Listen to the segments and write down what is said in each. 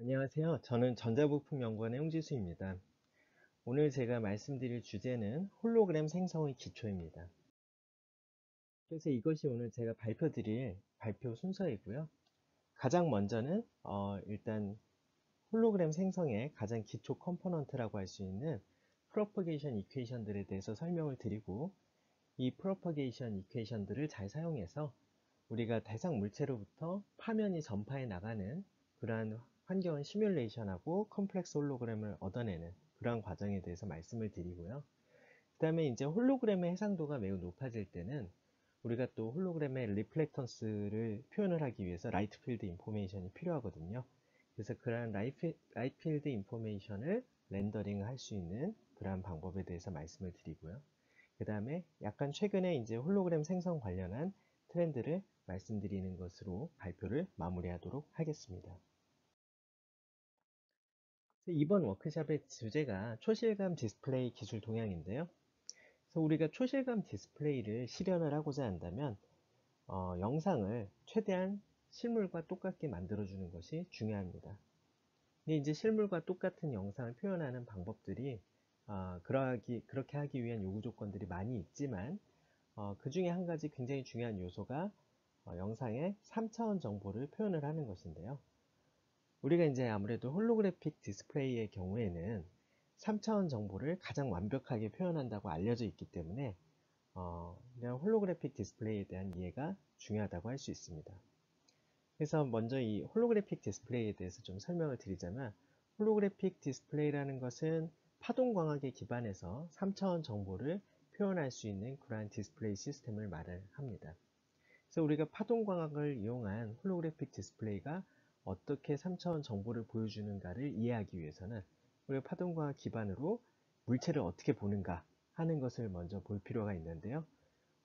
안녕하세요. 저는 전자부품연구원의 홍지수입니다. 오늘 제가 말씀드릴 주제는 홀로그램 생성의 기초입니다. 그래서 이것이 오늘 제가 발표드릴 발표 순서이고요. 가장 먼저는 어, 일단 홀로그램 생성의 가장 기초 component라고 할 수 있는 propagation equation들에 대해서 설명을 드리고 이 propagation equation들을 잘 사용해서 우리가 대상 물체로부터 파면이 전파해 나가는 그러한 환경을 시뮬레이션하고 컴플렉스 홀로그램을 얻어내는 그러한 과정에 대해서 말씀을 드리고요. 그 다음에 이제 홀로그램의 해상도가 매우 높아질 때는 우리가 또 홀로그램의 reflectance를 표현을 하기 위해서 light field information이 필요하거든요. 그래서 그러한 light field information을 렌더링 할 수 있는 그러한 방법에 대해서 말씀을 드리고요. 그 다음에 약간 최근에 이제 홀로그램 생성 관련한 트렌드를 말씀드리는 것으로 발표를 마무리하도록 하겠습니다. 이번 워크샵의 주제가 초실감 디스플레이 기술 동향인데요. 그래서 우리가 초실감 디스플레이를 실현을 하고자 한다면 어, 영상을 최대한 실물과 똑같게 만들어주는 것이 중요합니다. 이제 실물과 똑같은 영상을 표현하는 방법들이 어, 그러하기, 그렇게 하기 위한 요구 조건들이 많이 있지만 어, 그 중에 한 가지 굉장히 중요한 요소가 어, 영상의 3차원 정보를 표현을 하는 것인데요. 우리가 이제 아무래도 holographic 디스플레이의 경우에는 3차원 정보를 가장 완벽하게 표현한다고 알려져 있기 때문에 어, holographic 디스플레이에 대한 이해가 중요하다고 할 수 있습니다. 그래서 먼저 이 holographic 디스플레이에 대해서 좀 설명을 드리자면 holographic 디스플레이라는 것은 파동광학에 기반해서 3차원 정보를 표현할 수 있는 그러한 디스플레이 시스템을 말을 합니다. 그래서 우리가 파동광학을 이용한 holographic 디스플레이가 어떻게 3차원 정보를 보여주는가를 이해하기 위해서는 우리가 파동광학 기반으로 물체를 어떻게 보는가 하는 것을 먼저 볼 필요가 있는데요.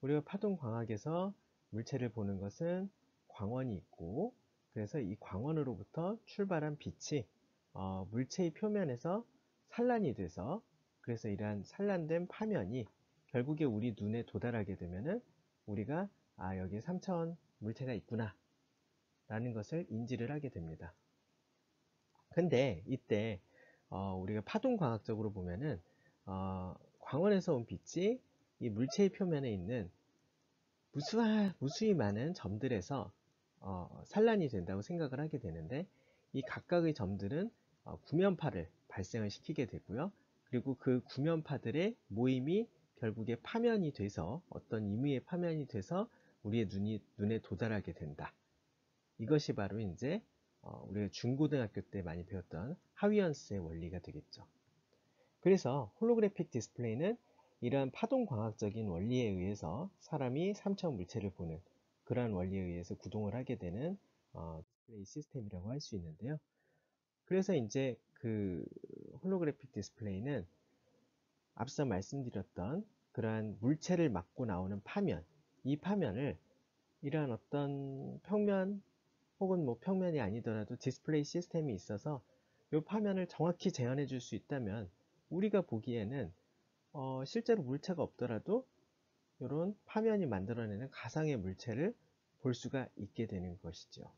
우리가 파동광학에서 물체를 보는 것은 광원이 있고 그래서 이 광원으로부터 출발한 빛이 어, 물체의 표면에서 산란이 돼서 그래서 이러한 산란된 파면이 결국에 우리 눈에 도달하게 되면은 우리가 아 여기에 3차원 물체가 있구나 라는 것을 인지를 하게 됩니다. 근데 이때 어, 우리가 파동광학적으로 보면은 어, 광원에서 온 빛이 이 물체의 표면에 있는 무수하, 무수히 많은 점들에서 어, 산란이 된다고 생각을 하게 되는데 이 각각의 점들은 어, 구면파를 발생을 시키게 되고요. 그리고 그 구면파들의 모임이 결국에 파면이 돼서 어떤 임의의 파면이 돼서 우리의 눈이 눈에 도달하게 된다. 이것이 바로 이제 어, 우리가 중고등학교 때 많이 배웠던 하위언스의 원리가 되겠죠. 그래서 holographic 디스플레이는 이러한 파동광학적인 원리에 의해서 사람이 3차원 물체를 보는 그러한 원리에 의해서 구동을 하게 되는 어, 디스플레이 시스템이라고 할 수 있는데요. 그래서 이제 그 holographic 디스플레이는 앞서 말씀드렸던 그러한 물체를 맞고 나오는 파면, 이 파면을 이러한 어떤 평면 혹은 뭐 평면이 아니더라도 디스플레이 시스템이 있어서 이 화면을 정확히 재현해 줄 수 있다면 우리가 보기에는 어 실제로 물체가 없더라도 이런 화면이 만들어내는 가상의 물체를 볼 수가 있게 되는 것이죠.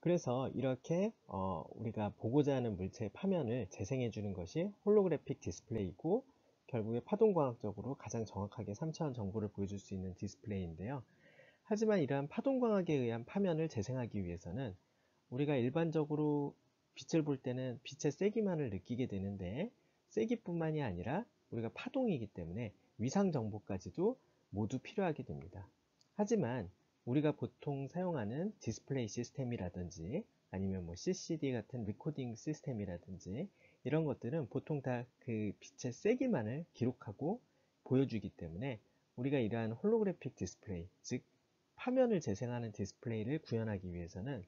그래서 이렇게 어 우리가 보고자 하는 물체의 파면을 재생해 주는 것이 holographic 디스플레이고 결국에 파동광학적으로 가장 정확하게 3차원 정보를 보여줄 수 있는 디스플레이인데요. 하지만 이러한 파동광학에 의한 파면을 재생하기 위해서는 우리가 일반적으로 빛을 볼 때는 빛의 세기만을 느끼게 되는데 세기뿐만이 아니라 우리가 파동이기 때문에 위상 정보까지도 모두 필요하게 됩니다. 하지만 우리가 보통 사용하는 디스플레이 시스템이라든지 아니면 뭐 CCD 같은 recording 시스템이라든지 이런 것들은 보통 다 그 빛의 세기만을 기록하고 보여주기 때문에 우리가 이러한 holographic 디스플레이, 즉 파면을 재생하는 디스플레이를 구현하기 위해서는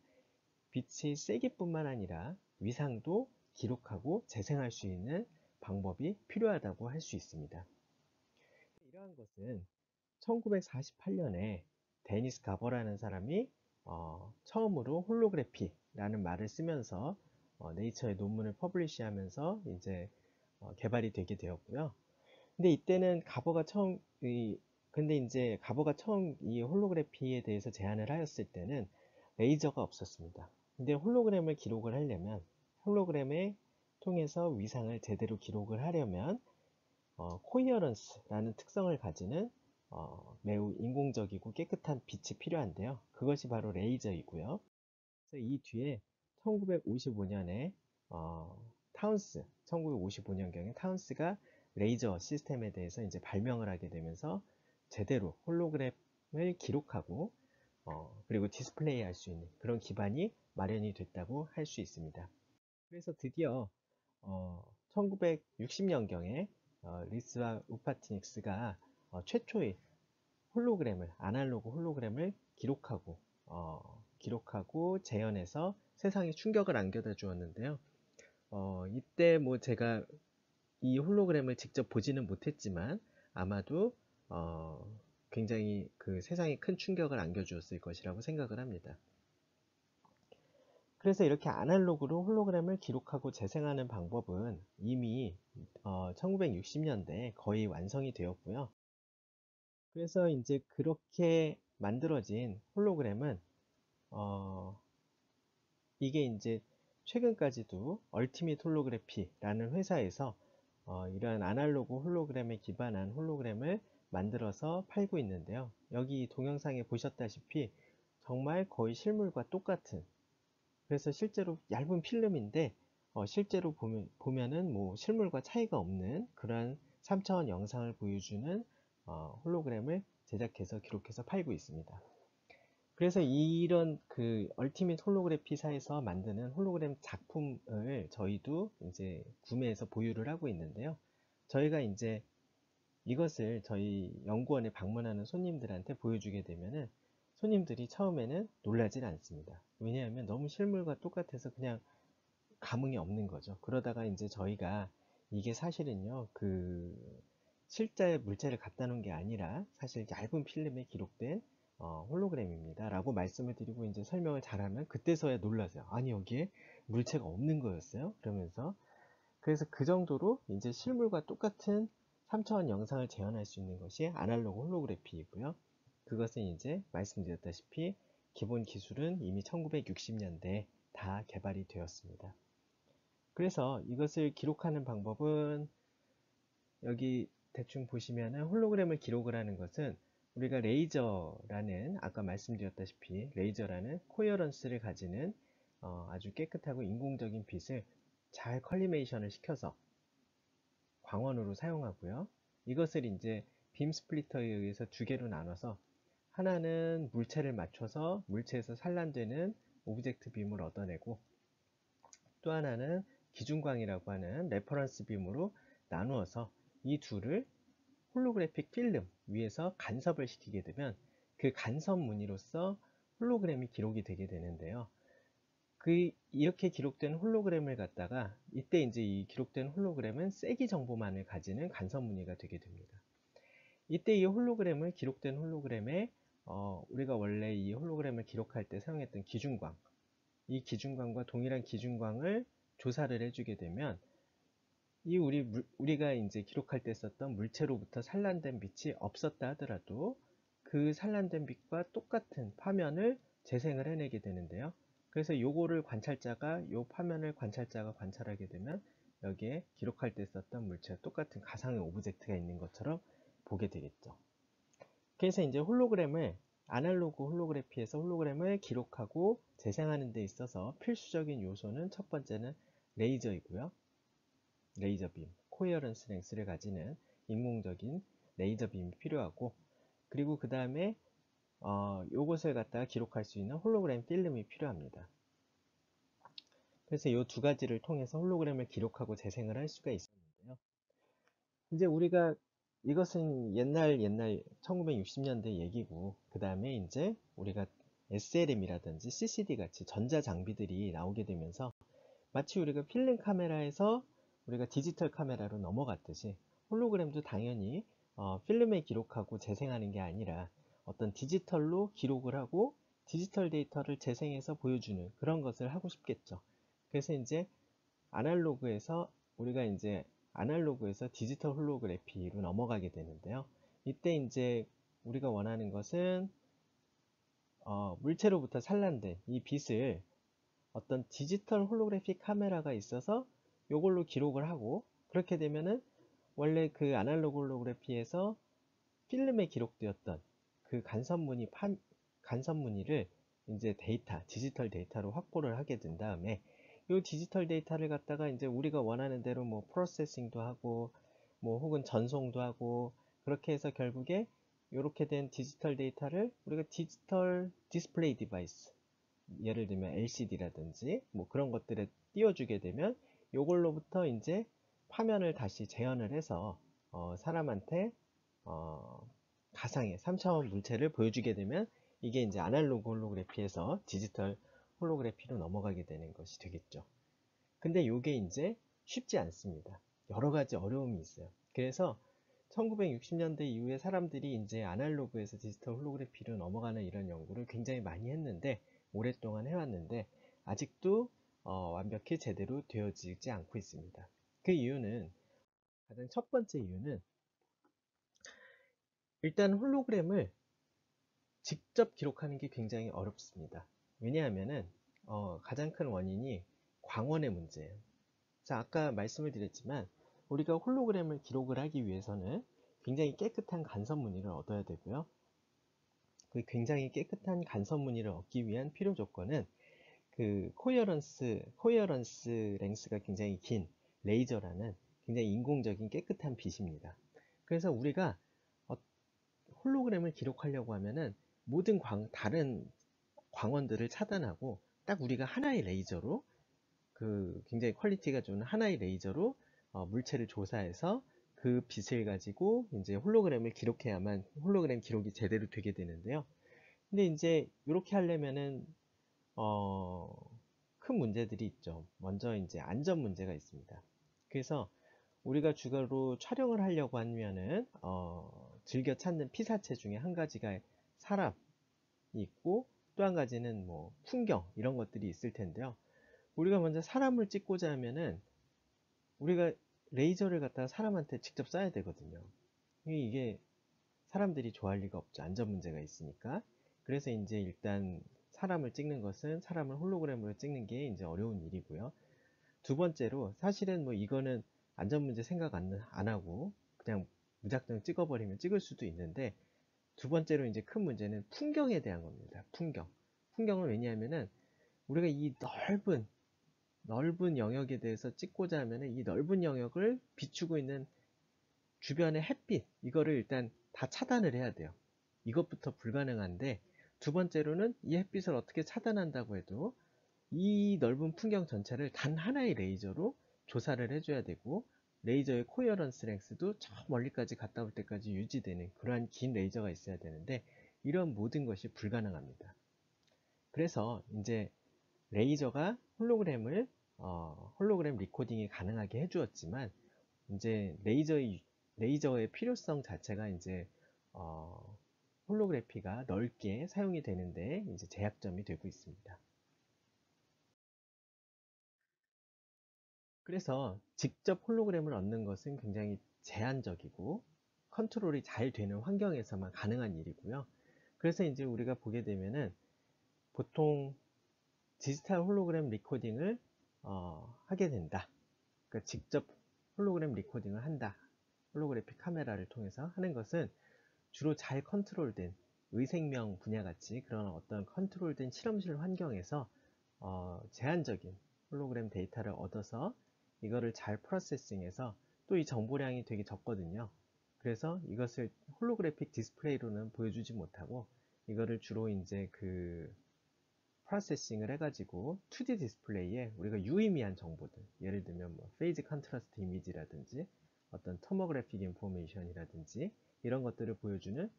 빛의 세기뿐만 아니라 위상도 기록하고 재생할 수 있는 방법이 필요하다고 할 수 있습니다. 이러한 것은 1948년에 데니스 가버라는 사람이 어, 처음으로 홀로그래피라는 말을 쓰면서 어, 네이처의 논문을 publish 하면서 이제 어, 개발이 되게 되었고요. 근데 이때는 가버가 처음 이 근데 이제 가버가 처음 이 홀로그래피에 대해서 제안을 하였을 때는 레이저가 없었습니다. 근데 홀로그램을 기록을 하려면 홀로그램에 통해서 위상을 제대로 기록을 하려면 어, coherence라는 특성을 가지는 어, 매우 인공적이고 깨끗한 빛이 필요한데요. 그것이 바로 레이저이고요. 그래서 이 뒤에 1955년에 어, 타운스, 1955년경에 타운스가 레이저 시스템에 대해서 이제 발명을 하게 되면서 제대로 홀로그램을 기록하고 어, 그리고 디스플레이 할 수 있는 그런 기반이 마련이 됐다고 할 수 있습니다. 그래서 드디어 어, 1960년경에 어, 리스와 우파트닉스가 어, 최초의 홀로그램을 아날로그 홀로그램을 기록하고 어, 기록하고 재현해서 세상에 충격을 안겨다 주었는데요. 어, 이때 뭐 제가 이 홀로그램을 직접 보지는 못했지만 아마도 어, 굉장히 그 세상에 큰 충격을 안겨주었을 것이라고 생각을 합니다. 그래서 이렇게 아날로그로 홀로그램을 기록하고 재생하는 방법은 이미 어, 1960년대 거의 완성이 되었고요. 그래서 이제 그렇게 만들어진 홀로그램은 어, 이게 이제 최근까지도 얼티밋 홀로그래피라는 회사에서 어, 이러한 아날로그 홀로그램에 기반한 홀로그램을 만들어서 팔고 있는데요. 여기 동영상에 보셨다시피 정말 거의 실물과 똑같은 그래서 실제로 얇은 필름인데 어, 실제로 보면, 보면은 뭐 실물과 차이가 없는 그러한 3차원 영상을 보여주는 어, 홀로그램을 제작해서 기록해서 팔고 있습니다. 그래서 이런 그 얼티밋 홀로그래피사에서 만드는 홀로그램 작품을 저희도 이제 구매해서 보유를 하고 있는데요. 저희가 이제 이것을 저희 연구원에 방문하는 손님들한테 보여주게 되면은 손님들이 처음에는 놀라질 않습니다. 왜냐하면 너무 실물과 똑같아서 그냥 감흥이 없는 거죠. 그러다가 이제 저희가 이게 사실은요, 그 실제 물체를 갖다 놓은 게 아니라 사실 얇은 필름에 기록된 어, 홀로그램입니다. 라고 말씀을 드리고 이제 설명을 잘하면 그때서야 놀라세요. 아니, 여기에 물체가 없는 거였어요? 그러면서. 그래서 그 정도로 이제 실물과 똑같은 3차원 영상을 재현할 수 있는 것이 아날로그 홀로그래피이고요. 그것은 이제 말씀드렸다시피 기본 기술은 이미 1960년대에 다 개발이 되었습니다. 그래서 이것을 기록하는 방법은 여기 대충 보시면은 홀로그램을 기록을 하는 것은 우리가 레이저라는 아까 말씀드렸다시피 레이저라는 coherence를 가지는 어 아주 깨끗하고 인공적인 빛을 잘 collimation을 시켜서 광원으로 사용하고요. 이것을 이제 beam splitter에 의해서 두 개로 나눠서 하나는 물체를 맞춰서 물체에서 산란되는 object beam을 얻어내고 또 하나는 기준광이라고 하는 reference beam으로 나누어서 이 둘을 holographic 필름 위에서 간섭을 시키게 되면 그 간섭 무늬로서 홀로그램이 기록이 되게 되는데요. 그 이렇게 기록된 홀로그램을 갖다가 이때 이제 이 기록된 홀로그램은 세기 정보만을 가지는 간섭 무늬가 되게 됩니다. 이때 이 홀로그램을 기록된 홀로그램에 어, 우리가 원래 이 홀로그램을 기록할 때 사용했던 기준광 이 기준광과 동일한 기준광을 조사를 해주게 되면 이 우리 물, 우리가 이제 기록할 때 썼던 물체로부터 산란된 빛이 없었다 하더라도 그 산란된 빛과 똑같은 파면을 재생을 해내게 되는데요. 그래서 요거를 관찰자가 요 파면을 관찰자가 관찰하게 되면 여기에 기록할 때 썼던 물체와 똑같은 가상의 object가 있는 것처럼 보게 되겠죠. 그래서 이제 홀로그램을 아날로그 홀로그래피에서 홀로그램을 기록하고 재생하는 데 있어서 필수적인 요소는 첫 번째는 레이저이고요. 레이저 빔, coherence length를 가지는 인공적인 레이저 빔이 필요하고 그리고 그 다음에 어, 요것을 갖다가 기록할 수 있는 홀로그램 필름이 필요합니다. 그래서 이 두 가지를 통해서 홀로그램을 기록하고 재생을 할 수가 있었는데요. 이제 우리가 이것은 옛날 옛날 1960년대 얘기고 그 다음에 이제 우리가 SLM이라든지 CCD 같이 전자 장비들이 나오게 되면서 마치 우리가 필름 카메라에서 우리가 디지털 카메라로 넘어갔듯이 홀로그램도 당연히 어, 필름에 기록하고 재생하는 게 아니라 어떤 디지털로 기록을 하고 디지털 데이터를 재생해서 보여주는 그런 것을 하고 싶겠죠. 그래서 이제 아날로그에서 우리가 이제 아날로그에서 디지털 홀로그래피로 넘어가게 되는데요. 이때 이제 우리가 원하는 것은 어, 물체로부터 산란된 이 빛을 어떤 디지털 holographic 카메라가 있어서 이걸로 기록을 하고 그렇게 되면은 원래 그 아날로그 홀로그래피에서 필름에 기록되었던 그 간섭무늬 파, 간섭무늬를 이제 데이터, 디지털 데이터로 확보를 하게 된 다음에 이 디지털 데이터를 갖다가 이제 우리가 원하는 대로 뭐 processing도 하고 뭐 혹은 전송도 하고 그렇게 해서 결국에 이렇게 된 디지털 데이터를 우리가 디지털 디스플레이 device 예를 들면 LCD라든지 뭐 그런 것들에 띄워주게 되면 이걸로부터 이제 화면을 다시 재현을 해서 어 사람한테 어 가상의 3차원 물체를 보여주게 되면 이게 이제 아날로그 홀로그래피에서 디지털 홀로그래피로 넘어가게 되는 것이 되겠죠. 근데 이게 이제 쉽지 않습니다. 여러 가지 어려움이 있어요. 그래서 1960년대 이후에 사람들이 이제 아날로그에서 디지털 홀로그래피로 넘어가는 이런 연구를 굉장히 많이 했는데 오랫동안 해왔는데 아직도 어, 완벽히 제대로 되어지지 않고 있습니다. 그 이유는 가장 첫 번째 이유는 일단 홀로그램을 직접 기록하는 게 굉장히 어렵습니다. 왜냐하면은 어, 가장 큰 원인이 광원의 문제예요. 자, 아까 말씀을 드렸지만 우리가 홀로그램을 기록을 하기 위해서는 굉장히 깨끗한 간섭 무늬를 얻어야 되고요. 그 굉장히 깨끗한 간섭 무늬를 얻기 위한 필요 조건은 그 coherence, coherence length가 굉장히 긴 레이저라는 굉장히 인공적인 깨끗한 빛입니다. 그래서 우리가 어, 홀로그램을 기록하려고 하면은 모든 광, 다른 광원들을 차단하고 딱 우리가 하나의 레이저로 그 굉장히 quality가 좋은 하나의 레이저로 어, 물체를 조사해서 그 빛을 가지고 이제 홀로그램을 기록해야만 홀로그램 기록이 제대로 되게 되는데요. 근데 이제 이렇게 하려면은 어, 큰 문제들이 있죠. 먼저 이제 안전 문제가 있습니다. 그래서 우리가 주가로 촬영을 하려고 하면은 어, 즐겨 찾는 피사체 중에 한 가지가 사람이 있고 또 한 가지는 뭐 풍경 이런 것들이 있을 텐데요. 우리가 먼저 사람을 찍고자 하면은 우리가 레이저를 갖다가 사람한테 직접 쏴야 되거든요. 이게 사람들이 좋아할 리가 없죠. 안전 문제가 있으니까. 그래서 이제 일단 사람을 찍는 것은 사람을 홀로그램으로 찍는 게 이제 어려운 일이고요. 두 번째로 사실은 뭐 이거는 안전 문제 생각 안, 안 하고 그냥 무작정 찍어버리면 찍을 수도 있는데 두 번째로 이제 큰 문제는 풍경에 대한 겁니다. 풍경. 풍경은 왜냐하면은 우리가 이 넓은 넓은 영역에 대해서 찍고자 하면 이 넓은 영역을 비추고 있는 주변의 햇빛 이거를 일단 다 차단을 해야 돼요. 이것부터 불가능한데 두 번째로는 이 햇빛을 어떻게 차단한다고 해도 이 넓은 풍경 전체를 단 하나의 레이저로 조사를 해줘야 되고 레이저의 coherence length도 저 멀리까지 갔다 올 때까지 유지되는 그러한 긴 레이저가 있어야 되는데 이런 모든 것이 불가능합니다. 그래서 이제 레이저가 홀로그램을 어, 홀로그램 recording이 가능하게 해주었지만 이제 레이저의 레이저의 필요성 자체가 이제 어, 홀로그래피가 넓게 사용이 되는데 이제 제약점이 되고 있습니다. 그래서 직접 홀로그램을 얻는 것은 굉장히 제한적이고 컨트롤이 잘 되는 환경에서만 가능한 일이고요. 그래서 이제 우리가 보게 되면은 보통 디지털 홀로그램 recording을 어, 하게 된다. 그러니까 직접 홀로그램 recording을 한다. holographic 카메라를 통해서 하는 것은 주로 잘 컨트롤된 의생명 분야 같이 그런 어떤 컨트롤된 실험실 환경에서 어, 제한적인 홀로그램 데이터를 얻어서 이거를 잘 processing해서 또 이 정보량이 되게 적거든요. 그래서 이것을 holographic 디스플레이로는 보여주지 못하고 이거를 주로 이제 그 processing을 해가지고 2D 디스플레이에 우리가 유의미한 정보들 예를 들면 뭐 phase contrast image라든지 어떤 tomographic information이라든지 이런 것들을 보여주는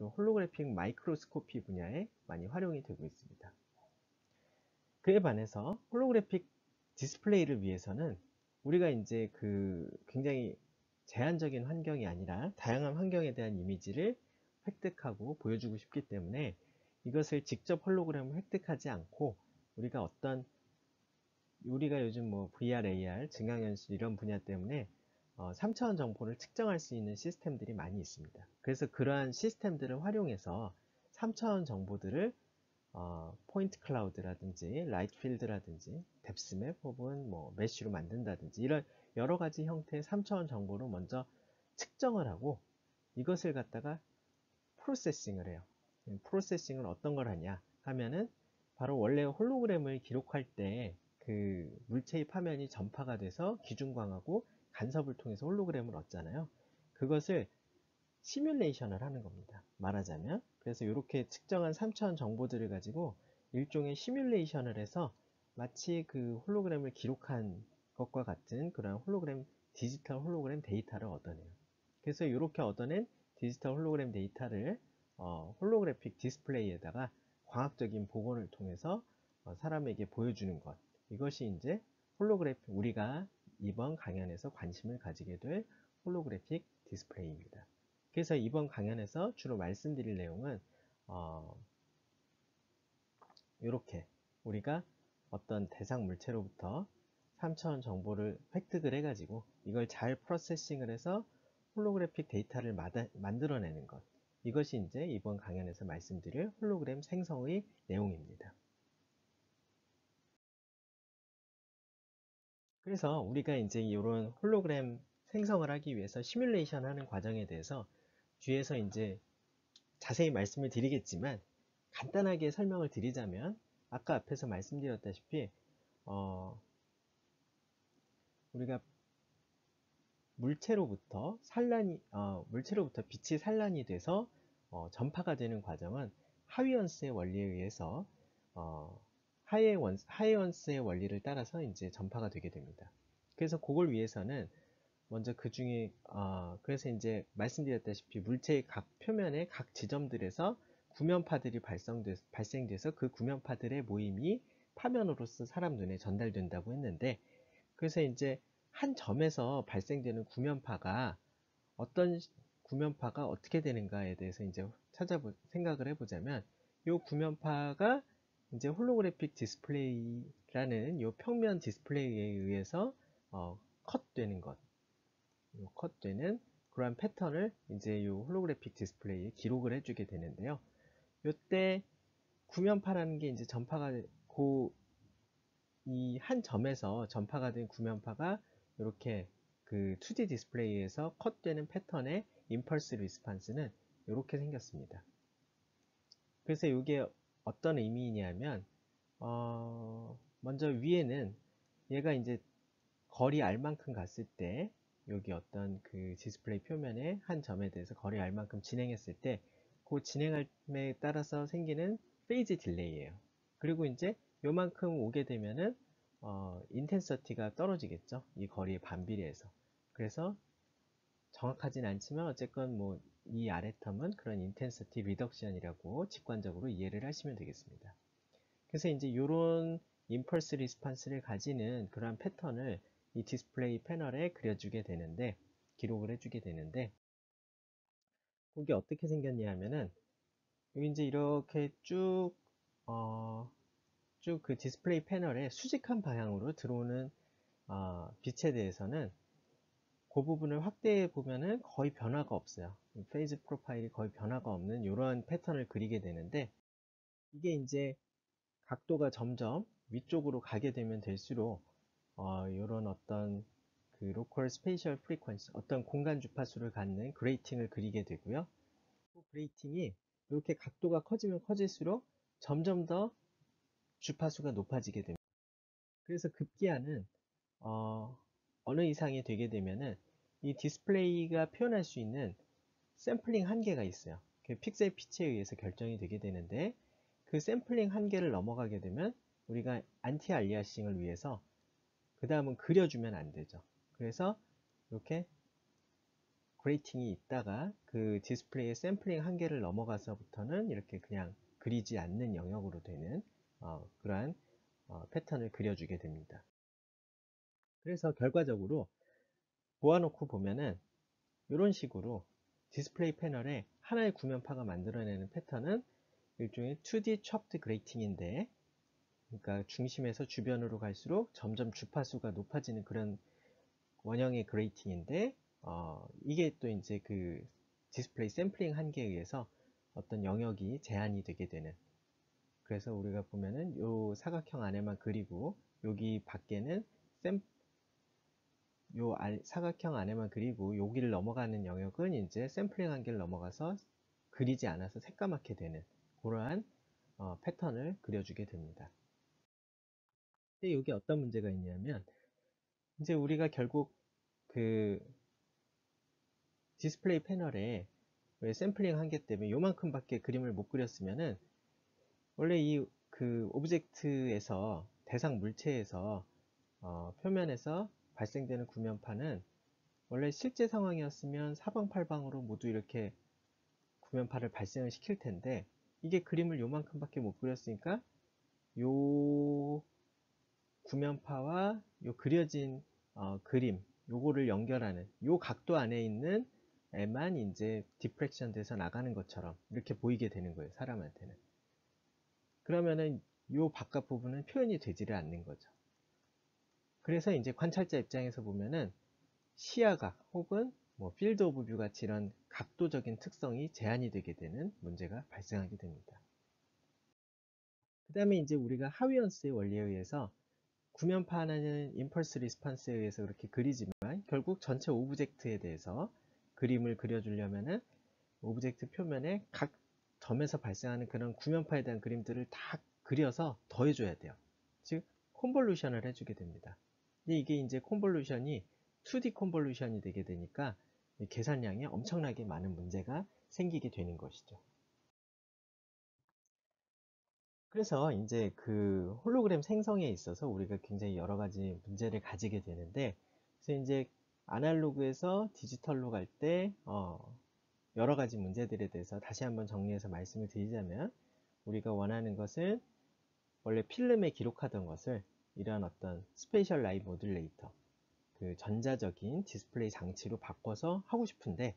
holographic microscopy 분야에 많이 활용이 되고 있습니다. 그에 반해서 홀로그래픽 디스플레이를 위해서는 우리가 이제 그 굉장히 제한적인 환경이 아니라 다양한 환경에 대한 이미지를 획득하고 보여주고 싶기 때문에 이것을 직접 홀로그램을 획득하지 않고 우리가 어떤 우리가 요즘 뭐 VR, AR, 증강현실 이런 분야 때문에 어, 3차원 정보를 측정할 수 있는 시스템들이 많이 있습니다. 그래서 그러한 시스템들을 활용해서 3차원 정보들을 어, point cloud라든지 light field라든지 depth map 혹은 뭐 mesh로 만든다든지 이런 여러 가지 형태의 3차원 정보로 먼저 측정을 하고 이것을 갖다가 processing을 해요. processing을 어떤 걸 하냐 하면은 바로 원래 홀로그램을 기록할 때 그 물체의 파면이 전파가 돼서 기준광하고 간섭을 통해서 홀로그램을 얻잖아요. 그것을 시뮬레이션을 하는 겁니다. 말하자면 그래서 이렇게 측정한 3차원 정보들을 가지고 일종의 시뮬레이션을 해서 마치 그 홀로그램을 기록한 것과 같은 그런 홀로그램 디지털 홀로그램 데이터를 얻어내요. 그래서 이렇게 얻어낸 디지털 홀로그램 데이터를 어, holographic 디스플레이에다가 광학적인 복원을 통해서 어, 사람에게 보여주는 것 이것이 이제 holographic 우리가 이번 강연에서 관심을 가지게 될 holographic 디스플레이입니다. 그래서 이번 강연에서 주로 말씀드릴 내용은 어, 이렇게 우리가 어떤 대상 물체로부터 3차원 정보를 획득을 해가지고 이걸 잘 processing을 해서 holographic 데이터를 만들어내는 것 이것이 이제 이번 강연에서 말씀드릴 홀로그램 생성의 내용입니다. 그래서 우리가 이제 이런 홀로그램 생성을 하기 위해서 시뮬레이션 하는 과정에 대해서 뒤에서 이제 자세히 말씀을 드리겠지만 간단하게 설명을 드리자면 아까 앞에서 말씀드렸다시피 어 우리가 물체로부터 산란이 어 물체로부터 빛이 산란이 돼서 어 전파가 되는 과정은 하위원스의 원리에 의해서 어 하이원스, 하이원스의 원리를 따라서 이제 전파가 되게 됩니다. 그래서 그걸 위해서는 먼저 그 중에 어, 그래서 이제 말씀드렸다시피 물체의 각 표면의 각 지점들에서 구면파들이 발생돼, 발생돼서 그 구면파들의 모임이 파면으로서 사람 눈에 전달된다고 했는데 그래서 이제 한 점에서 발생되는 구면파가 어떤 구면파가 어떻게 되는가에 대해서 이제 찾아보 생각을 해보자면 이 구면파가 이제 holographic 디스플레이라는 이 평면 디스플레이에 의해서 어, cut되는 것 cut되는 그러한 패턴을 이제 이 holographic 디스플레이에 기록을 해주게 되는데요. 이때 구면파라는 게 이제 전파가 고 이 한 점에서 전파가 된 구면파가 이렇게 그 2D 디스플레이에서 cut되는 패턴의 impulse response는 이렇게 생겼습니다. 그래서 이게 어떤 의미냐면 어 먼저 위에는 얘가 이제 거리 r만큼 갔을 때 여기 어떤 그 디스플레이 표면에 한 점에 대해서 거리 r만큼 진행했을 때 그 진행함에 따라서 생기는 phase delay예요. 그리고 이제 요만큼 오게 되면은 어, intensity가 떨어지겠죠. 이 거리의 반비례해서. 그래서 정확하진 않지만 어쨌건 뭐 이 아래 term은 그런 intensity reduction이라고 직관적으로 이해를 하시면 되겠습니다. 그래서 이제 이런 impulse response를 가지는 그러한 패턴을 이 디스플레이 패널에 그려주게 되는데 기록을 해주게 되는데 그게 어떻게 생겼냐 하면은 이제 이렇게 쭉 어, 쭉 그 디스플레이 패널에 수직한 방향으로 들어오는 어, 빛에 대해서는 그 부분을 확대해 보면은 거의 변화가 없어요. phase profile이 거의 변화가 없는 이런 패턴을 그리게 되는데 이게 이제 각도가 점점 위쪽으로 가게 되면 될수록 어, 이런 어떤 그 local spatial frequency 어떤 공간 주파수를 갖는 grating을 그리게 되고요. 그 grating이 이렇게 각도가 커지면 커질수록 점점 더 주파수가 높아지게 됩니다. 그래서 급기야는 어, 어느 이상이 되게 되면은 이 디스플레이가 표현할 수 있는 샘플링 한계가 있어요. 그 pixel pitch에 의해서 결정이 되게 되는데 그 샘플링 한계를 넘어가게 되면 우리가 anti-aliasing을 위해서 그 다음은 그려주면 안 되죠. 그래서 이렇게 grating이 있다가 그 디스플레이의 샘플링 한계를 넘어가서부터는 이렇게 그냥 그리지 않는 영역으로 되는 어, 그러한 어, 패턴을 그려주게 됩니다. 그래서 결과적으로 모아놓고 보면은 이런 식으로 디스플레이 패널에 하나의 구면파가 만들어내는 패턴은 일종의 2D chirped grating인데 그러니까 중심에서 주변으로 갈수록 점점 주파수가 높아지는 그런 원형의 grating인데 어, 이게 또 이제 그 디스플레이 샘플링 한계에 의해서 어떤 영역이 제한이 되게 되는. 그래서 우리가 보면은 요 사각형 안에만 그리고 여기 밖에는 샘, 요 사각형 안에만 그리고 여기를 넘어가는 영역은 이제 샘플링 한계를 넘어가서 그리지 않아서 새까맣게 되는 그러한 어, 패턴을 그려주게 됩니다. 근데 여기 어떤 문제가 있냐면 이제 우리가 결국 그 디스플레이 패널에 왜 샘플링 한계 때문에 요만큼밖에 그림을 못 그렸으면은 원래 이 그 object에서 대상 물체에서 어, 표면에서 발생되는 구면파는 원래 실제 상황이었으면 사방팔방으로 모두 이렇게 구면파를 발생을 시킬 텐데 이게 그림을 요만큼밖에 못 그렸으니까 요 구면파와 요 그려진 어, 그림 요거를 연결하는 요 각도 안에 있는 에만 이제 diffraction 돼서 나가는 것처럼 이렇게 보이게 되는 거예요 사람한테는. 그러면은 요 바깥 부분은 표현이 되지를 않는 거죠 그래서 이제 관찰자 입장에서 보면은 시야각 혹은 뭐 field of view 같이 이런 각도적인 특성이 제한이 되게 되는 문제가 발생하게 됩니다 그 다음에 이제 우리가 하위헌스의 원리에 의해서 구면파 하나는 impulse response에 의해서 그렇게 그리지만 결국 전체 object에 대해서 그림을 그려주려면은 object 표면에 각 점에서 발생하는 그런 구면파에 대한 그림들을 다 그려서 더해줘야 돼요. 즉 convolution을 해주게 됩니다. 근데 이게 이제 콘볼루션이 2D 콘볼루션이 되게 되니까 계산량이 엄청나게 많은 문제가 생기게 되는 것이죠. 그래서 이제 그 홀로그램 생성에 있어서 우리가 굉장히 여러 가지 문제를 가지게 되는데 그래서 이제 아날로그에서 디지털로 갈때 어 여러 가지 문제들에 대해서 다시 한번 정리해서 말씀을 드리자면 우리가 원하는 것은 원래 필름에 기록하던 것을 이러한 어떤 spatial light modulator 그 전자적인 디스플레이 장치로 바꿔서 하고 싶은데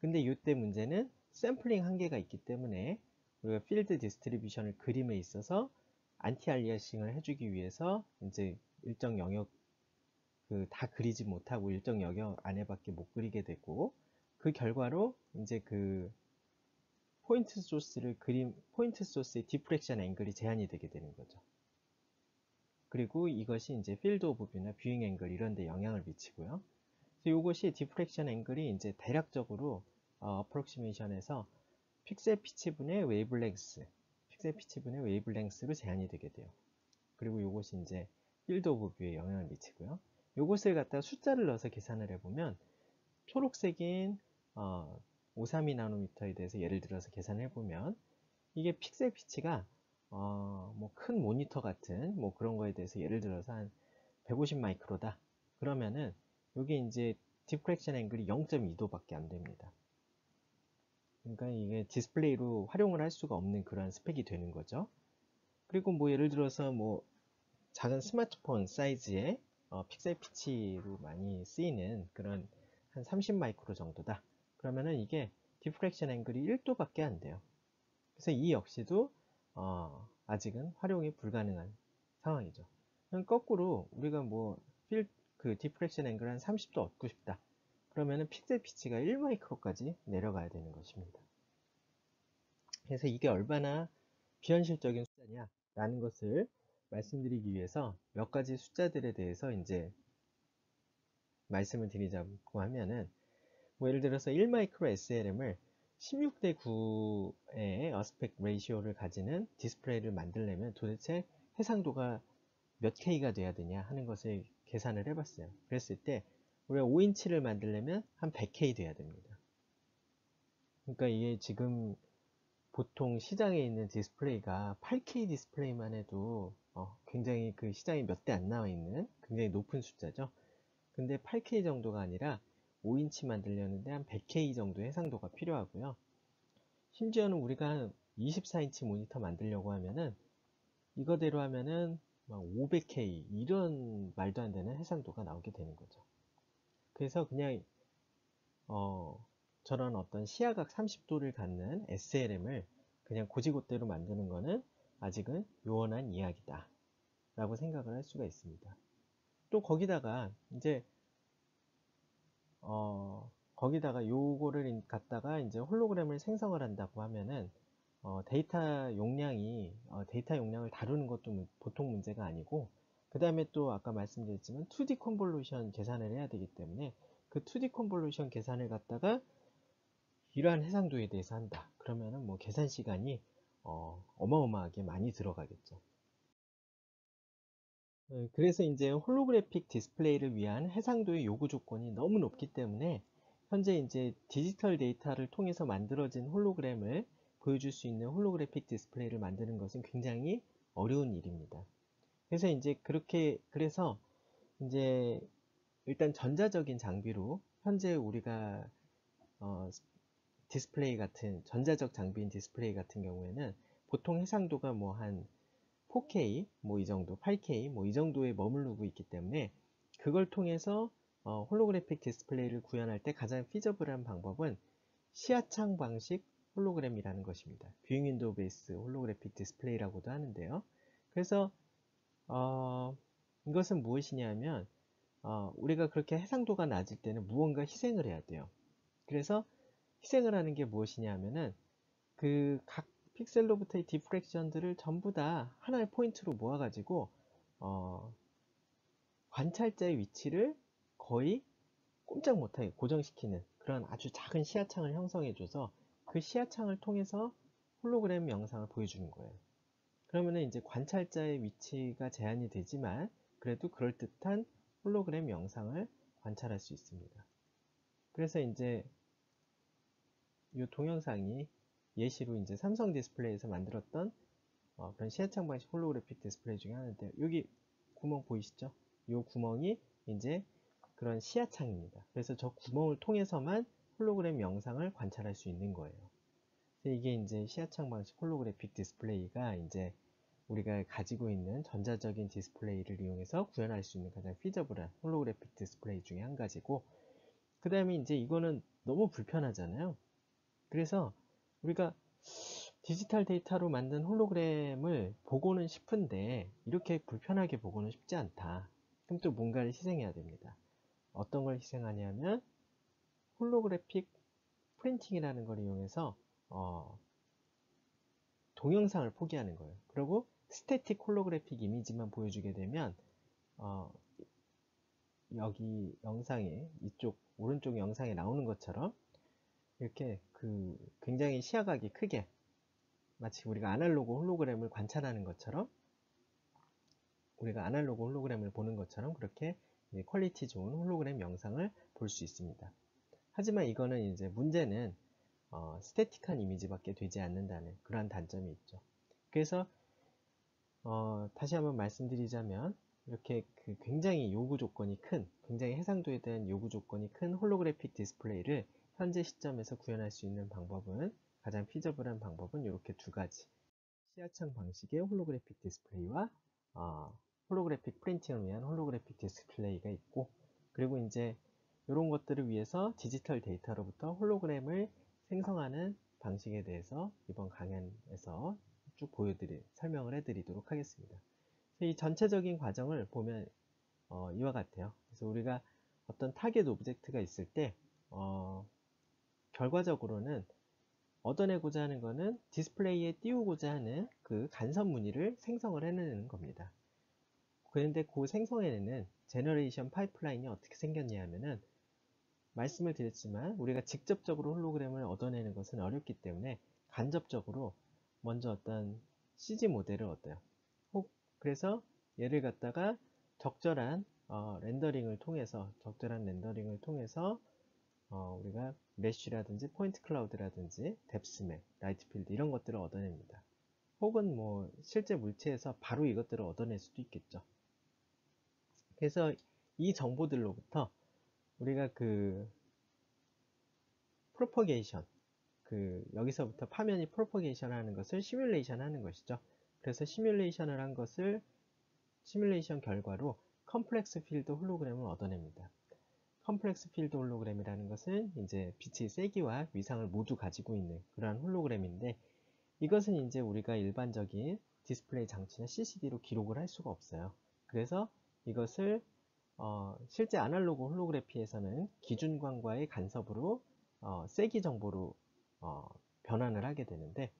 근데 이때 문제는 샘플링 한계가 있기 때문에 우리가 field distribution을 그림에 있어서 anti-aliasing을 해주기 위해서 이제 일정 영역 그 다 그리지 못하고 일정 영역 안에밖에 못 그리게 되고 그 결과로 이제 그 point source를 그림 point source의 diffraction angle이 제한이 되게 되는 거죠. 그리고 이것이 이제 field of view나 viewing angle 이런 데 영향을 미치고요. 그래서 이것이 diffraction angle이 이제 대략적으로 어, approximation에서 pixel pitch 분의 wavelength, pixel pitch 분의 wavelength로 제한이 되게 돼요. 그리고 이것이 이제 field of view에 영향을 미치고요. 이것을 갖다 숫자를 넣어서 계산을 해보면 초록색인 어, 532나노미터에 대해서 예를 들어서 계산을 해보면 이게 pixel pitch가 어, 뭐 큰 모니터 같은 뭐 그런 거에 대해서 예를 들어서 한 150 마이크로다. 그러면은 여기 이제 diffraction angle이 0.2도밖에 안 됩니다. 그러니까 이게 디스플레이로 활용을 할 수가 없는 그런 스펙이 되는 거죠. 그리고 뭐 예를 들어서 뭐 작은 스마트폰 사이즈의 어, pixel pitch로 많이 쓰이는 그런 한 30 마이크로 정도다. 그러면은 이게 diffraction angle이 1도밖에 안 돼요. 그래서 이 역시도 어, 아직은 활용이 불가능한 상황이죠. 거꾸로 우리가 뭐 필, 그 diffraction angle 한 30도 얻고 싶다. 그러면은 pixel pitch가 1마이크로까지 내려가야 되는 것입니다. 그래서 이게 얼마나 비현실적인 숫자냐 라는 것을 말씀드리기 위해서 몇 가지 숫자들에 대해서 이제 말씀을 드리자고 하면은 뭐 예를 들어서 1마이크로 SLM을 16대 9의 aspect ratio를 가지는 디스플레이를 만들려면 도대체 해상도가 몇 K가 돼야 되냐 하는 것을 계산을 해봤어요. 그랬을 때 우리가 5인치를 만들려면 한 100K 돼야 됩니다. 그러니까 이게 지금 보통 시장에 있는 디스플레이가 8K 디스플레이만 해도 어, 굉장히 그 시장에 몇 대 안 나와 있는 굉장히 높은 숫자죠. 근데 8K 정도가 아니라 5인치 만들려는데 한 100K 정도 해상도가 필요하고요. 심지어는 우리가 24인치 모니터 만들려고 하면은 이거대로 하면은 500K 이런 말도 안 되는 해상도가 나오게 되는 거죠. 그래서 그냥 어, 저런 어떤 시야각 30도를 갖는 SLM을 그냥 고지고대로 만드는 것은 아직은 요원한 이야기다 라고 생각을 할 수가 있습니다. 또 거기다가 이제 어, 거기다가 요거를 갖다가 이제 홀로그램을 생성을 한다고 하면은 어, 데이터 용량이 어, 데이터 용량을 다루는 것도 보통 문제가 아니고 그 다음에 또 아까 말씀드렸지만 2D convolution 계산을 해야 되기 때문에 그 2D convolution 계산을 갖다가 이러한 해상도에 대해서 한다. 그러면은 뭐 계산 시간이 어, 어마어마하게 많이 들어가겠죠. 네, 그래서 이제 holographic 디스플레이를 위한 해상도의 요구 조건이 너무 높기 때문에 현재 이제 디지털 데이터를 통해서 만들어진 홀로그램을 보여줄 수 있는 holographic 디스플레이를 만드는 것은 굉장히 어려운 일입니다. 그래서 이제 그렇게 그래서 이제 일단 전자적인 장비로 현재 우리가 어, 디스플레이 같은 전자적 장비인 디스플레이 같은 경우에는 보통 해상도가 뭐한 4K 뭐 이 정도 8K 뭐 이 정도에 머무르고 있기 때문에 그걸 통해서 어, holographic 디스플레이를 구현할 때 가장 feasible한 방법은 시야창 방식 홀로그램이라는 것입니다. viewing window based holographic display라고도 하는데요. 그래서 어, 이것은 무엇이냐면 어, 우리가 그렇게 해상도가 낮을 때는 무언가 희생을 해야 돼요. 그래서 희생을 하는 게 무엇이냐면은 그 각 픽셀로부터의 디프렉션들을 전부 다 하나의 포인트로 모아가지고 어, 관찰자의 위치를 거의 꼼짝 못하게 고정시키는 그런 아주 작은 시야창을 형성해줘서 그 시야창을 통해서 홀로그램 영상을 보여주는 거예요. 그러면은 이제 관찰자의 위치가 제한이 되지만 그래도 그럴듯한 홀로그램 영상을 관찰할 수 있습니다. 그래서 이제 이 동영상이 예시로 이제 삼성 디스플레이에서 만들었던 어, 그런 시야창 방식 holographic 디스플레이 중에 하나인데요. 여기 구멍 보이시죠? 이 구멍이 이제 그런 시야창입니다. 그래서 저 구멍을 통해서만 홀로그램 영상을 관찰할 수 있는 거예요. 이게 이제 시야창 방식 holographic 디스플레이가 이제 우리가 가지고 있는 전자적인 디스플레이를 이용해서 구현할 수 있는 가장 feasible한 holographic 디스플레이 중에 한 가지고 그 다음에 이제 이거는 너무 불편하잖아요. 그래서 우리가 디지털 데이터로 만든 홀로그램을 보고는 싶은데 이렇게 불편하게 보고는 싶지 않다. 그럼 또 뭔가를 희생해야 됩니다. 어떤 걸 희생하냐면 holographic printing이라는 걸 이용해서 어, 동영상을 포기하는 거예요. 그리고 static holographic 이미지만 보여주게 되면 어, 여기 영상에 이쪽 오른쪽 영상에 나오는 것처럼 이렇게 그 굉장히 시야각이 크게 마치 우리가 아날로그 홀로그램을 관찰하는 것처럼 우리가 아날로그 홀로그램을 보는 것처럼 그렇게 퀄리티 좋은 홀로그램 영상을 볼 수 있습니다. 하지만 이거는 이제 문제는 어, static한 이미지밖에 되지 않는다는 그러한 단점이 있죠. 그래서 어, 다시 한번 말씀드리자면 이렇게 그 굉장히 요구 조건이 큰, 굉장히 해상도에 대한 요구 조건이 큰 holographic 디스플레이를 현재 시점에서 구현할 수 있는 방법은 가장 feasible한 방법은 이렇게 두 가지 시야창 방식의 holographic 디스플레이와 어, holographic printing을 위한 holographic 디스플레이가 있고 그리고 이제 이런 것들을 위해서 디지털 데이터로부터 홀로그램을 생성하는 방식에 대해서 이번 강연에서 쭉 보여드릴 설명을 해드리도록 하겠습니다. 이 전체적인 과정을 보면 어, 이와 같아요. 그래서 우리가 어떤 target object가 있을 때 어, 결과적으로는 얻어내고자 하는 것은 디스플레이에 띄우고자 하는 그 간섭 무늬를 생성을 해내는 겁니다. 그런데 그 생성해내는 generation 파이프라인이 어떻게 생겼냐 하면은 말씀을 드렸지만 우리가 직접적으로 홀로그램을 얻어내는 것은 어렵기 때문에 간접적으로 먼저 어떤 CG 모델을 얻어요. 혹 그래서 얘를 갖다가 적절한 어, rendering을 통해서 적절한 rendering을 통해서 어, 우리가 mesh라든지 point cloud라든지 depth map, light field 이런 것들을 얻어냅니다. 혹은 뭐 실제 물체에서 바로 이것들을 얻어낼 수도 있겠죠. 그래서 이 정보들로부터 우리가 그 propagation 그 여기서부터 파면이 propagation 하는 것을 시뮬레이션 하는 것이죠. 그래서 시뮬레이션을 한 것을 시뮬레이션 결과로 complex field 홀로그램을 얻어냅니다. complex field 홀로그램이라는 것은 이제 빛의 세기와 위상을 모두 가지고 있는 그러한 홀로그램인데 이것은 이제 우리가 일반적인 디스플레이 장치나 CCD로 기록을 할 수가 없어요. 그래서 이것을 어, 실제 아날로그 홀로그래피에서는 기준광과의 간섭으로 어, 세기 정보로 어, 변환을 하게 되는데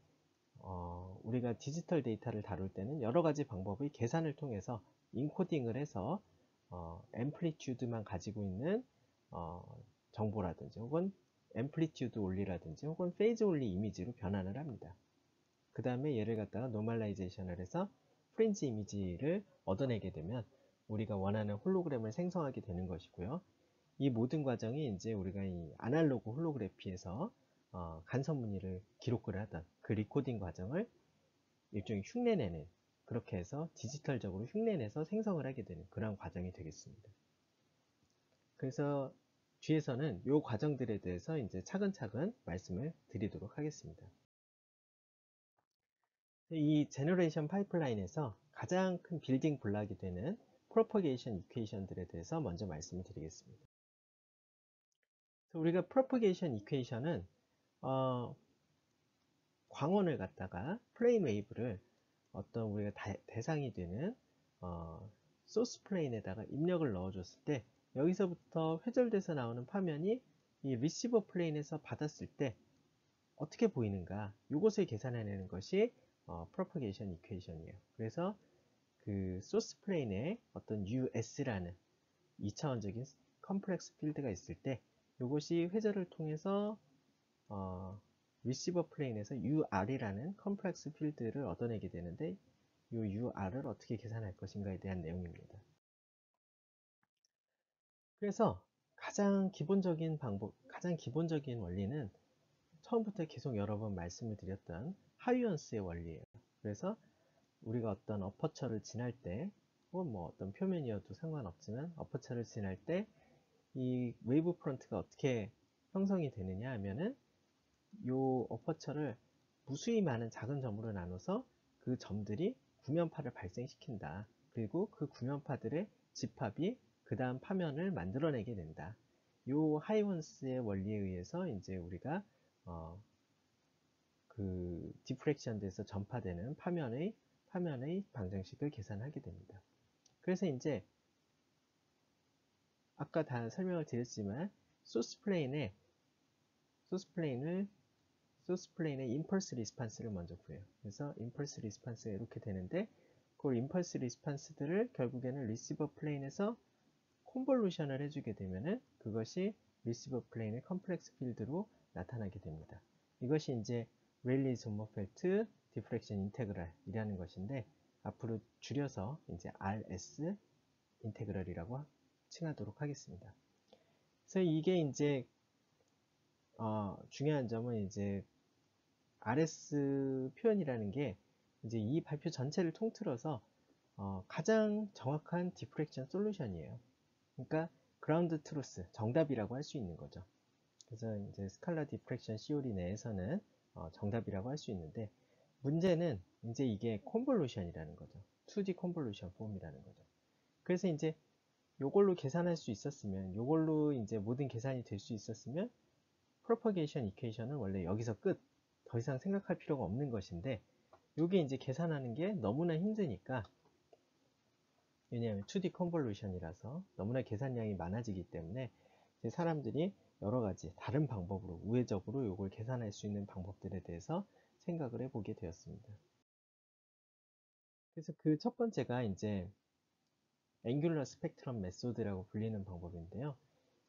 어, 우리가 디지털 데이터를 다룰 때는 여러 가지 방법의 계산을 통해서 encoding을 해서 어, amplitude만 가지고 있는 어, 정보라든지 혹은 amplitude only라든지 혹은 phase only 이미지로 변환을 합니다. 그 다음에 얘를 갖다가 normalization을 해서 fringe 이미지를 얻어내게 되면 우리가 원하는 홀로그램을 생성하게 되는 것이고요. 이 모든 과정이 이제 우리가 이 아날로그 홀로그래피에서 어, 간섭 무늬를 기록을 하던 그 recording 과정을 일종의 흉내내는 그렇게 해서 디지털적으로 흉내내서 생성을 하게 되는 그런 과정이 되겠습니다. 그래서 뒤에서는 이 과정들에 대해서 이제 차근차근 말씀을 드리도록 하겠습니다. 이 generation 파이프라인에서 가장 큰 building block이 되는 propagation equation들에 대해서 먼저 말씀을 드리겠습니다. 우리가 propagation equation은 어, 광원을 갖다가 plane wave를 어떤 우리가 다, 대상이 되는 어, source plane에다가 입력을 넣어줬을 때 여기서부터 회절돼서 나오는 파면이 이 receiver plane에서 받았을 때 어떻게 보이는가 이것을 계산해내는 것이 어, propagation equation이에요. 그래서 그 source plane에 어떤 US라는 2차원적인 complex field가 있을 때 이것이 회절을 통해서 어, 리시버 플레인에서 UR이라는 컴플렉스 필드를 얻어내게 되는데 이 UR을 어떻게 계산할 것인가에 대한 내용입니다. 그래서 가장 기본적인 방법, 가장 기본적인 원리는 처음부터 계속 여러 번 말씀을 드렸던 하위헌스의 원리예요. 그래서 우리가 어떤 aperture를 지날 때, 혹은 뭐 어떤 표면이어도 상관없지만 aperture를 지날 때 이 wave front가 어떻게 형성이 되느냐 하면은 이 어퍼처를 무수히 많은 작은 점으로 나눠서 그 점들이 구면파를 발생시킨다. 그리고 그 구면파들의 집합이 그 다음 파면을 만들어내게 된다. 이 Huygens의 원리에 의해서 이제 우리가 어, 그 diffraction 돼서 전파되는 파면의 파면의 방정식을 계산하게 됩니다. 그래서 이제 아까 다 설명을 드렸지만 소스 플레인에 소스 플레인을 소스 플레인의 임펄스 리스판스를 먼저 구해요. 그래서 impulse response가 이렇게 되는데 그 impulse response들을 결국에는 receiver plane에서 convolution을 해주게 되면은 그것이 receiver plane의 complex field로 나타나게 됩니다. 이것이 이제 Rayleigh-Sommerfeld diffraction integral이라는 것인데 앞으로 줄여서 이제 RS integral이라고 칭하도록 하겠습니다. 그래서 이게 이제 어, 중요한 점은 이제 RS 표현이라는 게 이제 이 발표 전체를 통틀어서 어, 가장 정확한 diffraction solution이에요. 그러니까 ground truth 정답이라고 할 수 있는 거죠. 그래서 이제 scalar diffraction theory 내에서는 어, 정답이라고 할 수 있는데 문제는 이제 이게 convolution이라는 거죠. 2D convolution form이라는 거죠. 그래서 이제 요걸로 계산할 수 있었으면 요걸로 이제 모든 계산이 될 수 있었으면 propagation equation은 원래 여기서 끝. 더 이상 생각할 필요가 없는 것인데 요게 이제 계산하는 게 너무나 힘드니까 왜냐하면 2D convolution이라서 너무나 계산량이 많아지기 때문에 사람들이 여러 가지 다른 방법으로 우회적으로 이걸 계산할 수 있는 방법들에 대해서 생각을 해보게 되었습니다. 그래서 그 첫 번째가 이제 angular spectrum method라고 불리는 방법인데요.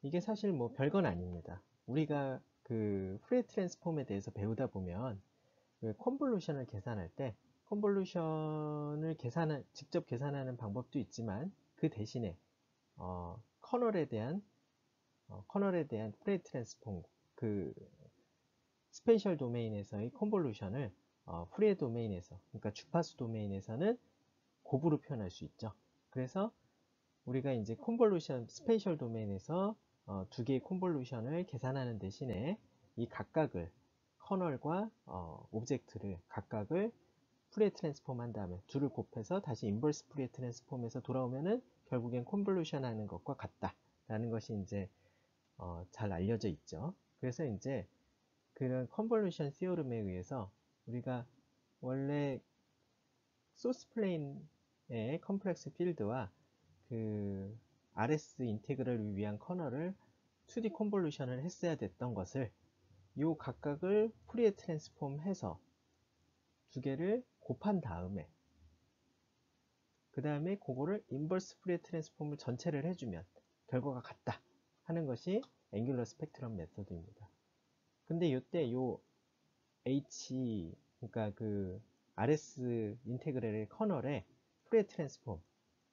이게 사실 뭐 별건 아닙니다. 우리가 그 Fourier transform에 대해서 배우다 보면 그 convolution을 계산할 때 convolution을 계산한 직접 계산하는 방법도 있지만 그 대신에 어, kernel에 대한 어, kernel에 대한 Fourier transform 그 spatial domain에서의 convolution을 어, Fourier domain에서 그러니까 주파수 domain에서는 곱으로 표현할 수 있죠. 그래서 우리가 이제 convolution spatial domain에서 어, 두 개의 convolution을 계산하는 대신에 이 각각을 kernel과 어, object를 각각을 Fourier transform 한 다음에 둘을 곱해서 다시 inverse Fourier transform에서 돌아오면은 결국엔 convolution 하는 것과 같다 라는 것이 이제 어, 잘 알려져 있죠. 그래서 이제 그런 convolution theorem에 의해서 우리가 원래 source plane의 complex field와 그 RS 인테그럴을 위한 커널을 2D 컨볼루션을 했어야 됐던 것을 요 각각을 Fourier transform 해서 두 개를 곱한 다음에 그 다음에 그거를 inverse Fourier transform을 전체를 해주면 결과가 같다 하는 것이 angular spectrum method입니다. 근데 이때 요 H 그러니까 그 RS integral의 kernel에 Fourier transform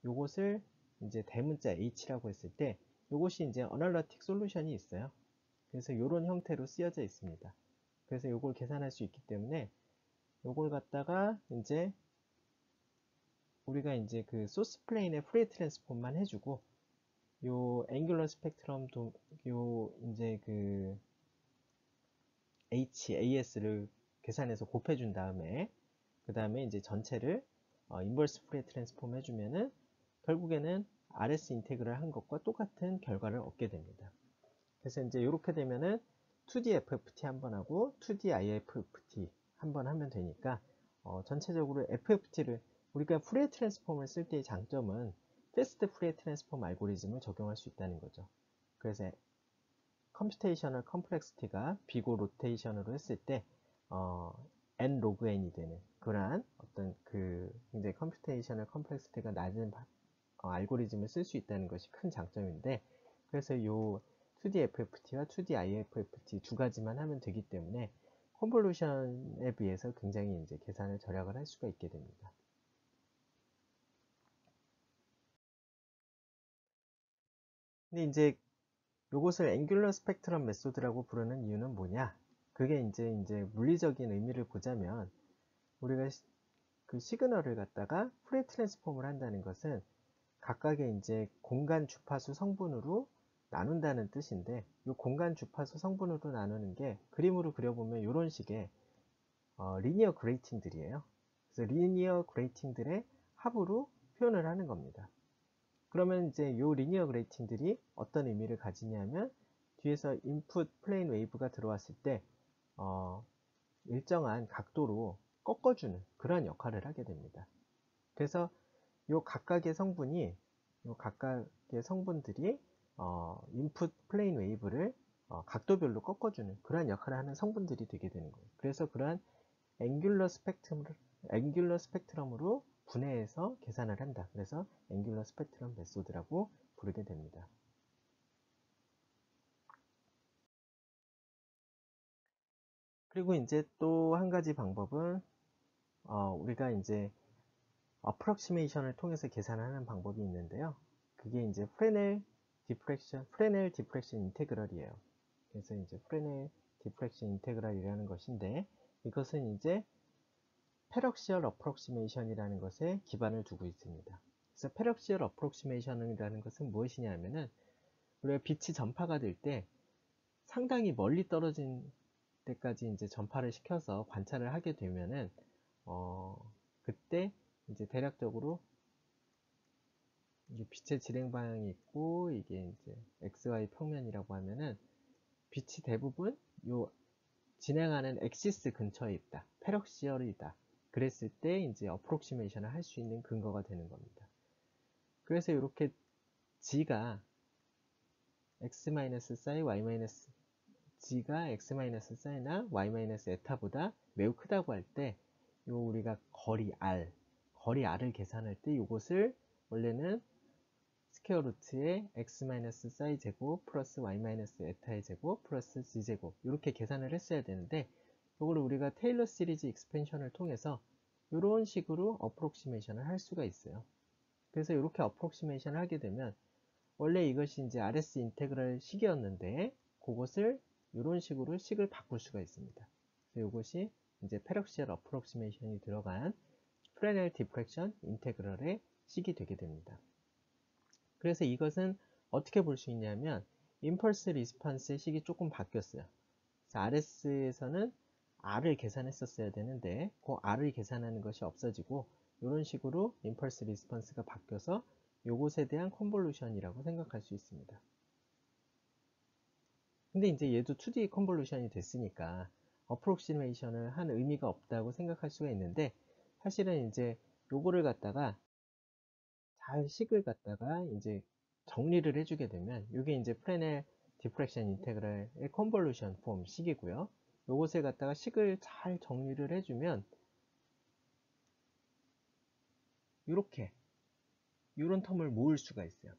요것을 이제 대문자 H라고 했을 때 요것이 이제 analytic solution이 있어요. 그래서 이런 형태로 쓰여져 있습니다. 그래서 이걸 계산할 수 있기 때문에 이걸 갖다가 이제 우리가 이제 그 source plane의 Fourier transform만 해주고 요 angular spectrum 도 요 이제 그 HAS를 계산해서 곱해준 다음에 그 다음에 이제 전체를 어, inverse Fourier transform 해주면은 결국에는 RS integral 한 것과 똑같은 결과를 얻게 됩니다. 그래서 이제 이렇게 되면은 2D FFT 한 번 하고 2D IFFT 한번 하면 되니까 어, 전체적으로 FFT를 우리가 Fourier transform을 쓸 때의 장점은 fast Fourier transform 알고리즘을 적용할 수 있다는 거죠. 그래서 computational complexity가 big O notation으로 했을 때 어, n log n이 되는 그러한 어떤 그 굉장히 computational complexity가 낮은 어, 알고리즘을 쓸 수 있다는 것이 큰 장점인데 그래서 요 2D FFT와 2D IFFT 두 가지만 하면 되기 때문에 convolution에 비해서 굉장히 이제 계산을 절약을 할 수가 있게 됩니다. 근데 이제 이것을 angular spectrum method라고 부르는 이유는 뭐냐? 그게 이제 이제 물리적인 의미를 보자면 우리가 시, 그 signal을 갖다가 Fourier transform을 한다는 것은 각각의 이제 공간 주파수 성분으로 나눈다는 뜻인데 이 공간 주파수 성분으로 나누는 게 그림으로 그려보면 이런 식의 어, linear grating들이에요. 그래서 linear grating들의 합으로 표현을 하는 겁니다. 그러면 이제 이 linear grating들이 어떤 의미를 가지냐면 뒤에서 input plane wave가 들어왔을 때 어, 일정한 각도로 꺾어주는 그런 역할을 하게 됩니다. 그래서 이 각각의 성분이 이 각각의 성분들이 어, input plane wave를 어, 각도별로 꺾어주는 그러한 역할을 하는 성분들이 되게 되는 거예요. 그래서 그러한 angular spectrum을 angular spectrum으로 분해해서 계산을 한다. 그래서 angular spectrum method라고 부르게 됩니다. 그리고 이제 또 한 가지 방법은 어, 우리가 이제 approximation을 통해서 계산하는 방법이 있는데요. 그게 이제 Fresnel diffraction, Fresnel diffraction integral이에요. 그래서 이제 Fresnel diffraction integral이라는 것인데 이것은 이제 paraxial approximation이라는 것에 기반을 두고 있습니다. 그래서 paraxial approximation이라는 것은 무엇이냐 하면은 우리가 빛이 전파가 될 때 상당히 멀리 떨어진 때까지 이제 전파를 시켜서 관찰을 하게 되면은 어 그때 이제 대략적으로 이게 빛의 진행 방향이 있고 이게 이제 XY 평면이라고 하면은 빛이 대부분 요 진행하는 axis 근처에 있다. paraxial이다. 그랬을 때 이제 approximation을 할 수 있는 근거가 되는 겁니다. 그래서 이렇게 z가 x-사이 y- z가 x-사이나 y-에타보다 매우 크다고 할 때 요 우리가 거리 r 거리 r을 계산할 때 이것을 원래는 square root의 x-사이 제곱 플러스 y-에타의 제곱 플러스 z 제곱 이렇게 계산을 했어야 되는데 이걸 우리가 Taylor series expansion을 통해서 이런 식으로 approximation을 할 수가 있어요. 그래서 이렇게 approximation을 하게 되면 원래 이것이 이제 RS integral 식이었는데 그것을 이런 식으로 식을 바꿀 수가 있습니다. 그래서 이것이 이제 paraxial approximation이 들어간 Fresnel diffraction integral의 식이 되게 됩니다. 그래서 이것은 어떻게 볼 수 있냐면 impulse response의 식이 조금 바뀌었어요. RS에서는 R을 계산했었어야 되는데 그 R을 계산하는 것이 없어지고 이런 식으로 impulse response가 바뀌어서 요것에 대한 convolution이라고 생각할 수 있습니다. 근데 이제 얘도 2D 컨볼루션이 됐으니까 approximation을 한 의미가 없다고 생각할 수가 있는데 사실은 이제 요거를 갖다가 잘 식을 갖다가 이제 정리를 해주게 되면 이게 이제 Fresnel diffraction integral의 convolution form 식이고요. 요것을 갖다가 식을 잘 정리를 해주면 이렇게 이런 term을 모을 수가 있어요.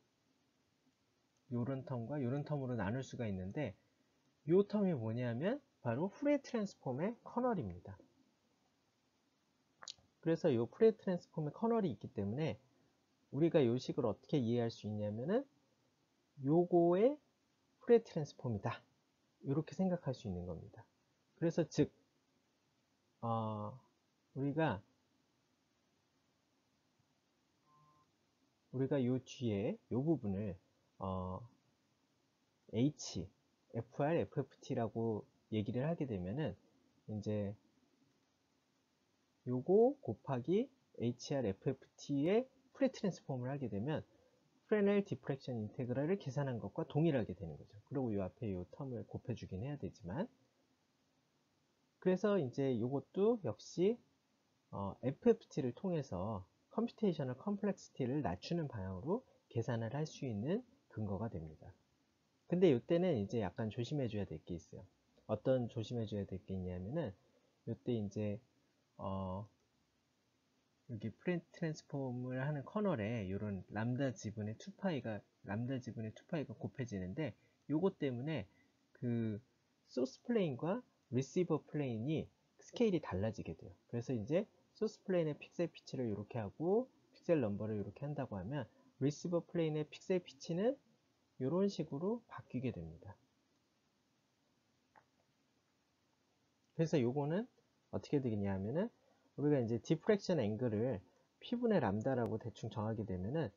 이런 term과 이런 term으로 나눌 수가 있는데 이 term이 뭐냐면 바로 Fourier transform의 kernel입니다. 그래서 이 Fourier transform의 kernel이 있기 때문에 우리가 이 식을 어떻게 이해할 수 있냐면은 요거의 후레 트랜스폼이다. 이렇게 생각할 수 있는 겁니다. 그래서 즉 어, 우리가 우리가 요 뒤에 요 부분을 어, H, FR, FFT라고 얘기를 하게 되면은 이제 요거 곱하기 HR, FFT의 Fourier transform을 하게 되면 Fresnel diffraction integral을 계산한 것과 동일하게 되는 거죠. 그리고 요 앞에 요 term을 곱해주긴 해야 되지만 그래서 이제 이것도 역시 어, FFT를 통해서 computational complexity를 낮추는 방향으로 계산을 할 수 있는 근거가 됩니다. 근데 이때는 이제 약간 조심해 줘야 될 게 있어요. 어떤 조심해 줘야 될 게 있냐면은 이때 이제 어 여기 Fourier transform을 하는 kernel에 이런 람다 지분의 2파이가 람다 지분의 2파이가 곱해지는데 요것 때문에 그 source plane과 receiver plane이 스케일이 달라지게 돼요. 그래서 이제 source plane의 pixel pitch를 이렇게 하고 pixel number를 이렇게 한다고 하면 receiver plane의 pixel pitch는 이런 식으로 바뀌게 됩니다. 그래서 요거는 어떻게 되겠냐 하면은 우리가 이제 diffraction angle을 P분의 람다라고 대충 정하게 되면은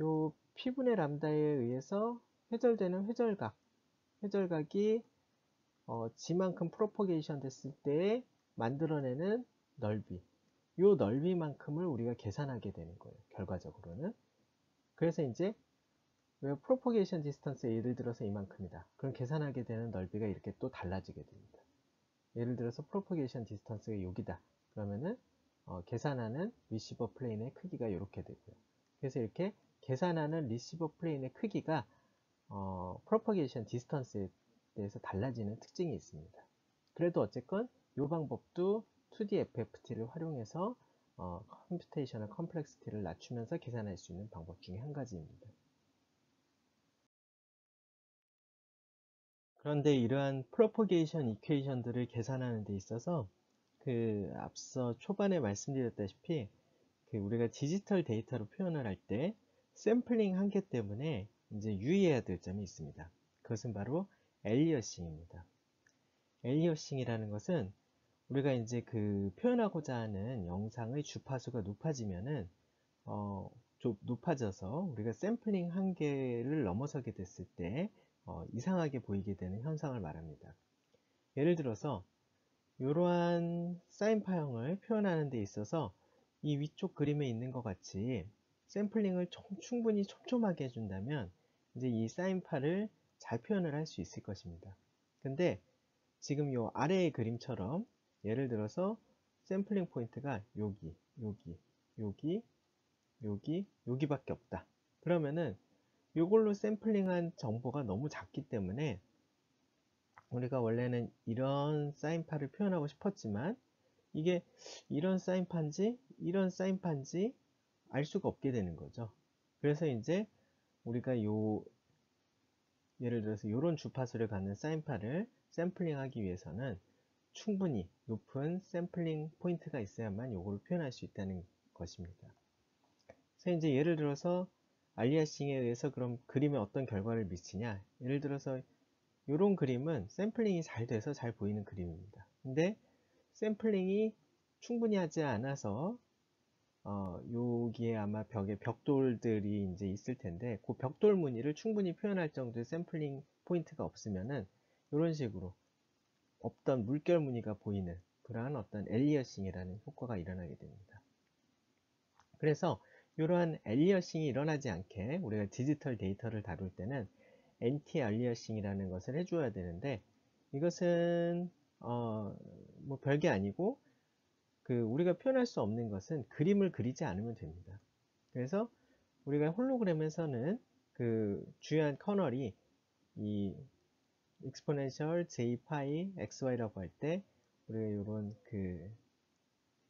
요 P분의 람다에 의해서 회절되는 회절각 회절각이 어, z만큼 propagation 됐을 때 만들어내는 넓이. 이 넓이만큼을 우리가 계산하게 되는 거예요 결과적으로는. 그래서 이제 왜 propagation distance 예를 들어서 이만큼이다. 그럼 계산하게 되는 넓이가 이렇게 또 달라지게 됩니다. 예를 들어서 propagation distance가 여기다 그러면은 어, 계산하는 receiver plane의 크기가 이렇게 되고요 그래서 이렇게 계산하는 receiver plane의 크기가 어, propagation distance에 대해서 달라지는 특징이 있습니다. 그래도 어쨌건 이 방법도 2D FFT를 활용해서 어, computational complexity를 낮추면서 계산할 수 있는 방법 중에 한 가지입니다. 그런데 이러한 propagation equation들을 계산하는 데 있어서 그 앞서 초반에 말씀드렸다시피 그 우리가 디지털 데이터로 표현을 할 때 샘플링 한계 때문에 이제 유의해야 될 점이 있습니다. 그것은 바로 aliasing입니다. 엘리어싱이라는 것은 우리가 이제 그 표현하고자 하는 영상의 주파수가 높아지면은 어, 좀 높아져서 우리가 샘플링 한계를 넘어서게 됐을 때 어, 이상하게 보이게 되는 현상을 말합니다. 예를 들어서 이러한 사인 파형을 표현하는 데 있어서 이 위쪽 그림에 있는 것 같이 샘플링을 충분히 촘촘하게 해준다면 이제 이 사인파를 잘 표현을 할 수 있을 것입니다. 근데 지금 요 아래의 그림처럼 예를 들어서 샘플링 포인트가 여기, 여기, 여기, 여기, 여기밖에 없다. 그러면은 이걸로 샘플링한 정보가 너무 작기 때문에 우리가 원래는 이런 사인파를 표현하고 싶었지만 이게 이런 사인파인지 이런 사인파인지 알 수가 없게 되는 거죠. 그래서 이제 우리가 요 예를 들어서 이런 주파수를 갖는 사인파를 샘플링하기 위해서는 충분히 높은 샘플링 포인트가 있어야만 이거를 표현할 수 있다는 것입니다. 그래서 이제 예를 들어서 알리아싱에 의해서 그럼 그림에 어떤 결과를 미치냐 예를 들어서 이런 그림은 샘플링이 잘 돼서 잘 보이는 그림입니다. 근데 샘플링이 충분히 하지 않아서 어, 여기에 아마 벽에 벽돌들이 이제 있을 텐데 그 벽돌 무늬를 충분히 표현할 정도의 샘플링 포인트가 없으면은 이런 식으로 없던 물결 무늬가 보이는 그러한 어떤 aliasing이라는 효과가 일어나게 됩니다. 그래서 이러한 aliasing이 일어나지 않게 우리가 디지털 데이터를 다룰 때는 anti-aliasing이라는 것을 해줘야 되는데 이것은 어, 뭐 별게 아니고 그 우리가 표현할 수 없는 것은 그림을 그리지 않으면 됩니다. 그래서 우리가 홀로그램에서는 그 주요한 kernel이 이 exponential j 파이 xy라고 할 때 우리가 이런 그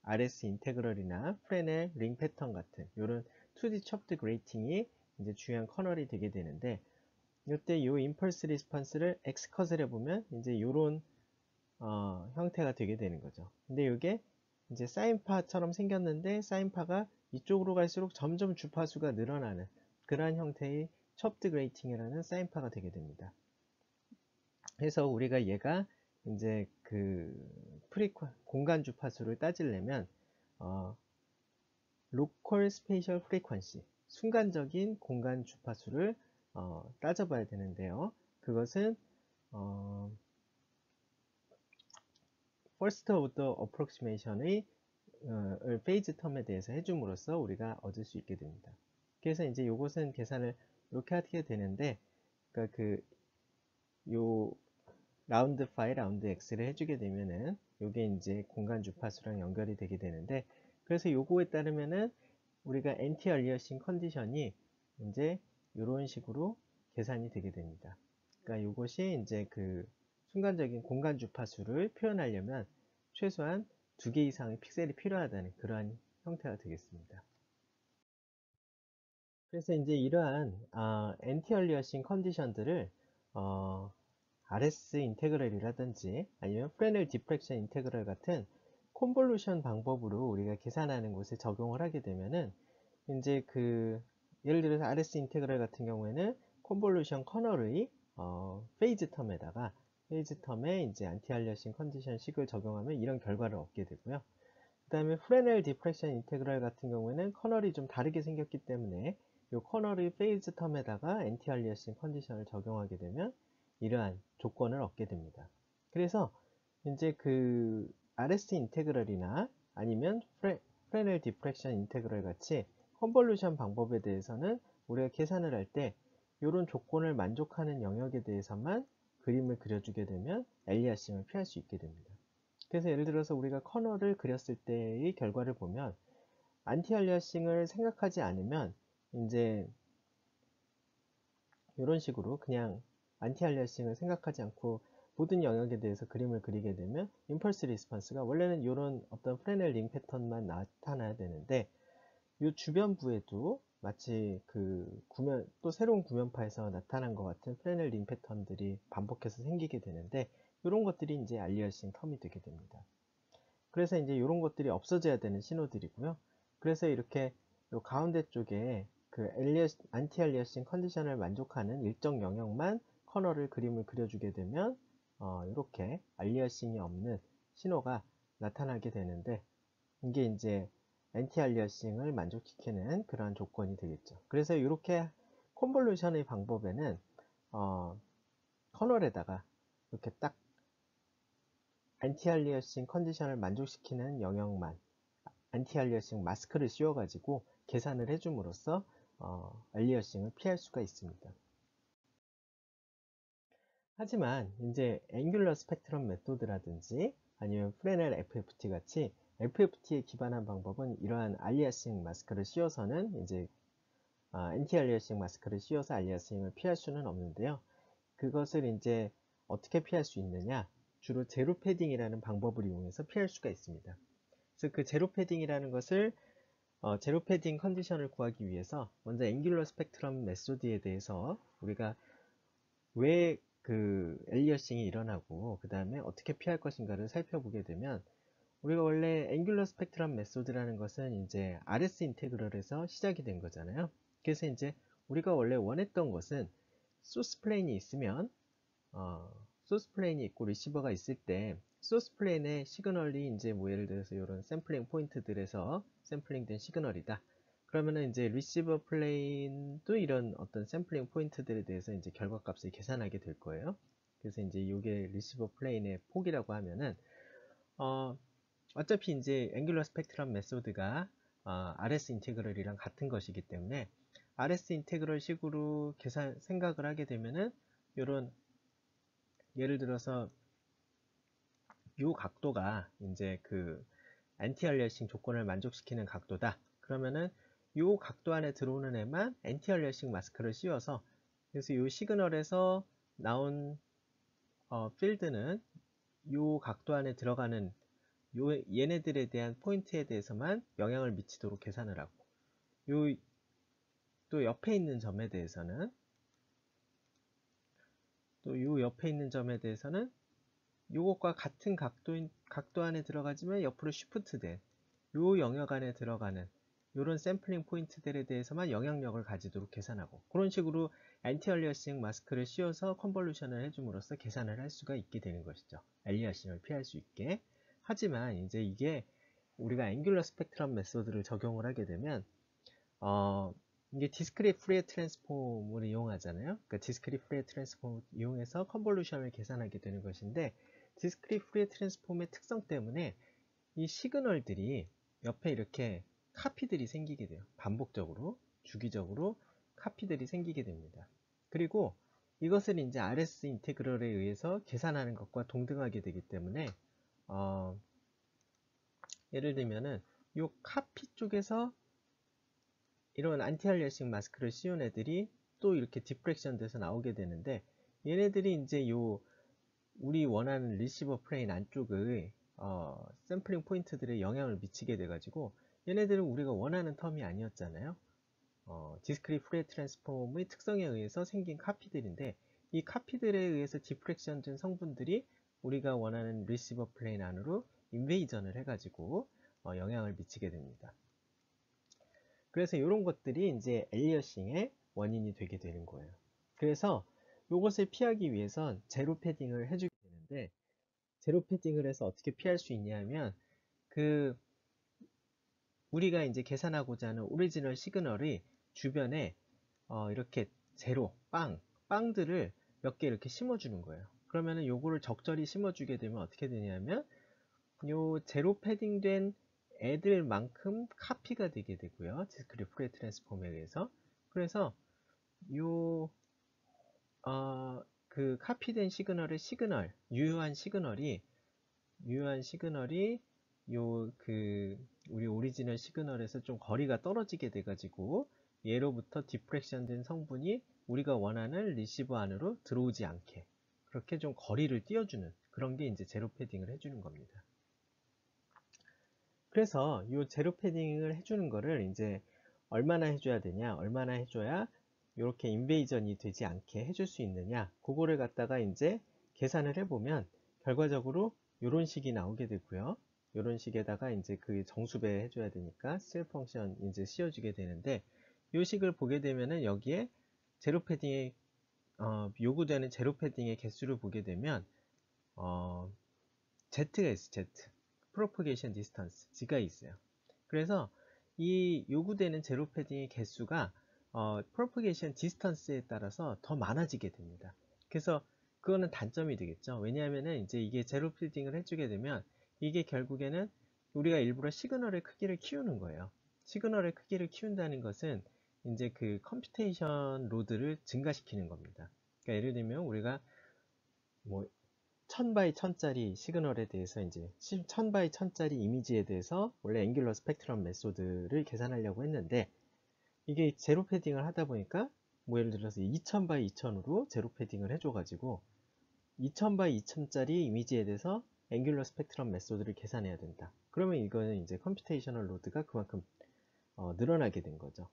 RS 인테그럴이나 프레넬 링 패턴 같은 이런 2D chirped grating이 이제 주요한 kernel이 되게 되는데 이때 이 임펄스 리스폰스를 X컷을 해보면 이제 이런 어, 형태가 되게 되는 거죠. 근데 이게 이제 사인파처럼 생겼는데 사인파가 이쪽으로 갈수록 점점 주파수가 늘어나는 그러한 형태의 chirped grating이라는 사인파가 되게 됩니다. 그래서 우리가 얘가 이제 그 프리퀄 공간 주파수를 따지려면 어, local spatial frequency 순간적인 공간 주파수를 어, 따져봐야 되는데요. 그것은 어, first order approximation의 어, phase term에 대해서 해줌으로써 우리가 얻을 수 있게 됩니다. 그래서 이제 이것은 계산을 이렇게 하게 되는데, 그러니까 그 요 라운드 파이, round x를 해주게 되면은 이게 이제 공간 주파수랑 연결이 되게 되는데, 그래서 요거에 따르면은 우리가 aliasing condition이 이제 이런 식으로 계산이 되게 됩니다. 그러니까 이것이 이제 그 순간적인 공간 주파수를 표현하려면 최소한 두 개 이상의 픽셀이 필요하다는 그러한 형태가 되겠습니다. 그래서 이제 이러한 어, anti-aliasing condition들을 어, RS integral이라든지 아니면 Fresnel diffraction integral 같은 convolution 방법으로 우리가 계산하는 곳에 적용을 하게 되면은 이제 그 예를 들어서 RS integral 같은 경우에는 convolution kernel의 어, phase term에다가 phase term에 이제 anti-aliasing condition 식을 적용하면 이런 결과를 얻게 되고요. 그 다음에 Fresnel diffraction integral 같은 경우에는 kernel이 좀 다르게 생겼기 때문에 이 kernel의 phase term에다가 anti-aliasing condition을 적용하게 되면 이러한 조건을 얻게 됩니다. 그래서 이제 그 RS 인테그럴이나 아니면 프레, Fresnel diffraction integral 같이 convolution 방법에 대해서는 우리가 계산을 할 때 이런 조건을 만족하는 영역에 대해서만 그림을 그려주게 되면 aliasing을 피할 수 있게 됩니다. 그래서 예를 들어서 우리가 kernel을 그렸을 때의 결과를 보면 anti-aliasing을 생각하지 않으면 이제 이런 식으로 그냥 anti-aliasing을 생각하지 않고 모든 영역에 대해서 그림을 그리게 되면 impulse response가 원래는 이런 어떤 Fresnel ring pattern만 나타나야 되는데 이 주변부에도 마치 그 구면 또 새로운 구면파에서 나타난 것 같은 Fresnel ring pattern들이 반복해서 생기게 되는데 이런 것들이 이제 aliasing term이 되게 됩니다. 그래서 이제 이런 것들이 없어져야 되는 신호들이고요. 그래서 이렇게 요 가운데 쪽에 그 anti-aliasing condition을 만족하는 일정 영역만 kernel을 그림을 그려주게 되면 어, 이렇게 aliasing이 없는 신호가 나타나게 되는데 이게 이제 anti-aliasing을 만족시키는 그러한 조건이 되겠죠. 그래서 이렇게 convolution의 방법에는 어, kernel에다가 이렇게 딱 anti-aliasing condition을 만족시키는 영역만 anti-aliasing 마스크를 씌워 가지고 계산을 해줌으로써 어, aliasing을 피할 수가 있습니다. 하지만 이제 angular spectrum method라든지 아니면 Fresnel FFT 같이 FFT에 기반한 방법은 이러한 aliasing 마스크를 씌워서는 이제 아, anti-aliasing 마스크를 씌워서 aliasing을 피할 수는 없는데요. 그것을 이제 어떻게 피할 수 있느냐? 주로 zero padding이라는 방법을 이용해서 피할 수가 있습니다. 그래서 그 zero padding이라는 것을 어, zero padding condition을 구하기 위해서 먼저 angular spectrum method에 대해서 우리가 왜 그 aliasing이 일어나고 그 다음에 어떻게 피할 것인가를 살펴보게 되면 우리가 원래 angular spectrum method라는 것은 이제 RS 인테그럴에서 시작이 된 거잖아요. 그래서 이제 우리가 원래 원했던 것은 source plane이 있으면 어, source plane이 있고 receiver가 있을 때 source plane의 시그널이 이제 뭐 예를 들어서 이런 샘플링 포인트들에서 샘플링된 시그널이다. 그러면은 이제 receiver plane도 이런 어떤 샘플링 포인트들에 대해서 이제 결과값을 계산하게 될 거예요. 그래서 이제 이게 receiver plane의 폭이라고 하면은 어 어차피 이제 angular spectrum method가 어, RS 인테그럴이랑 같은 것이기 때문에 RS integral 식으로 계산 생각을 하게 되면은 이런 예를 들어서 이 각도가 이제 그 anti-aliasing 조건을 만족시키는 각도다. 그러면은 요 각도 안에 들어오는 애만 anti-aliasing 마스크를 씌워서 그래서 요 시그널에서 나온 어, 필드는 요 각도 안에 들어가는 요 얘네들에 대한 포인트에 대해서만 영향을 미치도록 계산을 하고 요 또 옆에 있는 점에 대해서는 또 요 옆에 있는 점에 대해서는 요것과 같은 각도인 각도 안에 들어가지만 옆으로 shift 된 요 영역 안에 들어가는 이런 샘플링 포인트들에 대해서만 영향력을 가지도록 계산하고 그런 식으로 anti-aliasing 마스크를 씌워서 convolution을 해줌으로써 계산을 할 수가 있게 되는 것이죠. aliasing을 피할 수 있게. 하지만 이제 이게 우리가 angular spectrum method를 적용을 하게 되면 어, 이게 discrete Fourier transform을 이용하잖아요. 그러니까 discrete Fourier transform을 이용해서 convolution을 계산하게 되는 것인데 discrete Fourier transform의 특성 때문에 이 시그널들이 옆에 이렇게 카피들이 생기게 돼요. 반복적으로, 주기적으로 카피들이 생기게 됩니다. 그리고 이것을 이제 RS 인테그럴에 의해서 계산하는 것과 동등하게 되기 때문에 어, 예를 들면은 이 카피 쪽에서 이런 anti-aliasing 마스크를 씌운 애들이 또 이렇게 diffraction 돼서 나오게 되는데 얘네들이 이제 요 우리 원하는 receiver plane 안쪽의 어, 샘플링 포인트들에 영향을 미치게 돼 가지고 얘네들은 우리가 원하는 term이 아니었잖아요. 어, discrete Fourier transform의 특성에 의해서 생긴 카피들인데 이 카피들에 의해서 diffraction 된 성분들이 우리가 원하는 receiver plane 안으로 invasion을 해가지고 어, 영향을 미치게 됩니다. 그래서 이런 것들이 이제 aliasing의 원인이 되게 되는 거예요. 그래서 이것을 피하기 위해선 zero padding을 해주게 되는데 zero padding을 해서 어떻게 피할 수 있냐면 그 우리가 이제 계산하고자 하는 오리지널 시그널이 주변에 어 이렇게 제로, 빵, 빵들을 몇 개 이렇게 심어주는 거예요. 그러면은 요거를 적절히 심어주게 되면 어떻게 되냐면 요 zero padding 된 애들만큼 카피가 되게 되고요. discrete Fourier transform에 의해서. 그래서 요, 어, 그 카피된 시그널의 시그널, 유효한 시그널이, 유효한 시그널이 요, 그, 우리 오리지널 시그널에서 좀 거리가 떨어지게 돼 가지고 얘로부터 diffraction 된 성분이 우리가 원하는 리시버 안으로 들어오지 않게 그렇게 좀 거리를 띄워주는 그런 게 이제 zero padding을 해주는 겁니다. 그래서 이 zero padding을 해주는 거를 이제 얼마나 해줘야 되냐, 얼마나 해줘야 이렇게 invasion이 되지 않게 해줄 수 있느냐, 그거를 갖다가 이제 계산을 해보면 결과적으로 이런 식이 나오게 되고요. 이런 식에다가 이제 그 정수배 해줘야 되니까 셀 펑션 이제 씌워주게 되는데 이 식을 보게 되면은 여기에 제로 패딩의 어, 요구되는 제로 패딩의 개수를 보게 되면 어, Z가 있어 Z. propagation distance G가 있어요. 그래서 이 요구되는 제로 패딩의 개수가 어, propagation distance에 따라서 더 많아지게 됩니다. 그래서 그거는 단점이 되겠죠. 왜냐하면은 이제 이게 zero padding을 해주게 되면 이게 결국에는 우리가 일부러 시그널의 크기를 키우는 거예요. 시그널의 크기를 키운다는 것은 이제 그 computation load를 증가시키는 겁니다. 그러니까 예를 들면 우리가 뭐 1000 by 1000짜리 시그널에 대해서 이제 1000 by 1000짜리 이미지에 대해서 원래 angular spectrum method를 계산하려고 했는데 이게 zero padding을 하다 보니까 뭐 예를 들어서 2000 by 2000으로 zero padding을 해줘 가지고 2000 by 2000짜리 이미지에 대해서 angular spectrum method를 계산해야 된다. 그러면 이거는 이제 computational load가 그만큼 어, 늘어나게 된 거죠.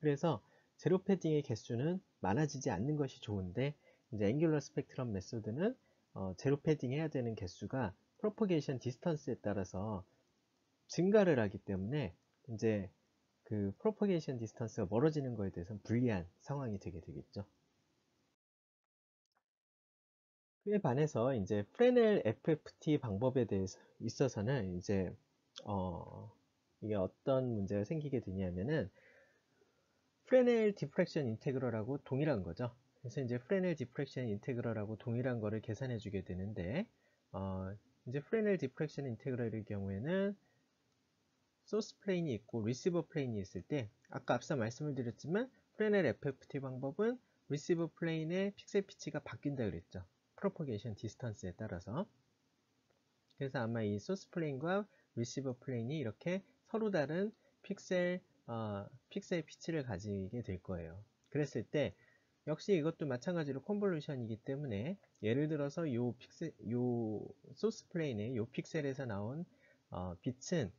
그래서 zero padding의 개수는 많아지지 않는 것이 좋은데 이제 angular spectrum method는 어, zero padding 해야 되는 개수가 propagation distance에 따라서 증가를 하기 때문에 이제 그 propagation distance가 멀어지는 것에 대해서는 불리한 상황이 되게 되겠죠. 그에 반해서 이제 Fresnel FFT 방법에 대해서 있어서는 이제 어 이게 어떤 문제가 생기게 되냐면은 Fresnel diffraction integral하고 동일한 거죠. 그래서 이제 Fresnel diffraction integral하고 동일한 거를 계산해 주게 되는데 어, 이제 Fresnel diffraction integral의 경우에는 source plane이 있고 receiver plane이 있을 때 아까 앞서 말씀을 드렸지만 프레넬 FFT 방법은 리시버 플레인의 픽셀 피치가 바뀐다 그랬죠. propagation distance에 따라서 그래서 아마 이 source plane과 receiver plane이 이렇게 서로 다른 픽셀 어, 픽셀 피치를 가지게 될 거예요. 그랬을 때 역시 이것도 마찬가지로 convolution이기 때문에 예를 들어서 요 픽셀 요 source plane의 요 픽셀에서 나온 어, 빛은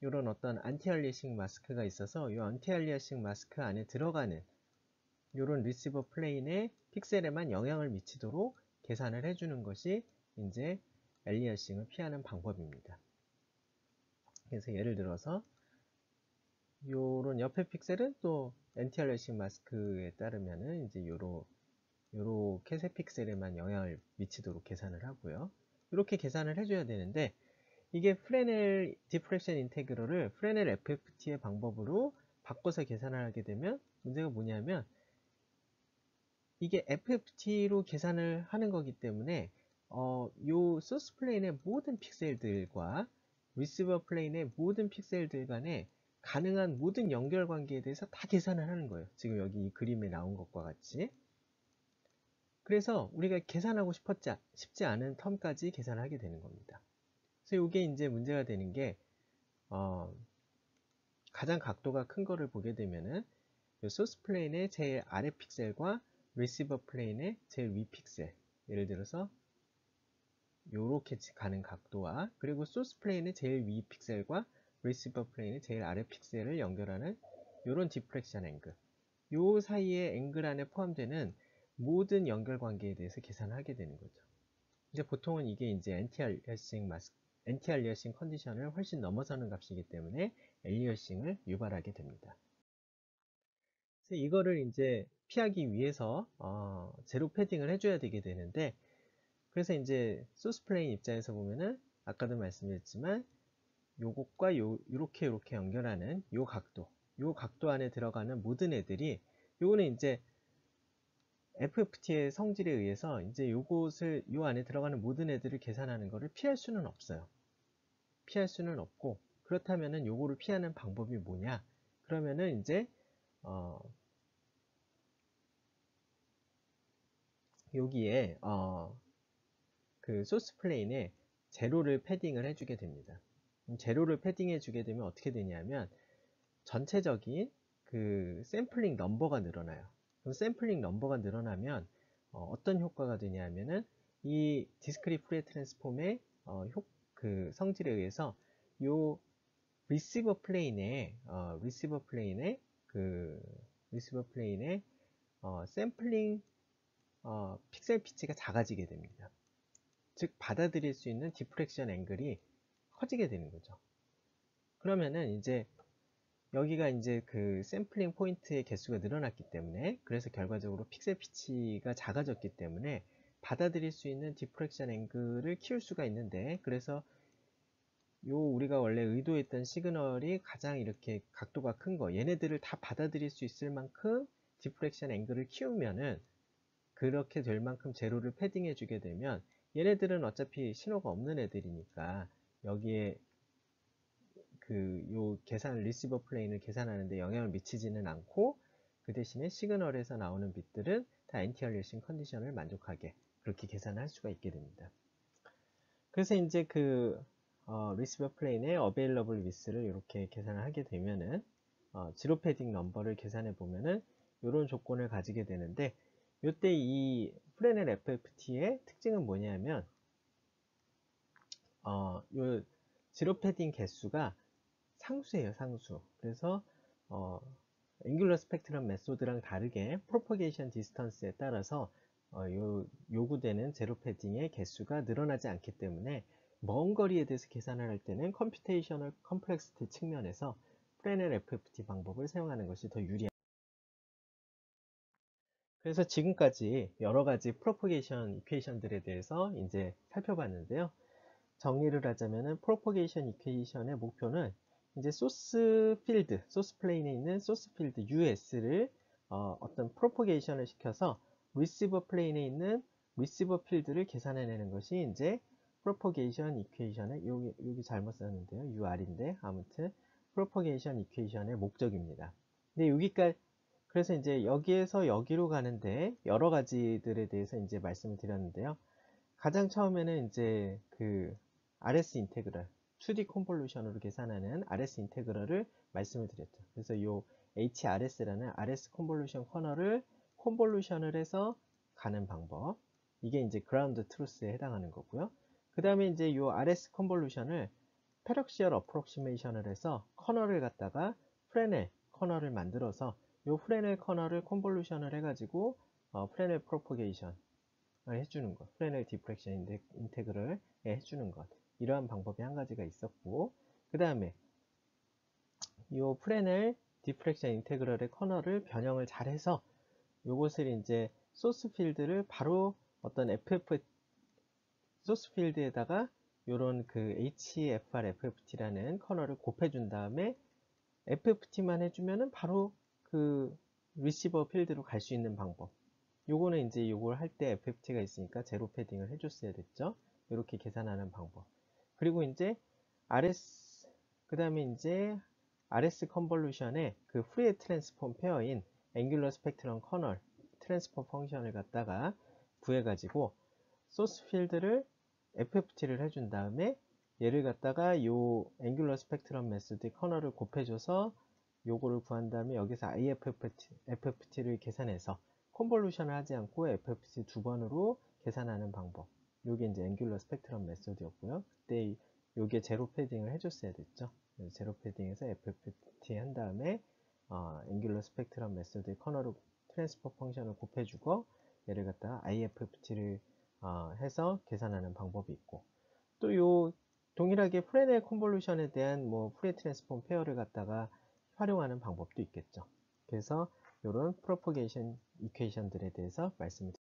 이런 어떤 anti-aliasing 마스크가 있어서 이 anti-aliasing 마스크 안에 들어가는 이런 receiver plane의 픽셀에만 영향을 미치도록 계산을 해주는 것이 이제 aliasing을 피하는 방법입니다. 그래서 예를 들어서 요런 옆에 픽셀은 또 anti-aliasing 마스크에 따르면은 이제 요로 요렇게 세 픽셀에만 영향을 미치도록 계산을 하고요. 이렇게 계산을 해줘야 되는데 이게 프레넬 디프렉션 인테그럴을 프레넬 FFT의 방법으로 바꿔서 계산을 하게 되면 문제가 뭐냐면 이게 FFT로 계산을 하는 거기 때문에 어, 요 source plane의 모든 픽셀들과 receiver plane의 모든 픽셀들 간에 가능한 모든 연결 관계에 대해서 다 계산을 하는 거예요. 지금 여기 이 그림에 나온 것과 같이. 그래서 우리가 계산하고 싶었지, 싶지 않은 term까지 계산을 하게 되는 겁니다. 그래서 이게 이제 문제가 되는 게, 어, 가장 각도가 큰 거를 보게 되면은, source plane의 제일 아래 픽셀과 receiver plane의 제일 위 픽셀. 예를 들어서, 요렇게 가는 각도와, 그리고 source plane의 제일 위 픽셀과 receiver plane의 제일 아래 픽셀을 연결하는 이런 diffraction angle 요 사이에 앵글 안에 포함되는 모든 연결 관계에 대해서 계산을 하게 되는 거죠. 이제 보통은 이게 이제 anti-aliasing max anti-aliasing condition을 훨씬 넘어서는 값이기 때문에 aliasing을 유발하게 됩니다. 그래서 이거를 이제 피하기 위해서 어, zero padding을 해줘야 되게 되는데 그래서 이제 source plane 입장에서 보면은 아까도 말씀드렸지만 요것과 요, 요렇게 요렇게 연결하는 요 각도 요 각도 안에 들어가는 모든 애들이 요거는 이제 FFT의 성질에 의해서 이제 요것을 요 안에 들어가는 모든 애들을 계산하는 것을 피할 수는 없어요. 피할 수는 없고 그렇다면은 요거를 피하는 방법이 뭐냐? 그러면은 이제 어 여기에 어 그 source plane에 zero를 padding을 해주게 됩니다. zero를 padding해 주게 되면 어떻게 되냐면 전체적인 그 sampling number가 늘어나요. 그럼 sampling number가 늘어나면 어, 떤 효과가 되냐면은 이 discrete Fourier transform의 어, 효, 그 성질에 의해서 요 리시버 플레인의 어, 리시버 플레인의 그 리시버 플레인의 어, 샘플링 어, 픽셀 피치가 작아지게 됩니다. 즉 받아들일 수 있는 diffraction angle이 커지게 되는 거죠. 그러면은 이제 여기가 이제 그 sampling point의 개수가 늘어났기 때문에 그래서 결과적으로 pixel pitch가 작아졌기 때문에 받아들일 수 있는 diffraction angle을 키울 수가 있는데 그래서 요 우리가 원래 의도했던 시그널이 가장 이렇게 각도가 큰 거 얘네들을 다 받아들일 수 있을 만큼 diffraction angle을 키우면은 그렇게 될 만큼 zero를 padding해 주게 되면 얘네들은 어차피 신호가 없는 애들이니까 여기에 그 요 계산 receiver plane을 계산하는데 영향을 미치지는 않고 그 대신에 시그널에서 나오는 빛들은 다 anti-aliasing condition을 만족하게 그렇게 계산할 수가 있게 됩니다. 그래서 이제 그 어, receiver plane의 available width를 이렇게 계산을 하게 되면은 어, zero padding number를 계산해 보면은 이런 조건을 가지게 되는데 이때 이 Fresnel FFT의 특징은 뭐냐면 어, 요 zero padding 개수가 상수예요, 상수. 그래서 어, angular spectrum method랑 다르게 propagation distance에 따라서 어, 요, 요구되는 zero padding의 개수가 늘어나지 않기 때문에 먼 거리에 대해서 계산을 할 때는 computational complexity 측면에서 Fresnel FFT 방법을 사용하는 것이 더 유리합니다. 그래서 지금까지 여러 가지 propagation equation들에 대해서 이제 살펴봤는데요. 정리를 하자면은 propagation equation의 목표는 이제 source field, source plane에 있는 source field US를 어, 떤 propagation을 시켜서 receiver plane에 있는 receiver field를 계산해내는 것이 이제 propagation equation의 여기, 여기 잘못 썼는데요. UR인데 아무튼 propagation equation의 목적입니다. 근데 여기까지 그래서 이제 여기에서 여기로 가는데 여러 가지들에 대해서 이제 말씀을 드렸는데요. 가장 처음에는 이제 그 RS 인테그럴 2D 콘볼루션으로 계산하는 RS 인테그럴을 말씀을 드렸죠. 그래서 이 HRS라는 RS 콘볼루션 커널을 콘볼루션을 해서 가는 방법. 이게 이제 ground truth에 해당하는 거고요. 그 다음에 이제 이 RS 컨볼루션을 페럭시얼 어프록시메이션을 해서 kernel을 갖다가 Fresnel kernel을 만들어서 이 Fresnel kernel을 convolution을 해가지고 어, Fresnel propagation을 해주는 것, Fresnel diffraction integral에 해주는 것 이러한 방법이 한 가지가 있었고 그 다음에 이 Fresnel diffraction integral의 kernel을 변형을 잘해서 요것을 이제 source field를 바로 어떤 FF 소스 필드에다가 요런 그 HFR FFT라는 kernel을 곱해준 다음에 FFT만 해주면은 바로 그 receiver field로 갈 수 있는 방법. 요거는 이제 요걸 할 때 FFT가 있으니까 zero padding을 해줬어야 됐죠. 이렇게 계산하는 방법. 그리고 이제 RS, 그 다음에 이제 RS 컨볼루션의 그 Fourier transform pair인 angular spectrum kernel transfer function을 갖다가 구해가지고 source field를 FFT를 해준 다음에 얘를 갖다가 요 angular spectrum method kernel을 곱해줘서 요거를 구한 다음에 여기서 IFFT, FFT를 계산해서 convolution을 하지 않고 FFT 두 번으로 계산하는 방법. 요게 이제 angular spectrum method였고요. 그때 요게 zero padding을 해줬어야 됐죠. zero padding에서 FFT 한 다음에 어, angular spectrum method kernel을 transfer function을 곱해주고 얘를 갖다가 IFFT를 어, 해서 계산하는 방법이 있고 또 요 동일하게 프레넬 convolution에 대한 뭐 Fourier transform pair를 갖다가 활용하는 방법도 있겠죠. 그래서 이런 propagation equation들에 대해서 말씀을 드립니다.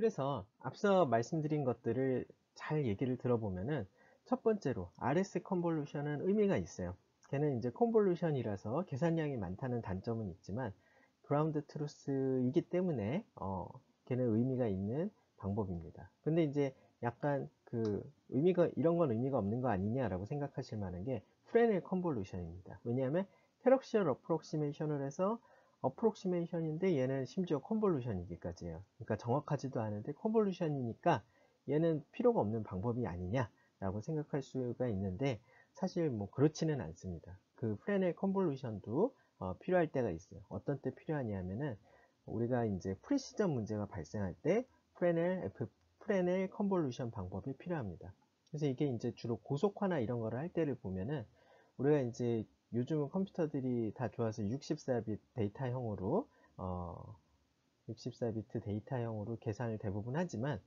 그래서 앞서 말씀드린 것들을 잘 얘기를 들어보면은 첫 번째로 RS 컨볼루션은 의미가 있어요. 걔는 이제 convolution이라서 계산량이 많다는 단점은 있지만 ground truth이기 때문에 어, 걔는 의미가 있는 방법입니다. 근데 이제 약간 그 의미가 이런 건 의미가 없는 거 아니냐라고 생각하실 만한 게 프레넬 convolution입니다. 왜냐하면 paraxial approximation을 해서 approximation인데 얘는 심지어 convolution이기까지예요. 그러니까 정확하지도 않은데 convolution이니까 얘는 필요가 없는 방법이 아니냐라고 생각할 수가 있는데 사실 뭐 그렇지는 않습니다. 그 프레넬 convolution도 어, 필요할 때가 있어요. 어떤 때 필요하냐면은 우리가 이제 precision 문제가 발생할 때 프레넬 프레넬 convolution 방법이 필요합니다. 그래서 이게 이제 주로 고속화나 이런 거를 할 때를 보면은 우리가 이제 요즘은 컴퓨터들이 다 좋아서 64비트 데이터형으로 어 64비트 데이터형으로 계산을 대부분 하지만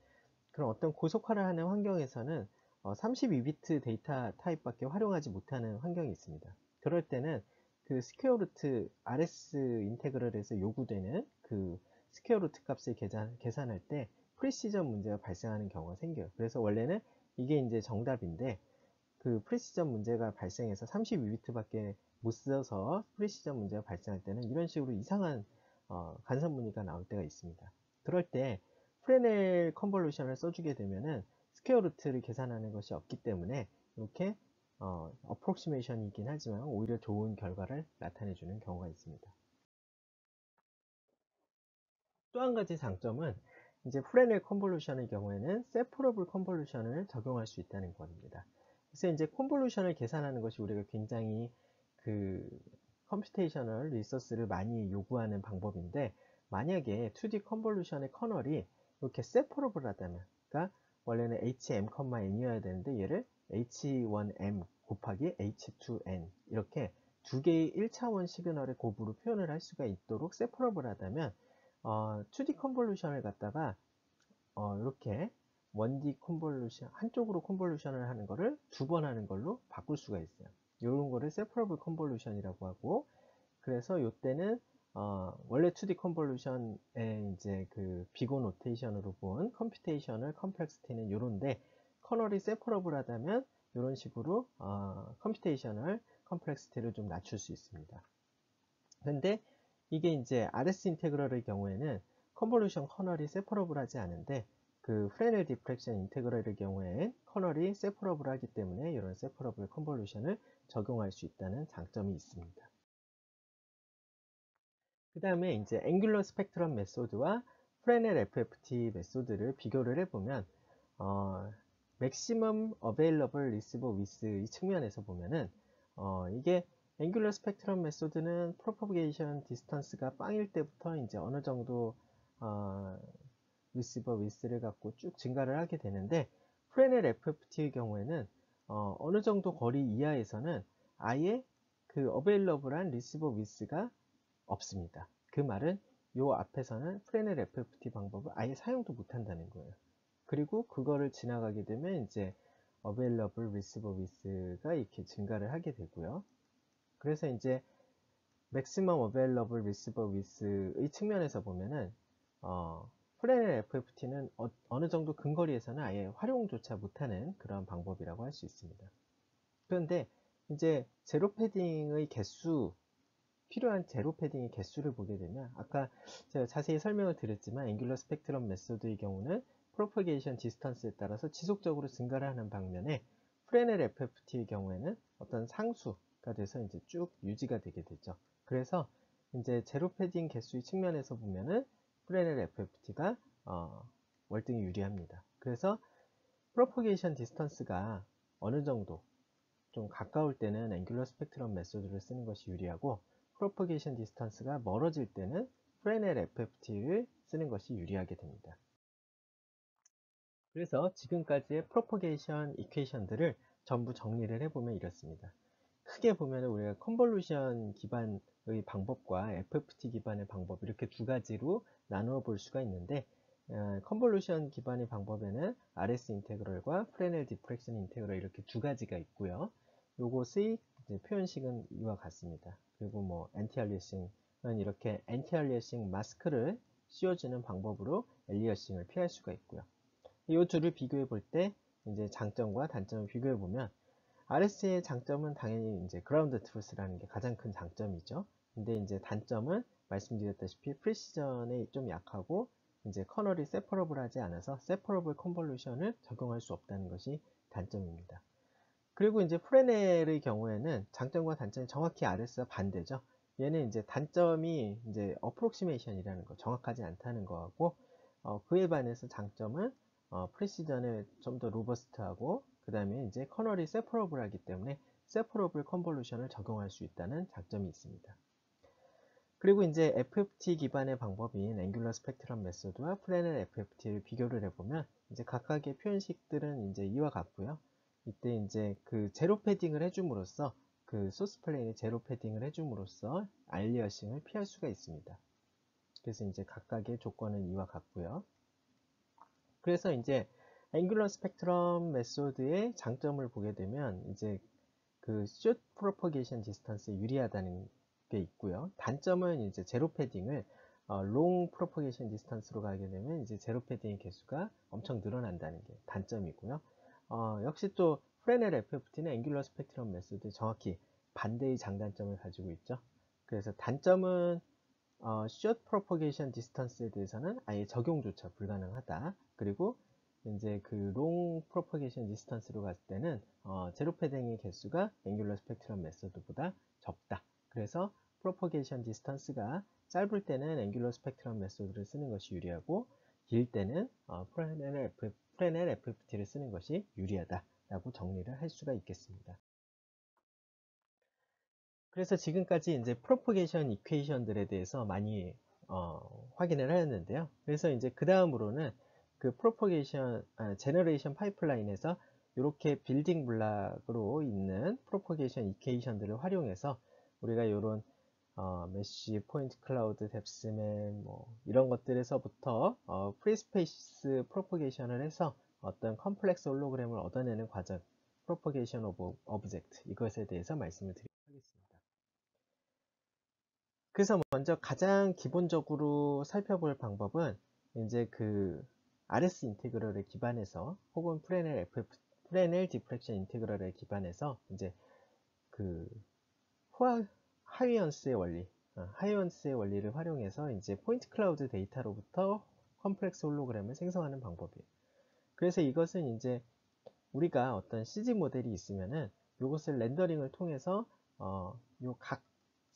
그런 어떤 고속화를 하는 환경에서는 어 32비트 데이터 타입밖에 활용하지 못하는 환경이 있습니다. 그럴 때는 그 square root RS 인테그럴에서 요구되는 그 스퀘어 루트 값을 계산, 계산할 때 precision 문제가 발생하는 경우가 생겨요. 그래서 원래는 이게 이제 정답인데 그 precision 문제가 발생해서 32비트밖에 못 써서 precision 문제가 발생할 때는 이런 식으로 이상한 어, 간섭 무늬가 나올 때가 있습니다. 그럴 때 프레넬 convolution을 써주게 되면은 square root를 계산하는 것이 없기 때문에 이렇게 어, approximation이긴 하지만 오히려 좋은 결과를 나타내주는 경우가 있습니다. 또 한 가지 장점은 이제 프레넬 convolution의 경우에는 separable convolution을 적용할 수 있다는 겁니다. 그래서 이제 convolution을 계산하는 것이 우리가 굉장히 그 computational resource를 많이 요구하는 방법인데 만약에 2D 컨볼루션의 커널이 이렇게 separable 하다면 그러니까 원래는 hm,n이어야 되는데 얘를 h1m 곱하기 h2n 이렇게 두 개의 1차원 시그널의 곱으로 표현을 할 수가 있도록 separable 하다면 어, 2D 컨볼루션을 갖다가 어, 이렇게 1D convolution 한쪽으로 convolution을 하는 거를 두 번 하는 걸로 바꿀 수가 있어요. 이런 거를 separable convolution이라고 하고 그래서 이때는 어, 원래 2D 컨볼루션의 이제 그 big O notation으로 본 computational complexity는 이런데 kernel이 separable 하다면 이런 식으로 어, computational complexity를 좀 낮출 수 있습니다. 근데 이게 이제 RS 인테그럴의 경우에는 convolution kernel이 separable 하지 않은데 그 프레넬 diffraction integral의 경우에 kernel이 separable 하기 때문에 이런 separable convolution을 적용할 수 있다는 장점이 있습니다. 그 다음에 이제 angular spectrum method와 프레넬 FFT method를 비교를 해보면 어, maximum available receiver width 이 측면에서 보면은 어, 이게 angular spectrum method는 propagation distance가 빵일 때부터 이제 어느 정도 어, receiver width를 갖고 쭉 증가를 하게 되는데 프레넬 FFT의 경우에는 어, 어느 정도 거리 이하에서는 아예 그 어베일러블한 리시버 위스가 없습니다. 그 말은 요 앞에서는 프레넬 FFT 방법을 아예 사용도 못한다는 거예요. 그리고 그거를 지나가게 되면 이제 available receiver width가 이렇게 증가를 하게 되고요. 그래서 이제 maximum available receiver width의 측면에서 보면은 어, 프레넬 FFT는 어, 느 정도 근거리에서는 아예 활용조차 못하는 그런 방법이라고 할 수 있습니다. 그런데 이제 zero padding의 개수 필요한 zero padding의 개수를 보게 되면 아까 제가 자세히 설명을 드렸지만 angular spectrum method의 경우는 propagation distance에 따라서 지속적으로 증가를 하는 반면에 프레넬 FFT의 경우에는 어떤 상수가 돼서 이제 쭉 유지가 되게 되죠. 그래서 이제 zero padding 개수의 측면에서 보면은 프레넬 FFT가 어, 월등히 유리합니다. 그래서 propagation distance가 어느 정도 좀 가까울 때는 angular spectrum method를 쓰는 것이 유리하고 propagation distance가 멀어질 때는 프레넬 FFT를 쓰는 것이 유리하게 됩니다. 그래서 지금까지의 propagation equation들을 전부 정리를 해보면 이렇습니다. 크게 보면 우리가 convolution 기반의 방법과 FFT 기반의 방법 이렇게 두 가지로 나누어 볼 수가 있는데 어, convolution 기반의 방법에는 RS 인테그럴과 프레넬 diffraction integral 이렇게 두 가지가 있고요. 요것의 표현식은 이와 같습니다. 그리고 뭐 anti-aliasing은 이렇게 anti-aliasing 마스크를 씌워주는 방법으로 aliasing을 피할 수가 있고요. 이 둘을 비교해 볼 때 이제 장점과 단점을 비교해 보면 RS의 장점은 당연히 이제 ground truth라는 게 가장 큰 장점이죠. 근데 이제 단점은 말씀드렸다시피 precision에 좀 약하고 이제 kernel이 separable 하지 않아서 separable convolution을 적용할 수 없다는 것이 단점입니다. 그리고 이제 프레넬의 경우에는 장점과 단점이 정확히 RS와 반대죠. 얘는 이제 단점이 이제 approximation이라는 거, 정확하지 않다는 거하고 어, 그에 반해서 장점은 어, precision을 좀더 robust하고 그 다음에 이제 kernel이 separable 하기 때문에 separable convolution을 적용할 수 있다는 장점이 있습니다. 그리고 이제 FFT 기반의 방법인 앵귤러 스펙트럼 메소드와 플래넷 FFT를 비교를 해보면 이제 각각의 표현식들은 이제 이와 같고요. 이때 이제 그 zero padding을 해줌으로써 그 source plane에 zero padding을 해줌으로써 aliasing을 피할 수가 있습니다. 그래서 이제 각각의 조건은 이와 같고요. 그래서 이제 angular spectrum method의 장점을 보게 되면 이제 그 short propagation distance에 유리하다는 게 있고요. 단점은 이제 zero padding을 어, long propagation distance로 가게 되면 이제 zero padding의 개수가 엄청 늘어난다는 게 단점이고요. 어, 역시 또 프레넬 FFT는 angular spectrum method 정확히 반대의 장단점을 가지고 있죠. 그래서 단점은 어, short propagation distance에 대해서는 아예 적용조차 불가능하다. 그리고 이제 그 long propagation distance로 갔을 때는 어, 제로 패딩의 개수가 angular spectrum method보다 적다. 그래서 propagation distance가 짧을 때는 angular spectrum method를 쓰는 것이 유리하고 길 때는 어, 프레넬, FF, 프레넬 FFT를 쓰는 것이 유리하다라고 정리를 할 수가 있겠습니다. 그래서 지금까지 이제 propagation equation들에 대해서 많이 어, 확인을 하였는데요. 그래서 이제 그 다음으로는 그 propagation 아, generation pipeline에서 이렇게 building block으로 있는 propagation equation들을 활용해서 우리가 이런 어, mesh, point cloud, depth map 뭐 이런 것들에서부터 어, free space propagation을 해서 어떤 컴플렉스 홀로그램을 얻어내는 과정 propagation of object 이것에 대해서 말씀을 드리겠습니다. 그래서 먼저 가장 기본적으로 살펴볼 방법은 이제 그 RS integral에 기반해서 혹은 프레넬 FF, 프레넬 diffraction integral에 기반해서 이제 그 후아, 하이언스의 원리, 어, 하이언스의 원리를 활용해서 이제 point cloud 데이터로부터 컴플렉스 홀로그램을 생성하는 방법이에요. 그래서 이것은 이제 우리가 어떤 CG 모델이 있으면은 이것을 렌더링을 통해서 어, 요각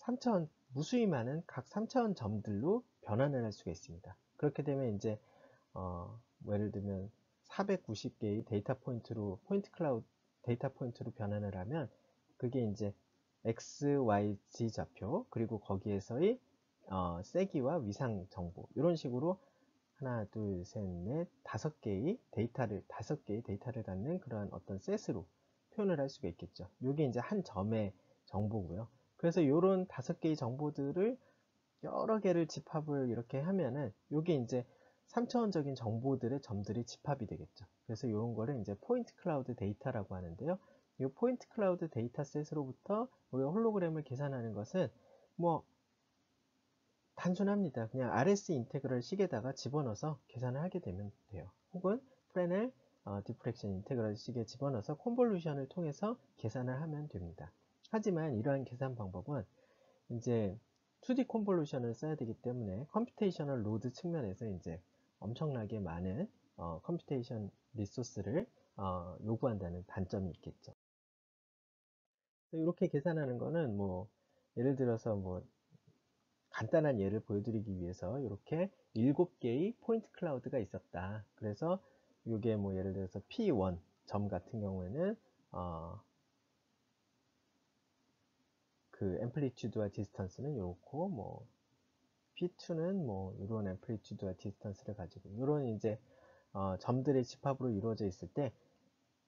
3차원 무수히 많은 각 3차원 점들로 변환을 할 수가 있습니다. 그렇게 되면 이제 어, 뭐 예를 들면 490개의 데이터 포인트로 point cloud 데이터 포인트로 변환을 하면 그게 이제 x, y, z 좌표 그리고 거기에서의 어, 세기와 위상 정보 이런 식으로 하나, 둘, 셋, 넷, 다섯 개의 데이터를 다섯 개의 데이터를 갖는 그러한 어떤 셋으로 표현을 할 수가 있겠죠. 이게 이제 한 점의 정보고요. 그래서 이런 다섯 개의 정보들을 여러 개를 집합을 이렇게 하면은 이게 이제 3차원적인 정보들의 점들이 집합이 되겠죠. 그래서 이런 거를 이제 point cloud 데이터라고 하는데요. 이 point cloud 데이터 set으로부터 우리가 홀로그램을 계산하는 것은 뭐 단순합니다. 그냥 RS integral 식에다가 집어넣어서 계산을 하게 되면 돼요. 혹은 프레넬 어, diffraction integral 식에 집어넣어서 convolution을 통해서 계산을 하면 됩니다. 하지만 이러한 계산 방법은 이제 2D convolution을 써야 되기 때문에 computational load 측면에서 이제 엄청나게 많은 어, computation resource를 어, 요구한다는 단점이 있겠죠. 이렇게 계산하는 거는 뭐 예를 들어서 뭐 간단한 예를 보여드리기 위해서 이렇게 7개의 point cloud가 있었다. 그래서 이게 뭐 예를 들어서 P1 점 같은 경우에는 어, 그 amplitude와 distance는 이렇고 뭐 P2는 뭐 이런 amplitude와 distance를 가지고 이런 이제 어, 점들의 집합으로 이루어져 있을 때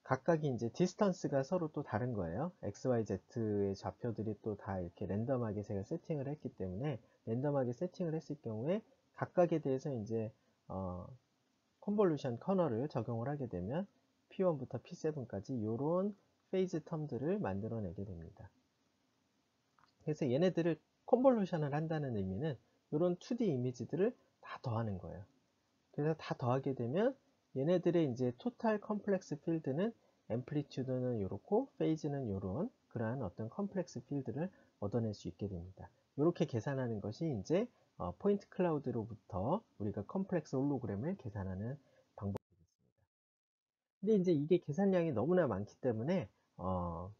각각이 이제 distance가 서로 또 다른 거예요. x, y, z의 좌표들이 또 다 이렇게 random하게 제가 세팅을 했기 때문에 random하게 세팅을 했을 경우에 각각에 대해서 이제 어, convolution kernel을 적용을 하게 되면 P1부터 P7까지 이런 phase term들을 만들어내게 됩니다. 그래서 얘네들을 convolution을 한다는 의미는 이런 2D 이미지들을 다 더하는 거예요. 그래서 다 더하게 되면 얘네들의 이제 total complex field는 amplitude는 이렇고 phase는 이런 그러한 어떤 complex field를 얻어낼 수 있게 됩니다. 이렇게 계산하는 것이 이제 어, point cloud로부터 우리가 컴플렉스 홀로그램을 계산하는 방법이겠습니다. 근데 이제 이게 계산량이 너무나 많기 때문에 어,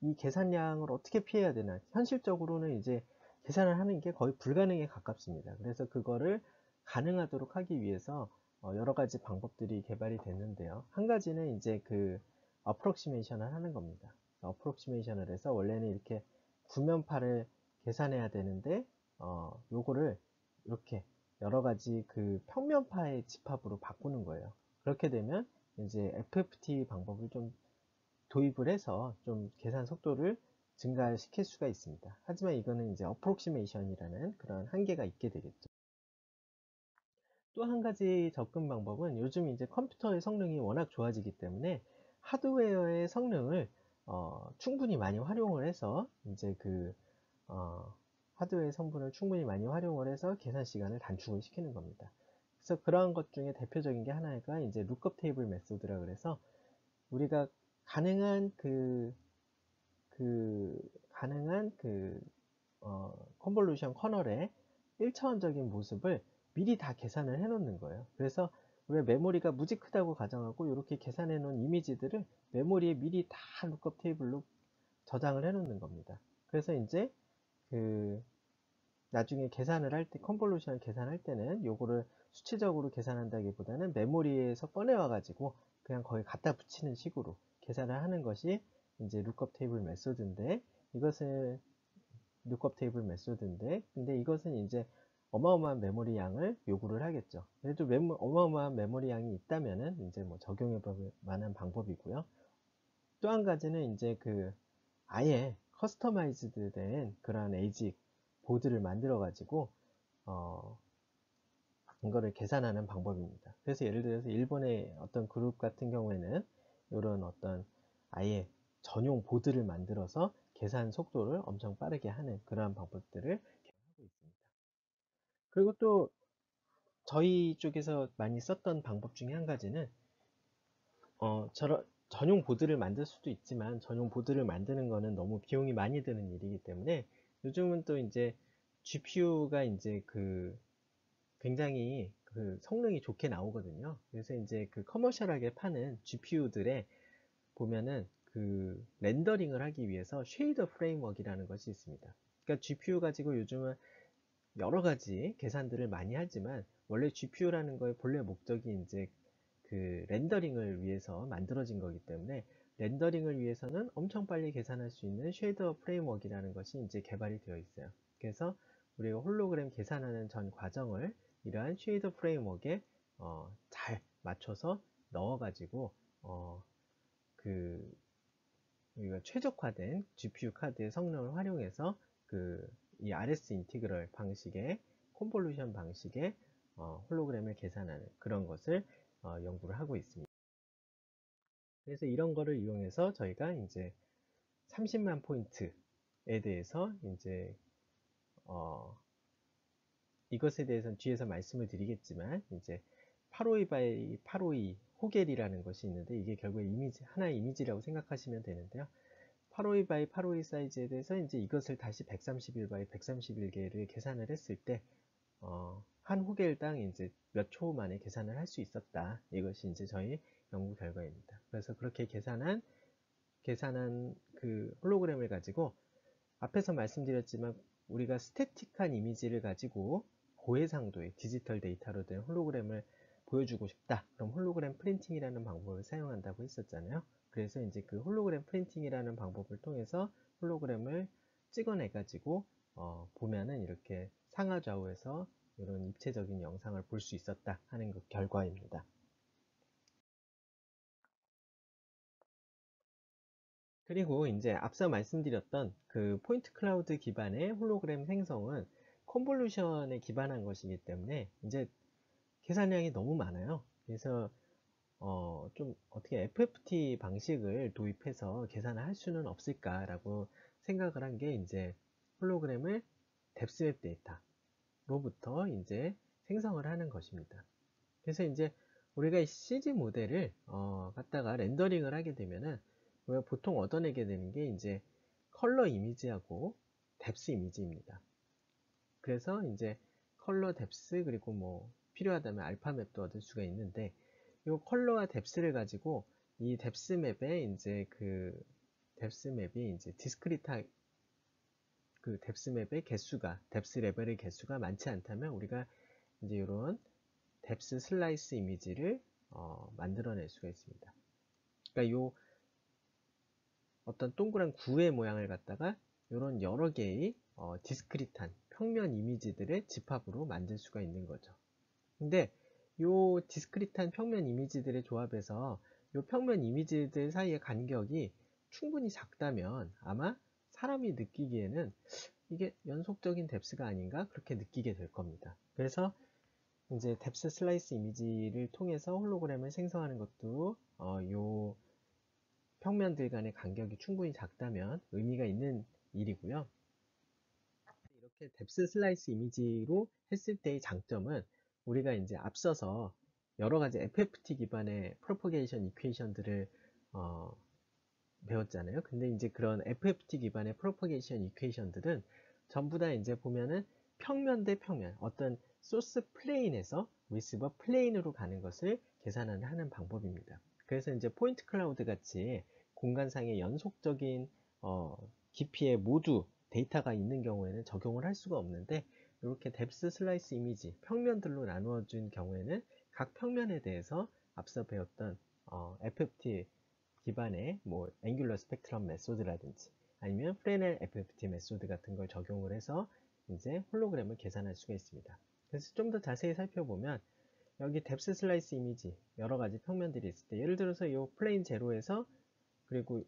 이 계산량을 어떻게 피해야 되나 현실적으로는 이제 계산을 하는 게 거의 불가능에 가깝습니다. 그래서 그거를 가능하도록 하기 위해서 어, 여러 가지 방법들이 개발이 됐는데요. 한 가지는 이제 그 approximation을 하는 겁니다. approximation을 해서 원래는 이렇게 구면파를 계산해야 되는데 어, 요거를 이렇게 여러 가지 그 평면파의 집합으로 바꾸는 거예요. 그렇게 되면 이제 FFT 방법을 좀 도입을 해서 좀 계산 속도를 증가시킬 수가 있습니다. 하지만 이거는 이제 approximation이라는 그런 한계가 있게 되겠죠. 또 한 가지 접근 방법은 요즘 이제 컴퓨터의 성능이 워낙 좋아지기 때문에 하드웨어의 성능을 어, 충분히 많이 활용을 해서 이제 그 어, 하드웨어 성능을 충분히 많이 활용을 해서 계산 시간을 단축을 시키는 겁니다. 그래서 그러한 것 중에 대표적인 게 하나가 이제 lookup table method라 그래서 우리가 가능한 그, 그, 가능한 그, 어, convolution kernel의 1차원적인 모습을 미리 다 계산을 해 놓는 거예요. 그래서 왜 메모리가 무지 크다고 가정하고 이렇게 계산해 놓은 이미지들을 메모리에 미리 다 lookup table로 저장을 해 놓는 겁니다. 그래서 이제 그 나중에 계산을 할 때, convolution을 계산할 때는 요거를 수치적으로 계산한다기보다는 메모리에서 꺼내와 가지고 그냥 거기 갖다 붙이는 식으로 계산을 하는 것이 이제 lookup table method인데 이것은 lookup table method인데 근데 이것은 이제 어마어마한 메모리 양을 요구를 하겠죠. 그래도 메모, 어마어마한 메모리 양이 있다면은 이제 뭐 적용해 볼 만한 방법이고요. 또 한 가지는 이제 그 아예 customized 된 그러한 ASIC 보드를 만들어 가지고 어 이거를 계산하는 방법입니다. 그래서 예를 들어서 일본의 어떤 그룹 같은 경우에는 이런 어떤 아예 전용 보드를 만들어서 계산 속도를 엄청 빠르게 하는 그러한 방법들을 하고 있습니다. 그리고 또 저희 쪽에서 많이 썼던 방법 중에 한 가지는 어, 저런 전용 보드를 만들 수도 있지만 전용 보드를 만드는 거는 너무 비용이 많이 드는 일이기 때문에 요즘은 또 이제 GPU가 이제 그 굉장히 그 성능이 좋게 나오거든요. 그래서 이제 그 커머셜하게 파는 GPU들에 보면은 그 렌더링을 하기 위해서 쉐이더 프레임워크이라는 것이 있습니다. 그러니까 GPU 가지고 요즘은 여러 가지 계산들을 많이 하지만 원래 GPU라는 거의 본래 목적이 이제 그 렌더링을 위해서 만들어진 거기 때문에 rendering을 위해서는 엄청 빨리 계산할 수 있는 shader framework이라는 것이 이제 개발이 되어 있어요. 그래서 우리가 홀로그램 계산하는 전 과정을 이러한 shader framework에 어, 잘 맞춰서 넣어가지고 어, 그 우리가 최적화된 GPU 카드의 성능을 활용해서 그 이 RS integral 방식의 convolution 방식의 어, 홀로그램을 계산하는 그런 것을 어, 연구를 하고 있습니다. 그래서 이런 거를 이용해서 저희가 이제 30만 포인트에 대해서 이제 어, 이것에 대해서는 뒤에서 말씀을 드리겠지만 이제 852 by 852 hogel이라는 것이 있는데 이게 결국에 이미지 하나의 이미지라고 생각하시면 되는데요. 852 by 852 사이즈에 대해서 이제 이것을 다시 131 by 131개를 계산을 했을 때 어, 한 hogel당 이제 몇 초 만에 계산을 할 수 있었다. 이것이 이제 저희 연구 결과입니다. 그래서 그렇게 계산한 계산한 그 홀로그램을 가지고 앞에서 말씀드렸지만 우리가 static한 이미지를 가지고 고해상도의 디지털 데이터로 된 홀로그램을 보여주고 싶다. 그럼 홀로그램 printing이라는 방법을 사용한다고 했었잖아요. 그래서 이제 그 홀로그램 printing이라는 방법을 통해서 홀로그램을 찍어내 가지고 어, 보면은 이렇게 상하 좌우에서 이런 입체적인 영상을 볼 수 있었다 하는 그 결과입니다. 그리고 이제 앞서 말씀드렸던 그 point cloud 기반의 홀로그램 생성은 convolution에 기반한 것이기 때문에 이제 계산량이 너무 많아요. 그래서 어, 좀 어떻게 FFT 방식을 도입해서 계산을 할 수는 없을까라고 생각을 한 게 이제 홀로그램을 depth map 데이터로부터 이제 생성을 하는 것입니다. 그래서 이제 우리가 CG 모델을 어, 갖다가 rendering을 하게 되면은 우리가 보통 얻어내게 되는 게 이제 컬러 이미지하고 depth 이미지입니다. 그래서 이제 컬러 depth 그리고 뭐 필요하다면 alpha map도 얻을 수가 있는데 이 컬러와 depth를 가지고 이 depth map에 이제 그 depth map이 이제 discrete하 그 depth map의 개수가 depth 레벨의 개수가 많지 않다면 우리가 이제 이런 depth slice 이미지를 어, 만들어낼 수가 있습니다. 그러니까 요 어떤 동그란 구의 모양을 갖다가 이런 여러 개의 어, discrete한 평면 이미지들의 집합으로 만들 수가 있는 거죠. 근데 요 discrete한 평면 이미지들의 조합에서 요 평면 이미지들 사이의 간격이 충분히 작다면 아마 사람이 느끼기에는 이게 연속적인 depth가 아닌가 그렇게 느끼게 될 겁니다. 그래서 이제 depth slice 이미지를 통해서 홀로그램을 생성하는 것도 어, 요 평면들 간의 간격이 충분히 작다면 의미가 있는 일이고요. 이렇게 depth slice 이미지로 했을 때의 장점은 우리가 이제 앞서서 여러 가지 FFT 기반의 propagation equation들을 어, 배웠잖아요. 근데 이제 그런 FFT 기반의 propagation equation들은 전부 다 이제 보면은 평면 대 평면 어떤 source plane에서 receiver plane으로 가는 것을 계산하는 방법입니다. 그래서 이제 point cloud 같이 공간상의 연속적인 어, 깊이에 모두 데이터가 있는 경우에는 적용을 할 수가 없는데 이렇게 depth slice 이미지 평면들로 나누어진 경우에는 각 평면에 대해서 앞서 배웠던 어, FFT 기반의 뭐 angular spectrum method라든지 아니면 Fresnel FFT method 같은 걸 적용을 해서 이제 홀로그램을 계산할 수가 있습니다. 그래서 좀 더 자세히 살펴보면 여기 depth slice 이미지 여러 가지 평면들이 있을 때 예를 들어서 이 plane zero에서 그리고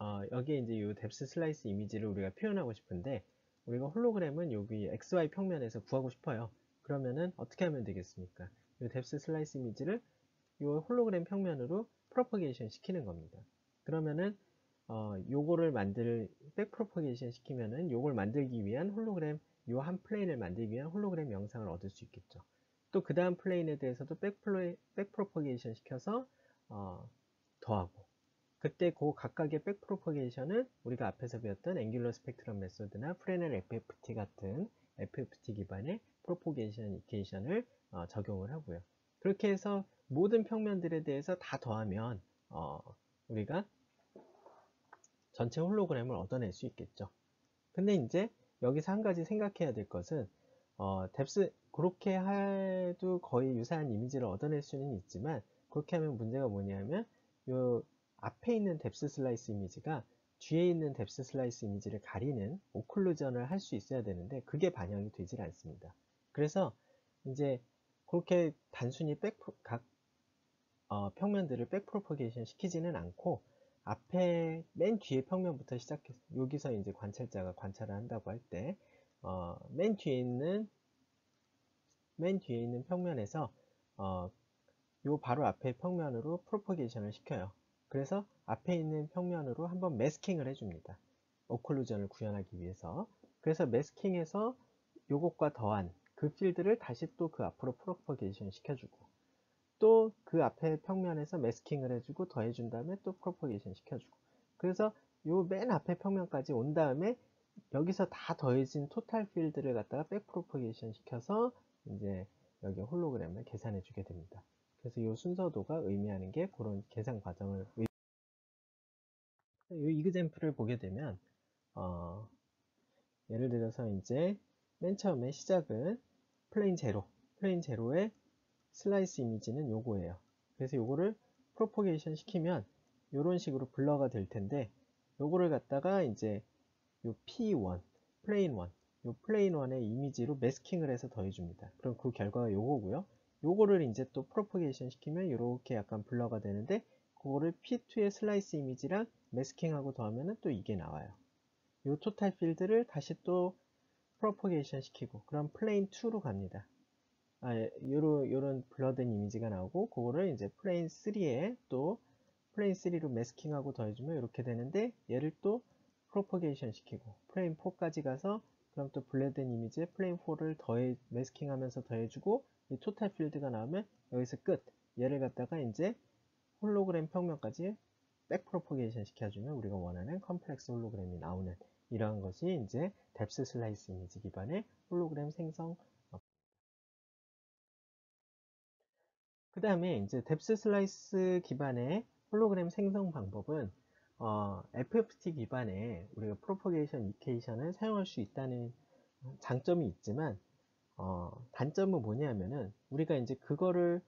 어, 여기에 이제 이 depth slice image를 우리가 표현하고 싶은데 우리가 홀로그램은 여기 XY 평면에서 구하고 싶어요. 그러면은 어떻게 하면 되겠습니까? 이 depth slice image를 이 홀로그램 평면으로 propagation 시키는 겁니다. 그러면은 어, 요거를 만들 back propagation 시키면은 요걸 만들기 위한 홀로그램 요 한 plane을 만들기 위한 홀로그램 영상을 얻을 수 있겠죠. 또 그 다음 plane에 대해서도 back, 플레, back propagation 시켜서 어, 더하고 그때 그 각각의 back propagation은 우리가 앞에서 배웠던 앵귤러 스펙트럼 메소드나 프레넬 FFT 같은 FFT 기반의 propagation equation을 어, 적용을 하고요. 그렇게 해서 모든 평면들에 대해서 다 더하면 어, 우리가 전체 홀로그램을 얻어낼 수 있겠죠. 근데 이제 여기서 한 가지 생각해야 될 것은 어, depth 그렇게 해도 거의 유사한 이미지를 얻어낼 수는 있지만 그렇게 하면 문제가 뭐냐면 요 앞에 있는 depth slice image가 뒤에 있는 depth slice image를 가리는 occlusion을 할 수 있어야 되는데 그게 반영이 되질 않습니다. 그래서 이제 그렇게 단순히 back, 각 어, 평면들을 back propagation 시키지는 않고 앞에 맨 뒤에 평면부터 시작해서 여기서 이제 관찰자가 관찰을 한다고 할때 어, 맨 뒤에 있는 맨 뒤에 있는 평면에서 어, 요 바로 앞에 평면으로 propagation을 시켜요. 그래서 앞에 있는 평면으로 한번 masking을 해줍니다. occlusion을 구현하기 위해서. 그래서 masking해서 요것과 더한 그 필드를 다시 또 그 앞으로 propagation 시켜주고 또 그 앞에 평면에서 masking을 해주고 더해준 다음에 또 propagation 시켜주고 그래서 요 맨 앞에 평면까지 온 다음에 여기서 다 더해진 total field를 갖다가 back propagation 시켜서 이제 여기 홀로그램을 계산해 주게 됩니다. 그래서 이 순서도가 의미하는 게 그런 계산 과정을 이 example을 보게 되면 어, 예를 들어서 이제 맨 처음에 시작은 plane zero plane zero의 slice image는 요거예요. 그래서 요거를 propagation 시키면 이런 식으로 blur가 될 텐데 요거를 갖다가 이제 요 P1 plane 1 요 plane 1의 이미지로 masking을 해서 더해줍니다. 그럼 그 결과가 요거고요 요거를 이제 또 propagation 시키면 이렇게 약간 blur가 되는데 그거를 P2의 slice image랑 masking하고 더하면 또 이게 나와요. 요 total field를 다시 또 propagation 시키고 그럼 plane 2로 갑니다. 아, 요런, 요런 blur된 이미지가 나오고 그거를 이제 plane 3에 또 plane 3로 masking하고 더해주면 이렇게 되는데 얘를 또 propagation 시키고 plane 4까지 가서 그럼 또 blur된 이미지에 plane 4를 더해 masking하면서 더해주고 이 total field가 나오면 여기서 끝. 얘를 갖다가 이제 홀로그램 평면까지 back propagation 시켜주면 우리가 원하는 complex hologram이 나오는 이러한 것이 이제 depth slice image 기반의 홀로그램 생성 그 다음에 이제 depth slice 기반의 홀로그램 생성 방법은 어, FFT 기반의 우리가 propagation equation을 사용할 수 있다는 장점이 있지만 어, 단점은 뭐냐면은 우리가 이제 그거를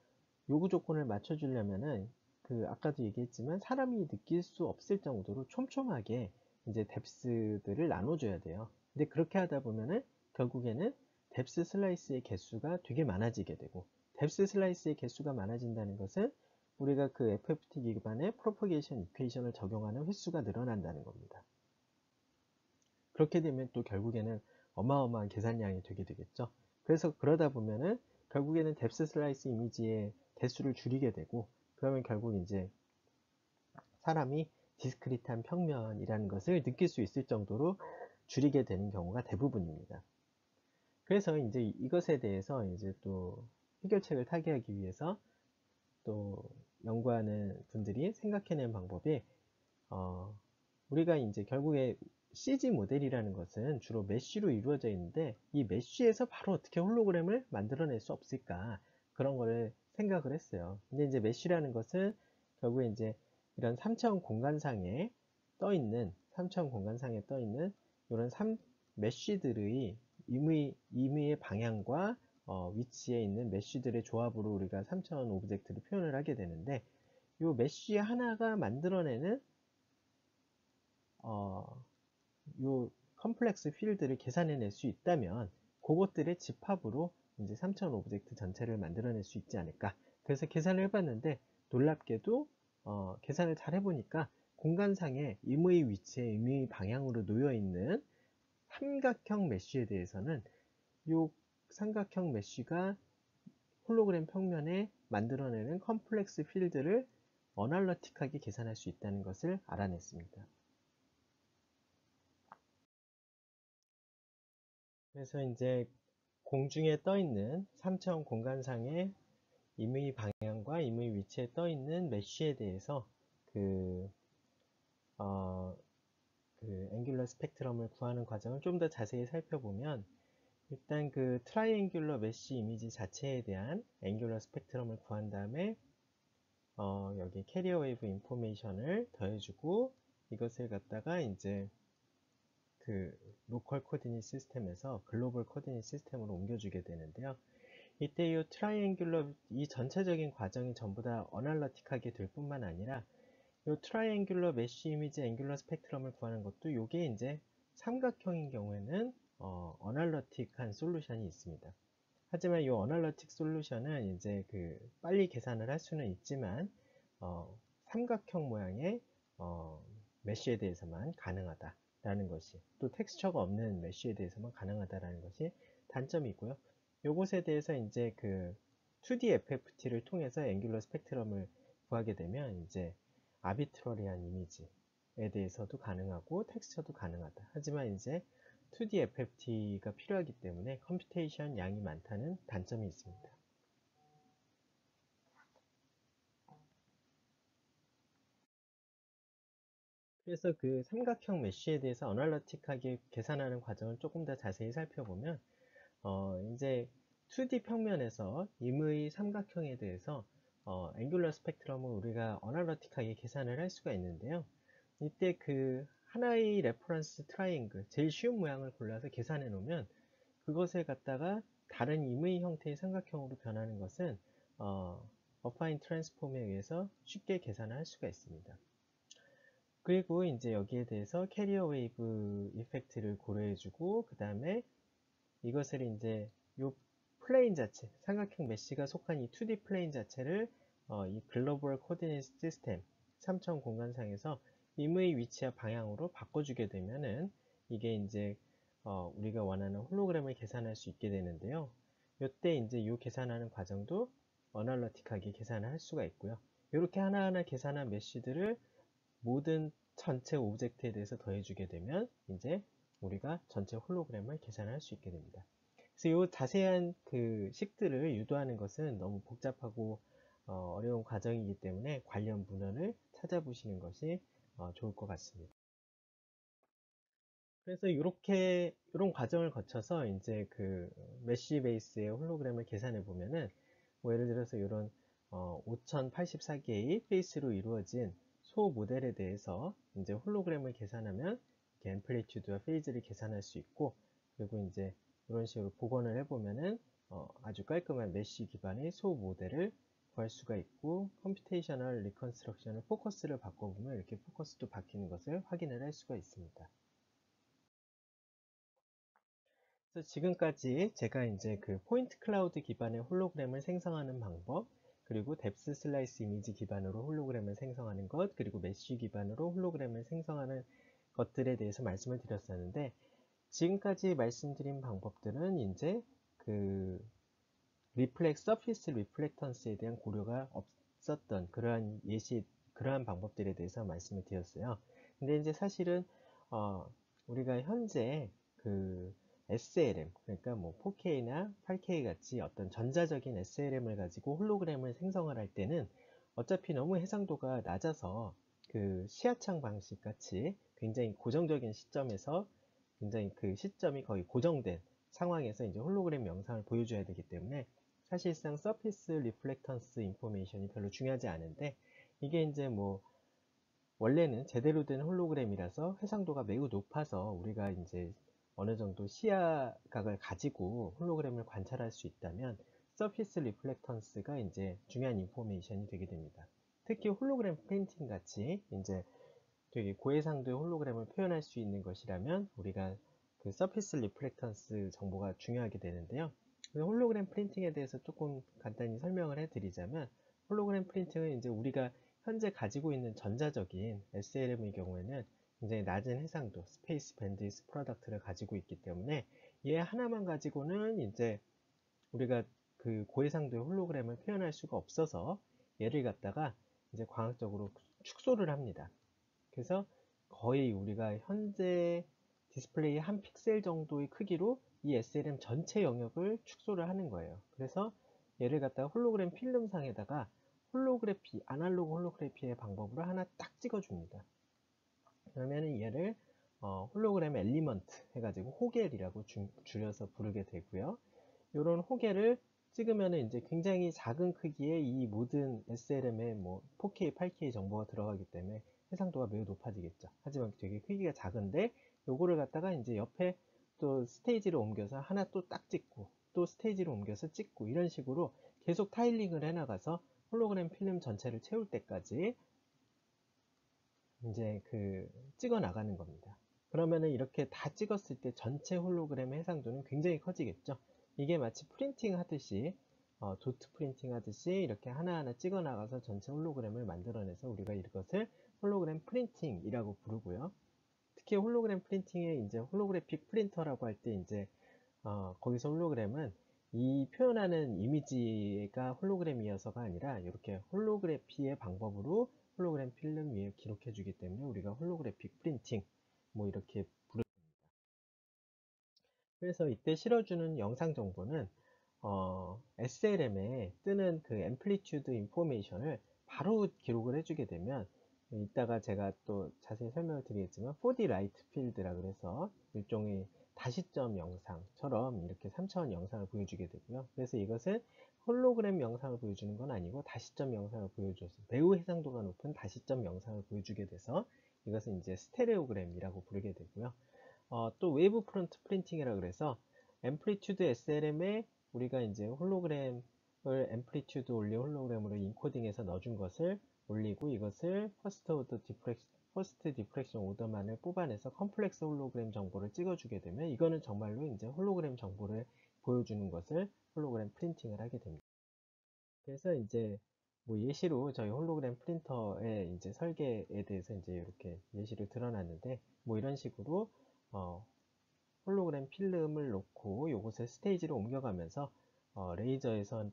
요구 조건을 맞춰주려면은 그 아까도 얘기했지만 사람이 느낄 수 없을 정도로 촘촘하게 이제 depth들을 나눠줘야 돼요. 근데 그렇게 하다 보면은 결국에는 depth slice의 개수가 되게 많아지게 되고 depth slice의 개수가 많아진다는 것은 우리가 그 FFT 기반의 propagation equation을 적용하는 횟수가 늘어난다는 겁니다. 그렇게 되면 또 결국에는 어마어마한 계산량이 되게 되겠죠. 그래서 그러다 보면은 결국에는 depth slice image의 개수를 줄이게 되고 그러면 결국 이제 사람이 discrete한 평면이라는 것을 느낄 수 있을 정도로 줄이게 되는 경우가 대부분입니다. 그래서 이제 이것에 대해서 이제 또 해결책을 타개하기 위해서 또 연구하는 분들이 생각해낸 방법이 어, 우리가 이제 결국에 CG 모델이라는 것은 주로 메쉬로 이루어져 있는데 이 메쉬에서 바로 어떻게 홀로그램을 만들어낼 수 없을까 그런 거를 생각을 했어요. 근데 이제 메쉬라는 것은 결국에 이제 이런 3차원 공간상에 떠 있는 3차원 공간상에 떠 있는 이런 3 mesh들의 임의 임의의 방향과 어, 위치에 있는 mesh들의 조합으로 우리가 3차원 object를 표현을 하게 되는데 이 mesh 하나가 만들어내는 어, 요 complex field를 계산해낼 수 있다면 그것들의 집합으로 이제 3차원 object 전체를 만들어낼 수 있지 않을까 그래서 계산을 해봤는데 놀랍게도 어, 계산을 잘 해보니까 공간상의 임의 위치에 임의 방향으로 놓여있는 삼각형 메쉬에 대해서는 이 삼각형 메쉬가 홀로그램 평면에 만들어내는 컴플렉스 필드를 어널러틱하게 계산할 수 있다는 것을 알아냈습니다. 그래서 이제 공중에 떠 있는 3차원 공간상의 임의 방향과 임의 위치에 떠 있는 mesh에 대해서 그, 어, 그 angular spectrum을 구하는 과정을 좀 더 자세히 살펴보면 일단 그 triangular mesh image 자체에 대한 angular spectrum을 구한 다음에 어, 여기 carrier wave information을 더해주고 이것을 갖다가 이제 그 local coordinate system에서 global coordinate system으로 옮겨주게 되는데요. 이때 이 triangular 이 전체적인 과정이 전부 다 analytic하게 될 뿐만 아니라 이 triangular mesh image angular spectrum을 구하는 것도 이게 이제 삼각형인 경우에는 어, analytic한 solution이 있습니다. 하지만 이 analytic solution은 이제 그 빨리 계산을 할 수는 있지만 어, 삼각형 모양의 어, mesh에 대해서만 가능하다 라는 것이 또 텍스처가 없는 mesh에 대해서만 가능하다라는 것이 단점이 있고요. 요것에 대해서 이제 그 2D FFT를 통해서 angular spectrum을 구하게 되면 이제 arbitrary한 이미지에 대해서도 가능하고 텍스처도 가능하다. 하지만 이제 2D FFT가 필요하기 때문에 computation 양이 많다는 단점이 있습니다. 그래서 그 삼각형 mesh에 대해서 analytic하게 계산하는 과정을 조금 더 자세히 살펴보면 어 이제 2D 평면에서 임의 삼각형에 대해서 어 angular spectrum을 우리가 analytic하게 계산을 할 수가 있는데요. 이때 그 하나의 reference triangle 제일 쉬운 모양을 골라서 계산해 놓으면 그것을 갖다가 다른 임의 형태의 삼각형으로 변하는 것은 어, affine transform에 의해서 쉽게 계산을 할 수가 있습니다. 그리고 이제 여기에 대해서 carrier wave effect를 고려해주고 그 다음에 이것을 이제 요 plane 자체 삼각형 mesh가 속한 이 2D plane 자체를 어, 이 global coordinate system 3차원 공간상에서 임의 위치와 방향으로 바꿔주게 되면은 이게 이제 어, 우리가 원하는 홀로그램을 계산할 수 있게 되는데요. 이때 이제 이 계산하는 과정도 analytic하게 계산을 할 수가 있고요. 이렇게 하나하나 계산한 mesh들을 모든 전체 object에 대해서 더해주게 되면 이제 우리가 전체 홀로그램을 계산할 수 있게 됩니다. 그래서 이 자세한 그 식들을 유도하는 것은 너무 복잡하고 어, 려운 과정이기 때문에 관련 문헌을 찾아보시는 것이 어, 좋을 것 같습니다. 그래서 이렇게 이런 과정을 거쳐서 이제 그 mesh base의 홀로그램을 계산해 보면은 뭐 예를 들어서 이런 어, 5084개의 face로 이루어진 소 모델에 대해서 이제 홀로그램을 계산하면 amplitude와 phase를 계산할 수 있고 그리고 이제 이런 식으로 복원을 해보면은 어, 아주 깔끔한 mesh 기반의 소 모델을 구할 수가 있고 computational reconstruction을 focus를 바꿔보면 이렇게 focus도 바뀌는 것을 확인을 할 수가 있습니다. 그래서 지금까지 제가 이제 그 point cloud 기반의 홀로그램을 생성하는 방법 그리고 depth slice 이미지 기반으로 홀로그램을 생성하는 것, 그리고 mesh 기반으로 홀로그램을 생성하는 것들에 대해서 말씀을 드렸었는데, 지금까지 말씀드린 방법들은 이제 그 reflec surface reflectance에 대한 고려가 없었던 그러한 예시, 그러한 방법들에 대해서 말씀을 드렸어요. 근데 이제 사실은 어, 우리가 현재 그 SLM, 그러니까 뭐 4K나 8K 같이 어떤 전자적인 SLM을 가지고 홀로그램을 생성을 할 때는 어차피 너무 해상도가 낮아서 그 시야창 방식 같이 굉장히 고정적인 시점에서 굉장히 그 시점이 거의 고정된 상황에서 이제 홀로그램 영상을 보여줘야 되기 때문에 사실상 surface reflectance information이 별로 중요하지 않은데 이게 이제 뭐 원래는 제대로 된 홀로그램이라서 해상도가 매우 높아서 우리가 이제 어느 정도 시야각을 가지고 홀로그램을 관찰할 수 있다면 surface reflectance가 이제 중요한 information이 되게 됩니다. 특히 홀로그램 printing 같이 이제 되게 고해상도의 홀로그램을 표현할 수 있는 것이라면 우리가 그 surface reflectance 정보가 중요하게 되는데요. 홀로그램 printing에 대해서 조금 간단히 설명을 해드리자면 홀로그램 printing은 이제 우리가 현재 가지고 있는 전자적인 SLM의 경우에는 굉장히 낮은 해상도, space bandwidth product를 가지고 있기 때문에 얘 하나만 가지고는 이제 우리가 그 고해상도의 홀로그램을 표현할 수가 없어서 얘를 갖다가 이제 광학적으로 축소를 합니다. 그래서 거의 우리가 현재 디스플레이 한 픽셀 정도의 크기로 이 SLM 전체 영역을 축소를 하는 거예요. 그래서 얘를 갖다가 홀로그램 필름상에다가 홀로그래피, 아날로그 홀로그래피의 방법으로 하나 딱 찍어줍니다. 그러면 얘를 어, 홀로그램 element 해가지고 hogel이라고 주, 줄여서 부르게 되고요. 이런 hogel을 찍으면 이제 굉장히 작은 크기의 이 모든 SLM에 뭐 4K, 8K 정보가 들어가기 때문에 해상도가 매우 높아지겠죠. 하지만 되게 크기가 작은데 요거를 갖다가 이제 옆에 또 stage로 옮겨서 하나 또 딱 찍고 또 stage로 옮겨서 찍고 이런 식으로 계속 tiling을 해나가서 홀로그램 필름 전체를 채울 때까지 이제 그 찍어 나가는 겁니다. 그러면은 이렇게 다 찍었을 때 전체 홀로그램의 해상도는 굉장히 커지겠죠. 이게 마치 printing 하듯이 어, dot printing 하듯이 이렇게 하나하나 찍어 나가서 전체 홀로그램을 만들어내서 우리가 이것을 홀로그램 printing이라고 부르고요. 특히 홀로그램 printing에 이제 holographic 프린터라고 할 때 이제 어, 거기서 홀로그램은 이 표현하는 이미지가 홀로그램이어서가 아니라 이렇게 홀로그래피의 방법으로 홀로그램 필름 위에 기록해 주기 때문에 우리가 holographic printing 뭐 이렇게 부릅니다. 그래서 이때 실어주는 영상 정보는 어, SLM에 뜨는 그 amplitude information을 바로 기록을 해주게 되면 이따가 제가 또 자세히 설명을 드리겠지만 4D light field라 그래서 일종의 다시점 영상처럼 이렇게 3차원 영상을 보여주게 되고요. 그래서 이것은 홀로그램 영상을 보여주는 건 아니고 다시점 영상을 보여줘서 매우 해상도가 높은 다시점 영상을 보여주게 돼서 이것은 이제 스테레오그램이라고 부르게 되고요. 어, 또 wavefront printing이라 그래서 amplitude SLM에 우리가 이제 홀로그램을 amplitude only 홀로그램으로 encoding해서 넣어준 것을 올리고 이것을 first order diffraction first diffraction order만을 뽑아내서 컴플렉스 홀로그램 정보를 찍어주게 되면 이거는 정말로 이제 홀로그램 정보를 보여주는 것을 홀로그램 printing을 하게 됩니다. 그래서 이제 뭐 예시로 저희 홀로그램 프린터의 이제 설계에 대해서 이제 이렇게 예시를 들어놨는데 뭐 이런 식으로 어 홀로그램 필름을 놓고 이것을 스테이지로 옮겨가면서 어 레이저에서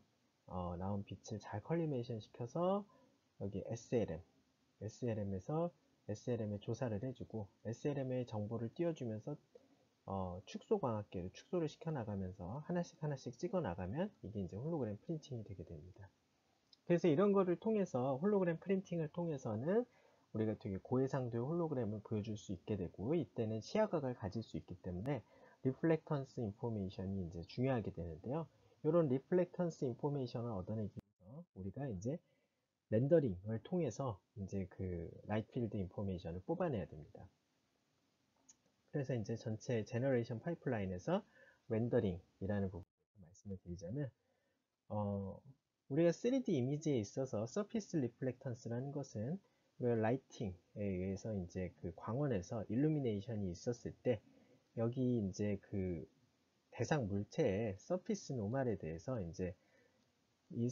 어 나온 빛을 잘 collimation 시켜서 여기 SLM, SLM에서 SLM에 조사를 해주고 SLM의 정보를 띄워주면서 어, 축소 광학계로 축소를 시켜 나가면서 하나씩 하나씩 찍어 나가면 이게 이제 홀로그램 printing이 되게 됩니다. 그래서 이런 거를 통해서 홀로그램 printing을 통해서는 우리가 되게 고해상도의 홀로그램을 보여줄 수 있게 되고 이때는 시야각을 가질 수 있기 때문에 reflectance information이 이제 중요하게 되는데요. 이런 reflectance information을 얻어내기 위해서 우리가 이제 렌더링을 통해서 이제 그 light field information을 뽑아내야 됩니다. 그래서 이제 전체 generation 파이프라인에서 렌더링이라는 부분을 말씀을 드리자면 어, 우리가 3D 이미지에 있어서 surface reflectance라는 것은 lighting에 의해서 이제 그 광원에서 illumination이 있었을 때 여기 이제 그 대상 물체의 surface normal에 대해서 이제 이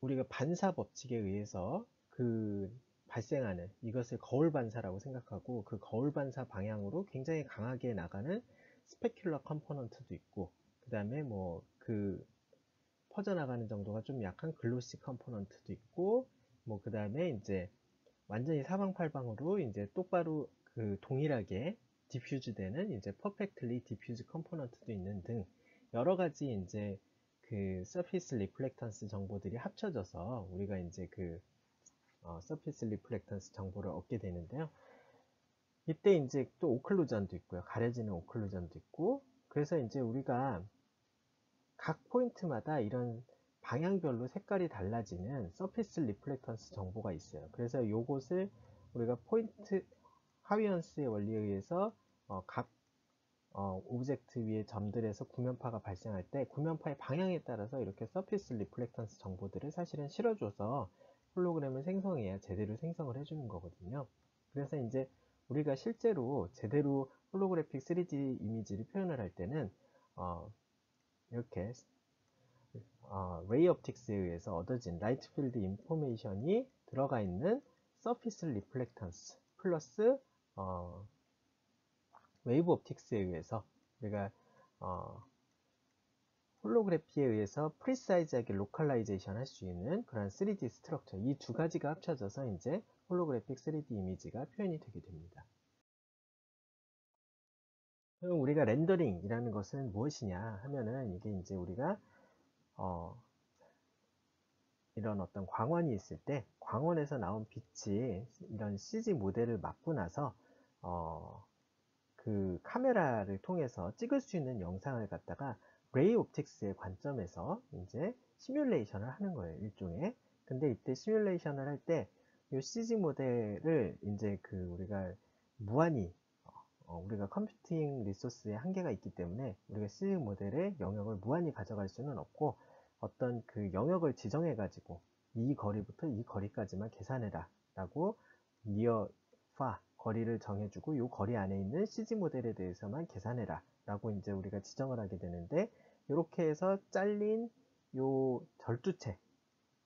우리가 반사 법칙에 의해서 그 발생하는 이것을 거울 반사라고 생각하고 그 거울 반사 방향으로 굉장히 강하게 나가는 specular component도 있고 그 다음에 뭐 그 퍼져나가는 정도가 좀 약한 glossy component도 있고 뭐 그 다음에 이제 완전히 사방팔방으로 이제 똑바로 그 동일하게 diffuse 되는 이제 perfectly diffuse component도 있는 등 여러 가지 이제 그 surface reflectance 정보들이 합쳐져서 우리가 이제 그 어, surface reflectance 정보를 얻게 되는데요. 이때 이제 또 occlusion도 있고요. 가려지는 occlusion도 있고 그래서 이제 우리가 각 포인트마다 이런 방향별로 색깔이 달라지는 surface reflectance 정보가 있어요. 그래서 요것을 우리가 포인트 하위헌스의 원리에 의해서 어, 각 어, object 위에 점들에서 구면파가 발생할 때 구면파의 방향에 따라서 이렇게 surface reflectance 정보들을 사실은 실어줘서 홀로그램을 생성해야 제대로 생성을 해주는 거거든요. 그래서 이제 우리가 실제로 제대로 holographic 3D 이미지를 표현을 할 때는 어, 이렇게 어, ray optics에 의해서 얻어진 light field information이 들어가 있는 surface reflectance 플러스 어, wave optics에 의해서 우리가 어, 홀로그래피에 의해서 precise하게 localization 할 수 있는 그런 3D structure 이 두 가지가 합쳐져서 이제 holographic 3D 이미지가 표현이 되게 됩니다. 그럼 우리가 렌더링이라는 것은 무엇이냐 하면은 이게 이제 우리가 어, 이런 어떤 광원이 있을 때 광원에서 나온 빛이 이런 CG 모델을 맞고 나서 어, 그 카메라를 통해서 찍을 수 있는 영상을 갖다가 레이 옵틱스의 관점에서 이제 시뮬레이션을 하는 거예요 일종의. 근데 이때 시뮬레이션을 할 때 이 CG 모델을 이제 그 우리가 무한히 어, 우리가 컴퓨팅 리소스의 한계가 있기 때문에 우리가 CG 모델의 영역을 무한히 가져갈 수는 없고 어떤 그 영역을 지정해 가지고 이 거리부터 이 거리까지만 계산해라 라고 near far 거리를 정해주고 이 거리 안에 있는 CG 모델에 대해서만 계산해라 라고 이제 우리가 지정을 하게 되는데 이렇게 해서 잘린 요 절두체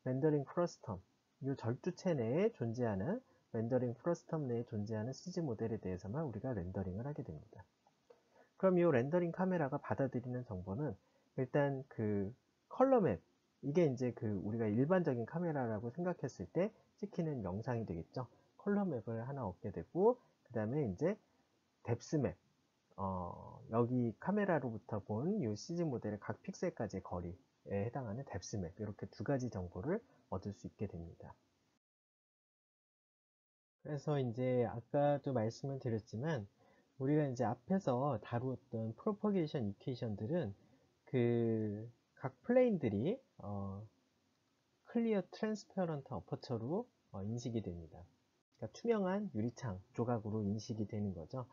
렌더링 frustum 이 절두체 내에 존재하는 렌더링 frustum 내에 존재하는 CG 모델에 대해서만 우리가 렌더링을 하게 됩니다. 그럼 이 렌더링 카메라가 받아들이는 정보는 일단 그 color map 이게 이제 그 우리가 일반적인 카메라라고 생각했을 때 찍히는 영상이 되겠죠. color map을 하나 얻게 되고 그 다음에 이제 depth map 어, 여기 카메라로부터 본 이 CG 모델의 각 픽셀까지의 거리에 해당하는 depth map 이렇게 두 가지 정보를 얻을 수 있게 됩니다. 그래서 이제 아까도 말씀을 드렸지만 우리가 이제 앞에서 다루었던 propagation equation들은 그 각 plane들이 어, clear transparent aperture로 어, 인식이 됩니다. 그러니까 투명한 유리창 조각으로 인식이 되는 거죠.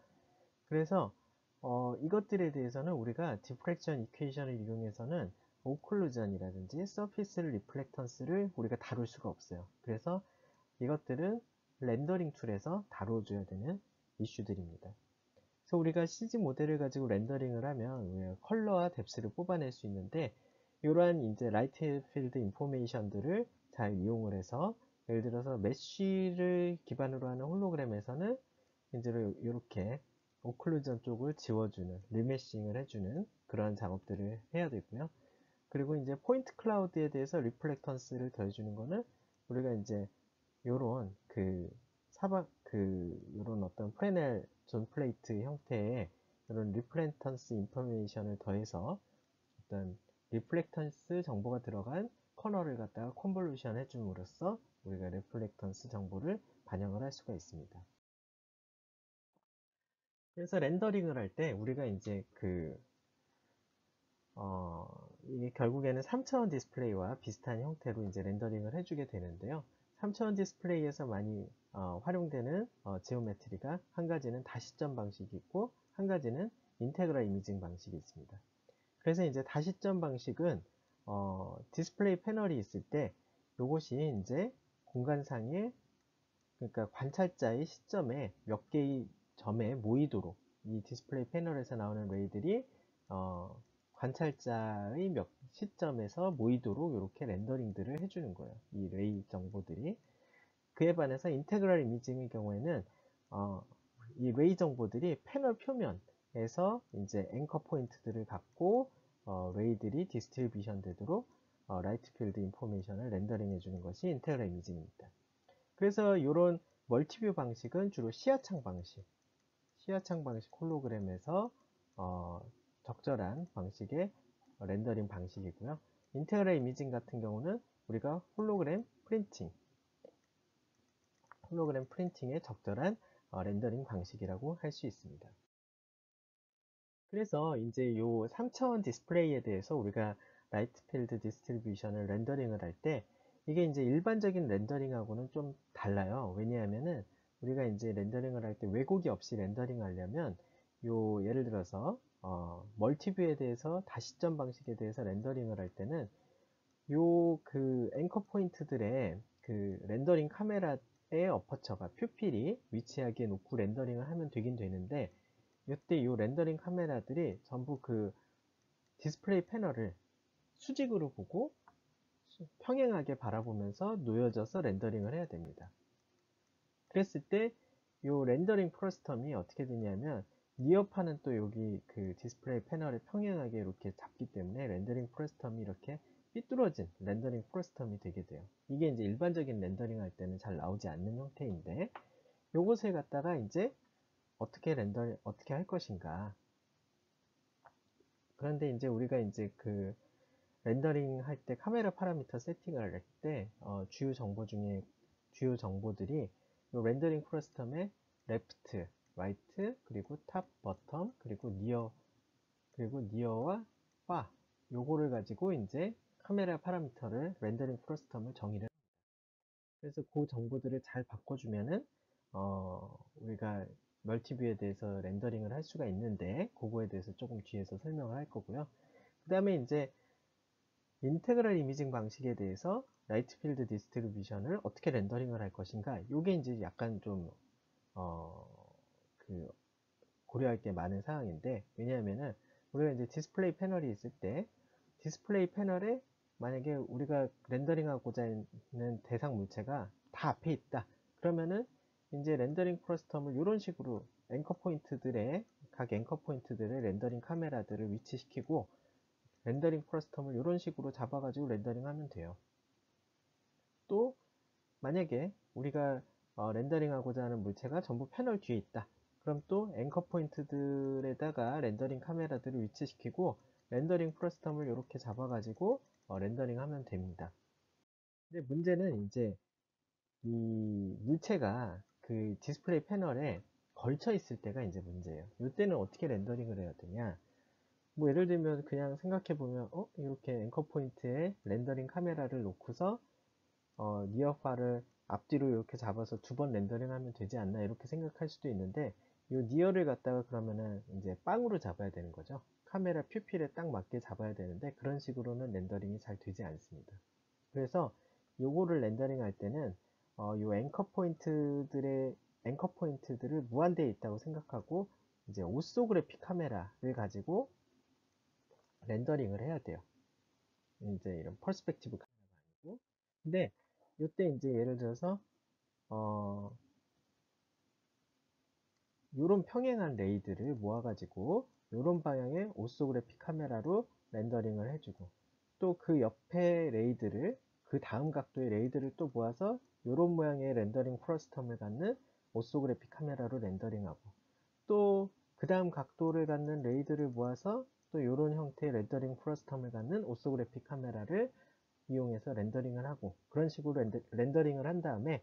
그래서 어, 이것들에 대해서는 우리가 diffraction equation을 이용해서는 occlusion이라든지 surface reflectance를 우리가 다룰 수가 없어요. 그래서 이것들은 렌더링 tool에서 다뤄줘야 되는 이슈들입니다. 그래서 우리가 CG 모델을 가지고 렌더링을 하면 컬러와 depth를 뽑아낼 수 있는데 이러한 이제 light field information들을 잘 이용을 해서 예를 들어서 mesh를 기반으로 하는 홀로그램에서는 이제 이렇게 occlusion 쪽을 지워주는 remeshing을 해주는 그런 작업들을 해야 되고요. 그리고 이제 point cloud에 대해서 reflectance를 더해주는 거는 우리가 이제 요런 그 사각 그 요런 어떤 Fresnel zone plate 형태의 이런 reflectance information을 더해서 어떤 reflectance 정보가 들어간 커널을 갖다가 convolution 해줌으로써 우리가 reflectance 정보를 반영을 할 수가 있습니다. 그래서 렌더링을 할 때 우리가 이제 그 어, 이게 결국에는 3차원 디스플레이와 비슷한 형태로 이제 렌더링을 해주게 되는데요. 3차원 디스플레이에서 많이 어, 활용되는 어, geometry가 한 가지는 다시점 방식이 있고 한 가지는 integral imaging 방식이 있습니다. 그래서 이제 다시점 방식은 어, 디스플레이 패널이 있을 때 이것이 이제 공간상의 그러니까 관찰자의 시점에 몇 개의 점에 모이도록 이 디스플레이 패널에서 나오는 ray들이 어, 관찰자의 몇 시점에서 모이도록 이렇게 렌더링들을 해주는 거예요. 이 ray 정보들이. 그에 반해서 integral imaging의 경우에는 어, 이 ray 정보들이 패널 표면에서 이제 anchor point들을 갖고 어, ray들이 distribution 되도록 어, light field information을 렌더링 해주는 것이 integral imaging입니다. 그래서 이런 multiview 방식은 주로 시야창 방식, 시야창 방식 홀로그램에서 어, 적절한 방식의 렌더링 방식이고요. integral imaging 같은 경우는 우리가 홀로그램 printing, 홀로그램 printing의 적절한 어, 렌더링 방식이라고 할 수 있습니다. 그래서 이제 이 3차원 디스플레이에 대해서 우리가 light field distribution을 렌더링을 할 때 이게 이제 일반적인 렌더링하고는 좀 달라요. 왜냐하면은 우리가 이제 렌더링을 할 때 왜곡이 없이 렌더링 하려면 요 예를 들어서 어, multiview에 대해서 다시점 방식에 대해서 렌더링을 할 때는 요 그 anchor point들의 그 렌더링 카메라의 어퍼처가 퓨필이 위치하기에 놓고 렌더링을 하면 되긴 되는데 이때 요 렌더링 카메라들이 전부 그 디스플레이 패널을 수직으로 보고 평행하게 바라보면서 놓여져서 렌더링을 해야 됩니다. 그랬을 때 이 렌더링 frustum이 어떻게 되냐면 near far는 또 여기 그 디스플레이 패널을 평행하게 이렇게 잡기 때문에 렌더링 frustum이 이렇게 삐뚤어진 렌더링 frustum이 되게 돼요. 이게 이제 일반적인 렌더링 할 때는 잘 나오지 않는 형태인데 요것을 갖다가 이제 어떻게 렌더 어떻게 할 것인가 그런데 이제 우리가 이제 그 렌더링 할 때 카메라 파라미터 세팅을 할때 어, 주요 정보 중에 주요 정보들이 렌더링 frustum의 left right 그리고 top bottom 그리고 near 그리고 니어와 파 요거를 가지고 이제 카메라 파라미터를 렌더링 frustum을 정의를 합니다. 그래서 그 정보들을 잘 바꿔주면은 어, 우리가 multiview에 대해서 렌더링을 할 수가 있는데 그거에 대해서 조금 뒤에서 설명을 할 거고요. 그 다음에 이제 integral imaging 방식에 대해서 light field distribution을 어떻게 렌더링을 할 것인가? 이게 이제 약간 좀 어, 그 고려할 게 많은 사항인데 왜냐하면은 우리가 이제 디스플레이 패널이 있을 때 디스플레이 패널에 만약에 우리가 렌더링하고자 하는 대상 물체가 다 앞에 있다. 그러면은 이제 렌더링 frustum을 이런 식으로 anchor point들의 각 anchor point들의 렌더링 카메라들을 위치시키고 렌더링 frustum을 이런 식으로 잡아가지고 렌더링 하면 돼요 또 만약에 우리가 어, 렌더링 하고자 하는 물체가 전부 패널 뒤에 있다 그럼 또 anchor point들에다가 렌더링 카메라들을 위치시키고 렌더링 frustum을 이렇게 잡아가지고 어, 렌더링 하면 됩니다. 근데 문제는 이제 이 물체가 그 디스플레이 패널에 걸쳐 있을 때가 이제 문제예요. 이때는 어떻게 렌더링을 해야 되냐? 뭐 예를 들면 그냥 생각해 보면 어 이렇게 anchor point에 렌더링 카메라를 놓고서 어, near far를 앞뒤로 이렇게 잡아서 두 번 렌더링 하면 되지 않나 이렇게 생각할 수도 있는데 이 near를 갖다가 그러면은 이제 빵으로 잡아야 되는 거죠. 카메라 pupil에 딱 맞게 잡아야 되는데 그런 식으로는 렌더링이 잘 되지 않습니다. 그래서 요거를 렌더링 할 때는 어, 요 anchor point들의 anchor point들을 무한대에 있다고 생각하고 이제 orthographic 카메라를 가지고 렌더링을 해야 돼요. 이제 이런 perspective 카메라가 아니고 근데 이때 이제 예를 들어서 어, 이런 평행한 ray들을 모아가지고 이런 방향의 orthographic 카메라로 렌더링을 해주고 또 그 옆에 ray들을 그 다음 각도의 ray들을 또 모아서 이런 모양의 렌더링 frustum을 갖는 orthographic 카메라로 렌더링하고 또 그 다음 각도를 갖는 ray들을 모아서 또 이런 형태의 렌더링 frustum을 갖는 orthographic 카메라를 이용해서 렌더링을 하고 그런 식으로 렌더, 링을한 다음에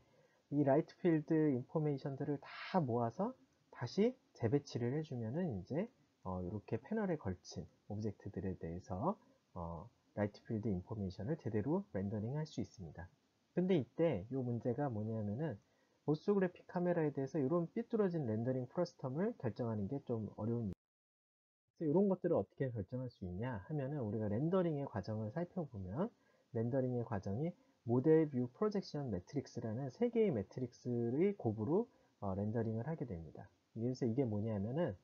이 light field information들을 다 모아서 다시 재배치를 해주면은 이제 어, 이렇게 패널에 걸친 object들에 대해서 어, light field information을 제대로 렌더링 할 수 있습니다. 근데 이때 이 문제가 뭐냐면은 orthographic 카메라에 대해서 이런 삐뚤어진 렌더링 frustum을 결정하는 게 좀 어려운 그래서 이런 것들을 어떻게 결정할 수 있냐 하면은 우리가 렌더링의 과정을 살펴보면 렌더링의 과정이 model view projection matrix라는 세 개의 matrix의 곱으로 어, 렌더링을 하게 됩니다. 그래서 이게 뭐냐면은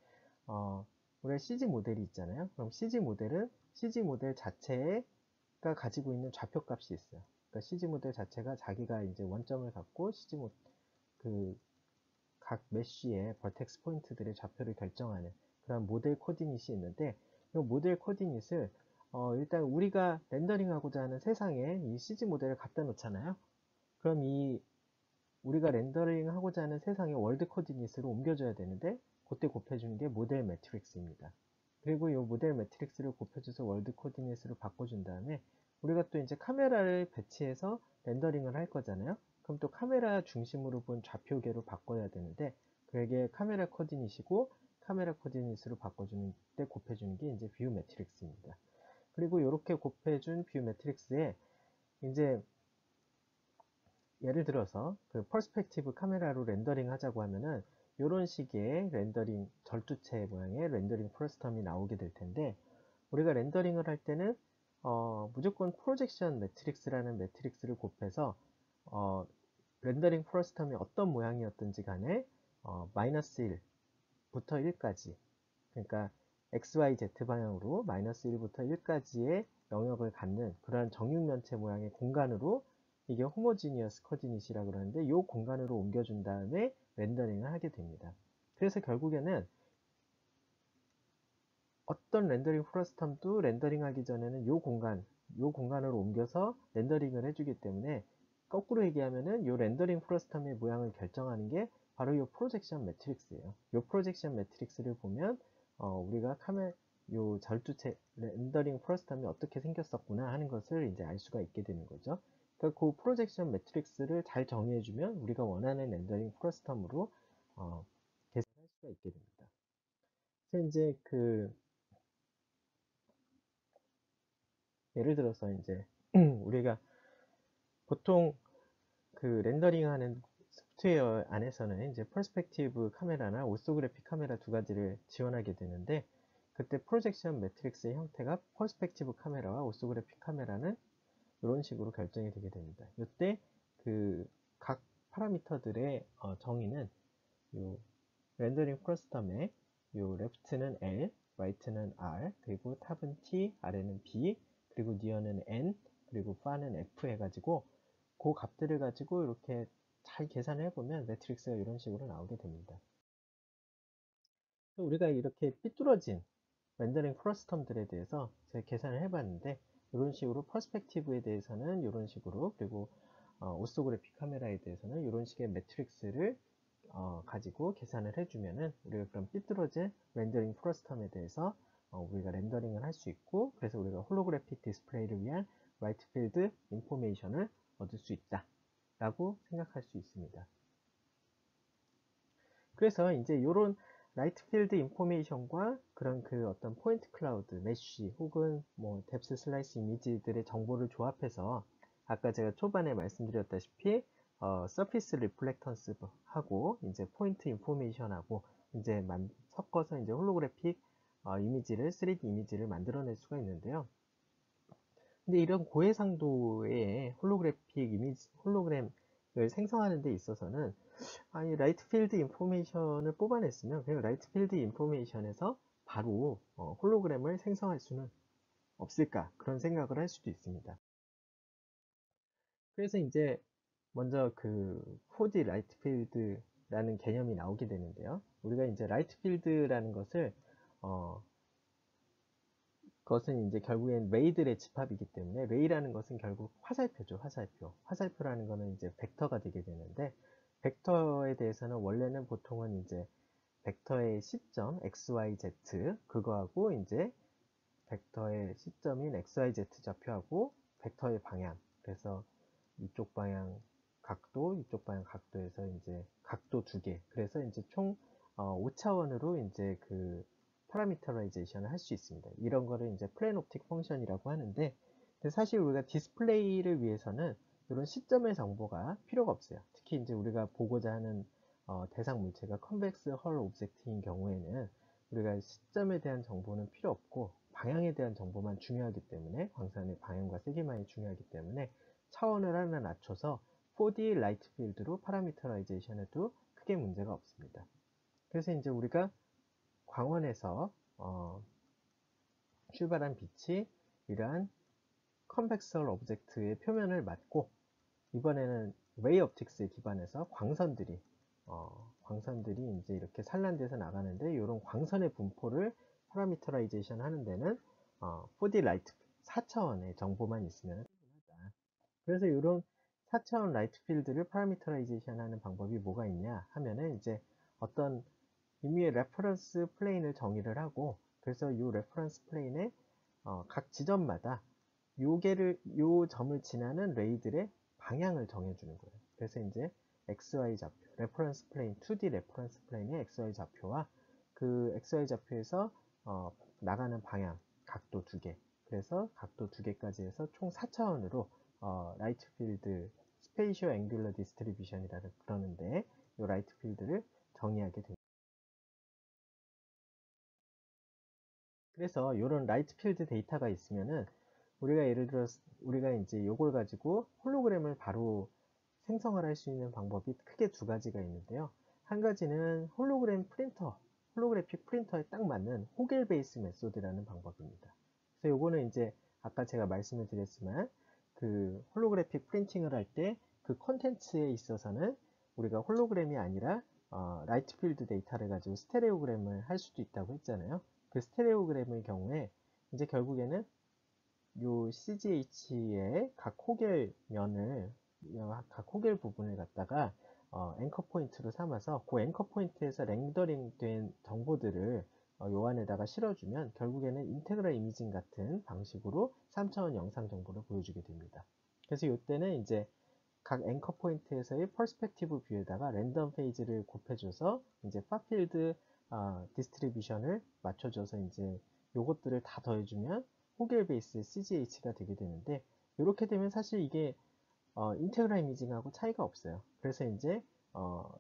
어, 우리 CG 모델이 있잖아요. 그럼 CG 모델은 CG 모델 자체가 가지고 있는 좌표 값이 있어요. 그러니까 CG 모델 자체가 자기가 이제 원점을 갖고 CG 모 그 각 mesh의 vertex point들의 좌표를 결정하는 그런 model coordinate이 있는데 이 model coordinate을 어, 일단 우리가 렌더링하고자 하는 세상에 이 CG 모델을 갖다 놓잖아요. 그럼 이 우리가 렌더링 하고자 하는 세상의 world coordinate으로 옮겨줘야 되는데 그때 곱해주는 게 model matrix입니다. 그리고 이 model matrix를 곱해줘서 world coordinate으로 바꿔준 다음에 우리가 또 이제 카메라를 배치해서 렌더링을 할 거잖아요. 그럼 또 카메라 중심으로 본 좌표계로 바꿔야 되는데 그게 camera coordinate이고 camera coordinate으로 바꿔주는 때 곱해주는 게 이제 view matrix입니다. 그리고 이렇게 곱해준 view matrix에 이제 예를 들어서 그 perspective 카메라로 렌더링 하자고 하면은 이런 식의 렌더링 절두체 모양의 렌더링 frustum이 나오게 될 텐데 우리가 렌더링을 할 때는 어, 무조건 projection matrix라는 matrix를 곱해서 어, 렌더링 frustum이 어떤 모양이었든지 간에 어, 마이너스 1부터 1까지. 그러니까 XYZ 방향으로 마이너스 1부터 1까지의 영역을 갖는 그러한 정육면체 모양의 공간으로 이게 homogeneous coordinate이라고 그러는데 이 공간으로 옮겨준 다음에 렌더링을 하게 됩니다. 그래서 결국에는 어떤 렌더링 frustum도 렌더링 하기 전에는 이 공간, 이 공간으로 옮겨서 렌더링을 해주기 때문에 거꾸로 얘기하면은 이 렌더링 frustum의 모양을 결정하는 게 바로 이 projection matrix예요. 이 projection matrix를 보면 어, 우리가 카메 요 절두체 렌더링 frustum이 어떻게 생겼었구나 하는 것을 이제 알 수가 있게 되는 거죠. 그러니까 그 projection matrix를 잘 정의해주면 우리가 원하는 렌더링 frustum으로 어, 개선할 수가 있게 됩니다. 그래서 이제 그 예를 들어서 이제 우리가 보통 그 렌더링 하는 소프트웨어 안에서는 이제 perspective 카메라나 orthographic 카메라 두 가지를 지원하게 되는데 그때 projection matrix의 형태가 perspective 카메라와 orthographic 카메라는 이런 식으로 결정이 되게 됩니다. 이때 그 각 parameter들의 어, 정의는 요 렌더링 frustum에 요 left는 L, right는 R, 그리고 top은 T, 아래는 B, 그리고 니어는 N, 그리고 far는 F 해가지고 그 값들을 가지고 이렇게 잘 계산을 해보면 matrix가 이런 식으로 나오게 됩니다. 우리가 이렇게 삐뚤어진 렌더링 frustum들에 대해서 제가 계산을 해봤는데 이런 식으로 perspective에 대해서는 이런 식으로 그리고 어, orthographic 카메라에 대해서는 이런 식의 matrix를 어, 가지고 계산을 해주면은 우리가 그럼 삐뚤어진 렌더링 frustum에 대해서 어, 우리가 렌더링을 할 수 있고 그래서 우리가 holographic 디스플레이를 위한 light field information을 얻을 수 있다 라고 생각할 수 있습니다 그래서 이제 이런 light field information과 그런 그 어떤 point cloud, mesh 혹은 뭐 depth slice 이미지들의 정보를 조합해서 아까 제가 초반에 말씀드렸다시피 어, surface reflectance 하고 이제 point information하고 이제 만, 섞어서 이제 holographic 어, 이미지를 3D 이미지를 만들어낼 수가 있는데요. 근데 이런 고해상도의 holographic 이미지 홀로그램을 생성하는 데 있어서는 아니 light field information을 뽑아냈으면 그냥 light field information에서 바로 어, 홀로그램을 생성할 수는 없을까 그런 생각을 할 수도 있습니다. 그래서 이제 먼저 그 4D light field라는 개념이 나오게 되는데요. 우리가 이제 light field라는 것을 어 그것은 이제 결국엔 ray들의 집합이기 때문에 ray라는 것은 결국 화살표죠. 화살표. 화살표라는 것은 이제 벡터가 되게 되는데 벡터에 대해서는 원래는 보통은 이제 벡터의 시점 xyz 그거하고 이제 벡터의 시점인 xyz 좌표하고 벡터의 방향 그래서 이쪽 방향 각도, 이쪽 방향 각도에서 이제 각도 두 개. 그래서 이제 총 어, 5차원으로 이제 그 parameterization을 할 수 있습니다. 이런 거를 이제 plenoptic function이라고 하는데 사실 우리가 디스플레이를 위해서는 이런 시점의 정보가 필요가 없어요. 특히 이제 우리가 보고자 하는 어, 대상 물체가 convex hull object인 경우에는 우리가 시점에 대한 정보는 필요 없고 방향에 대한 정보만 중요하기 때문에 광선의 방향과 세기만이 중요하기 때문에 차원을 하나 낮춰서 4D light field로 parameterization 해도 크게 문제가 없습니다. 그래서 이제 우리가 광원에서 어, 출발한 빛이 이러한 convex hull object의 표면을 맞고 이번에는 wave optics에 기반해서 광선들이 어, 광선들이 이제 이렇게 산란돼서 나가는데 이런 광선의 분포를 parameterization 하는 데는 어, 4D light 4차원의 정보만 있으면 그래서 이런 4차원 light field를 parameterization 하는 방법이 뭐가 있냐 하면은 이제 어떤 임의의 reference plane을 정의를 하고 그래서 이 reference plane의 어, 각 지점마다 요게를 요 점을 지나는 ray들의 방향을 정해주는 거예요. 그래서 이제 XY 좌표, 레퍼런스 플레인, 2D 레퍼런스 플레인의 XY 좌표와 그 XY 좌표에서 어, 나가는 방향, 각도 두 개. 그래서 각도 두 개까지 해서 총 4차원으로 어, light field spatio angular distribution이라는 그러는데 이 light field를 정의하게 됩니다. 그래서 이런 light field 데이터가 있으면은 우리가 예를 들어 우리가 이제 이걸 가지고 홀로그램을 바로 생성을 할 수 있는 방법이 크게 두 가지가 있는데요. 한 가지는 홀로그램 프린터, holographic 프린터에 딱 맞는 hogel based method라는 방법입니다. 그래서 요거는 이제 아까 제가 말씀을 드렸지만 그 holographic printing을 할 때 그 컨텐츠에 있어서는 우리가 홀로그램이 아니라 어, light field 데이터를 가지고 stereogram을 할 수도 있다고 했잖아요. 그 stereogram의 경우에 이제 결국에는 요 CGH의 각 hogel 면을 각 hogel 부분을 갖다가 어, anchor point로 삼아서 그 anchor point에서 렌더링 된 정보들을 어, 요 안에다가 실어주면 결국에는 integral imaging 같은 방식으로 3차원 영상 정보를 보여주게 됩니다. 그래서 이때는 이제 각 anchor point에서의 perspective view에다가 random phase를 곱해줘서 이제 far field 어, distribution을 맞춰줘서 이제 요것들을 다 더해주면 hogel based CGH가 되게 되는데 이렇게 되면 사실 이게 어, integral imaging하고 차이가 없어요. 그래서 이제 어,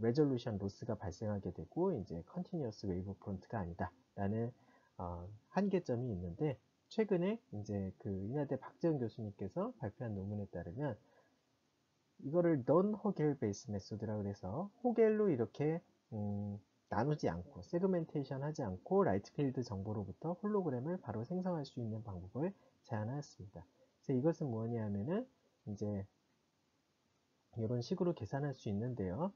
resolution loss가 발생하게 되고 이제 continuous wavefront가 아니다 라는 어, 한계점이 있는데 최근에 이제 그 인하대 박재형 교수님께서 발표한 논문에 따르면 이거를 non hogel based method라 그래서 hogel로 이렇게 음, 나누지 않고 segmentation 하지 않고 light field 정보로부터 홀로그램을 바로 생성할 수 있는 방법을 제안하였습니다. 그래서 이것은 뭐냐면은 이제 이런 식으로 계산할 수 있는데요.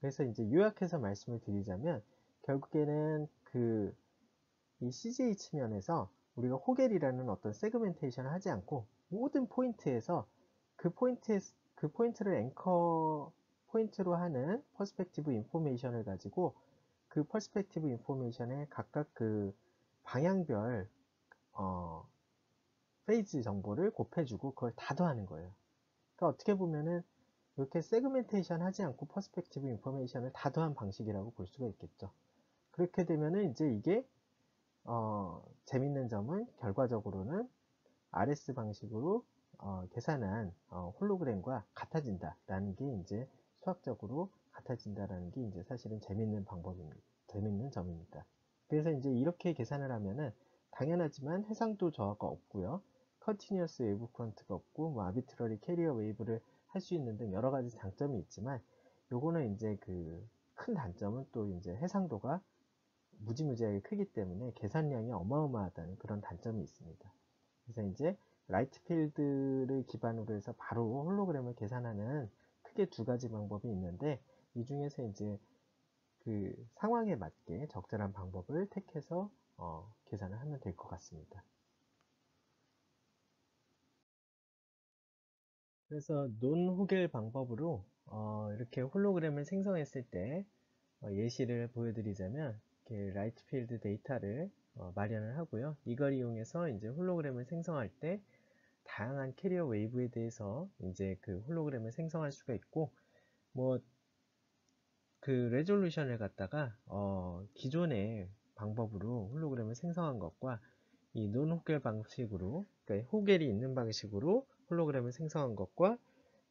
그래서 이제 요약해서 말씀을 드리자면 결국에는 그 이 CGH 측면에서 우리가 hogel이라는 어떤 segmentation을 하지 않고 모든 포인트에서 그 포인트에 그 포인트를 anchor point로 하는 perspective information을 가지고 그 perspective information에 각각 그 방향별 어, phase 정보를 곱해주고 그걸 다 더하는 거예요. 그러니까 어떻게 보면은 이렇게 segmentation 하지 않고 perspective information을 다 더한 방식이라고 볼 수가 있겠죠. 그렇게 되면은 이제 이게 어, 재밌는 점은 결과적으로는 RS 방식으로 어, 계산한 어, 홀로그램과 같아진다 라는 게 이제 수학적으로 같아진다 라는 게 이제 사실은 재밌는 방법입니다. 재밌는 점입니다. 그래서 이제 이렇게 계산을 하면은 당연하지만 해상도 저하가 없고요. continuous wavefront가 없고 뭐 arbitrary carrier wave를 할 수 있는 등 여러 가지 장점이 있지만 요거는 이제 그 큰 단점은 또 이제 해상도가 무지무지하게 크기 때문에 계산량이 어마어마하다는 그런 단점이 있습니다. 그래서 이제 라이트 필드를 기반으로 해서 바로 홀로그램을 계산하는 크게 두 가지 방법이 있는데 이 중에서 이제 그 상황에 맞게 적절한 방법을 택해서 어, 계산을 하면 될 것 같습니다. 그래서 논호겔 방법으로 어, 이렇게 홀로그램을 생성했을 때 어, 예시를 보여드리자면 이렇게 light field 데이터를 어, 마련을 하고요. 이걸 이용해서 이제 홀로그램을 생성할 때 다양한 carrier wave에 대해서 이제 그 홀로그램을 생성할 수가 있고 뭐 그 resolution을 갖다가 어, 기존의 방법으로 홀로그램을 생성한 것과 이 non-hogel 방식으로 그러니까 hogel이 있는 방식으로 홀로그램을 생성한 것과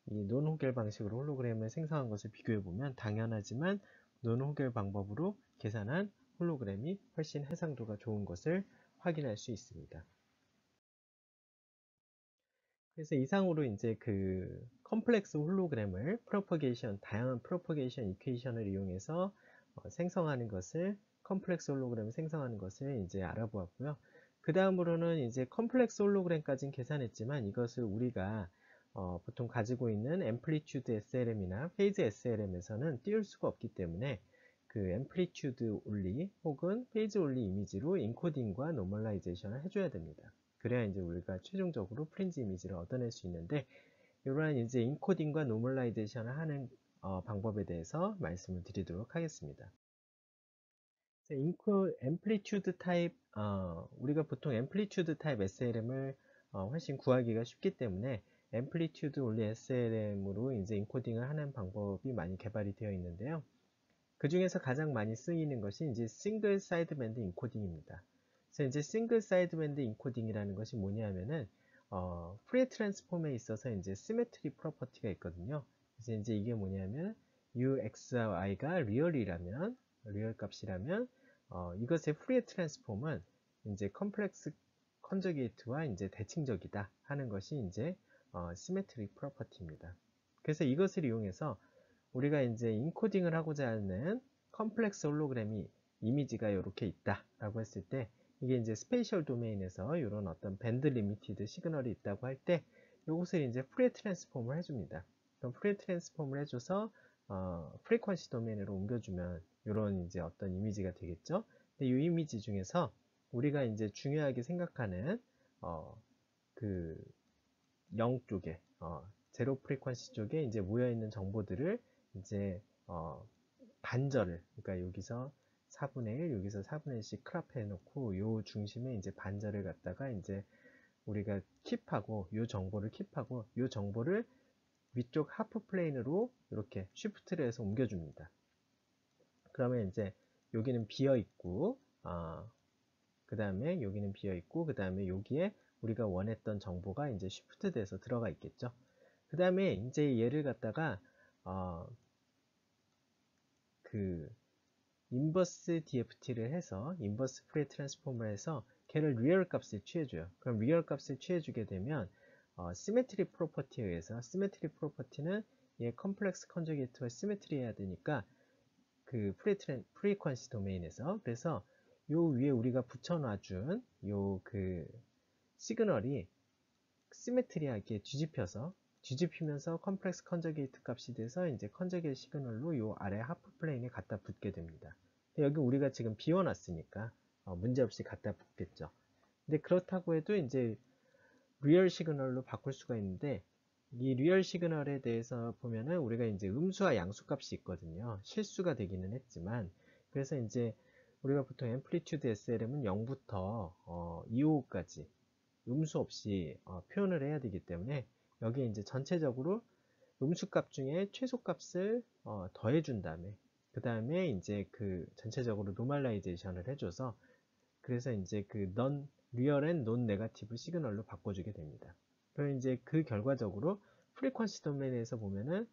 이 non-hogel 방식으로 홀로그램을 생성한 것을 비교해 보면 당연하지만 non-hogel 방법으로 계산한 홀로그램이 훨씬 해상도가 좋은 것을 확인할 수 있습니다. 그래서 이상으로 이제 그 컴플렉스 홀로그램을 propagation 다양한 propagation equation을 이용해서 어, 생성하는 것을 컴플렉스 홀로그램을 생성하는 것을 이제 알아보았고요. 그 다음으로는 이제 컴플렉스 홀로그램까지는 계산했지만 이것을 우리가 어, 보통 가지고 있는 amplitude SLM이나 phase SLM에서는 띄울 수가 없기 때문에 그 amplitude only 혹은 phase only 이미지로 인코딩과 normalization을 해줘야 됩니다. 그래야 이제 우리가 최종적으로 fringe 이미지를 얻어낼 수 있는데 이러한 이제 인코딩과 normalization을 하는 어, 방법에 대해서 말씀을 드리도록 하겠습니다. 인코 amplitude 타입 어, 우리가 보통 amplitude 타입 SLM을 어, 훨씬 구하기가 쉽기 때문에 amplitude only SLM으로 이제 인코딩을 하는 방법이 많이 개발이 되어 있는데요. 그 중에서 가장 많이 쓰이는 것이 이제 single side band 인코딩입니다. 그래서 이제 single side band 인코딩이라는 것이 뭐냐면은 어, Fourier transform에 있어서 이제 symmetry property가 있거든요. 그래서 이제 이게 뭐냐면 ux와 y가 real이라면 real 값이라면 어, 이것의 Fourier transform은 이제 complex conjugate와 이제 대칭적이다 하는 것이 이제 어, symmetric property입니다. 그래서 이것을 이용해서 우리가 이제 encoding을 하고자 하는 컴플렉스 홀로그램이 이미지가 이렇게 있다 라고 했을 때 이게 이제 spatial domain에서 이런 어떤 band limited signal이 있다고 할 때 이것을 이제 Fourier transform을 해줍니다. 그럼 Fourier transform을 해줘서 어, frequency domain으로 옮겨주면 이런 이제 어떤 이미지가 되겠죠. 근데 이 이미지 중에서 우리가 이제 중요하게 생각하는 어, 그0 쪽에 어, zero frequency 쪽에 이제 모여 있는 정보들을 이제 어, 반절을 그러니까 여기서 4분의 1 여기서 4분의 1씩 crop 해 놓고 요 중심에 이제 반절을 갖다가 이제 우리가 keep하고 요 정보를 keep하고 요 정보를 위쪽 half plane으로 이렇게 shift를 해서 옮겨줍니다. 그러면 이제 여기는 비어 있고 어, 그 다음에 여기는 비어 있고 그 다음에 여기에 우리가 원했던 정보가 이제 shift 돼서 들어가 있겠죠. 그 다음에 이제 얘를 갖다가 어, 그 inverse DFT를 해서 inverse Fourier transform을 해서 걔를 real 값을 취해줘요. 그럼 real 값을 취해주게 되면 어, symmetry property에 의해서 symmetry property는 얘 complex conjugate와 symmetry 해야 되니까 그 Fourier tran frequency domain에서 그래서 요 위에 우리가 붙여놔준 요 그 signal이 symmetry하게 뒤집혀서 뒤집히면서 complex conjugate 값이 돼서 이제 conjugate signal로 요 아래 half plane에 갖다 붙게 됩니다. 여기 우리가 지금 비워놨으니까 어, 문제없이 갖다 붙겠죠. 근데 그렇다고 해도 이제 real signal로 바꿀 수가 있는데 이 real signal에 대해서 보면은 우리가 이제 음수와 양수 값이 있거든요. 실수가 되기는 했지만 그래서 이제 우리가 보통 amplitude SLM은 0부터 어, 255까지 음수 없이 어, 표현을 해야 되기 때문에 여기에 이제 전체적으로 음수값 중에 최소값을 어, 더해준 다음에 그 다음에 이제 그 전체적으로 normalization을 해줘서 그래서 이제 그 non 리얼 앤논 네가티브 시그널로 바꿔주게 됩니다. 그럼 이제 그 결과적으로 frequency domain에서 보면은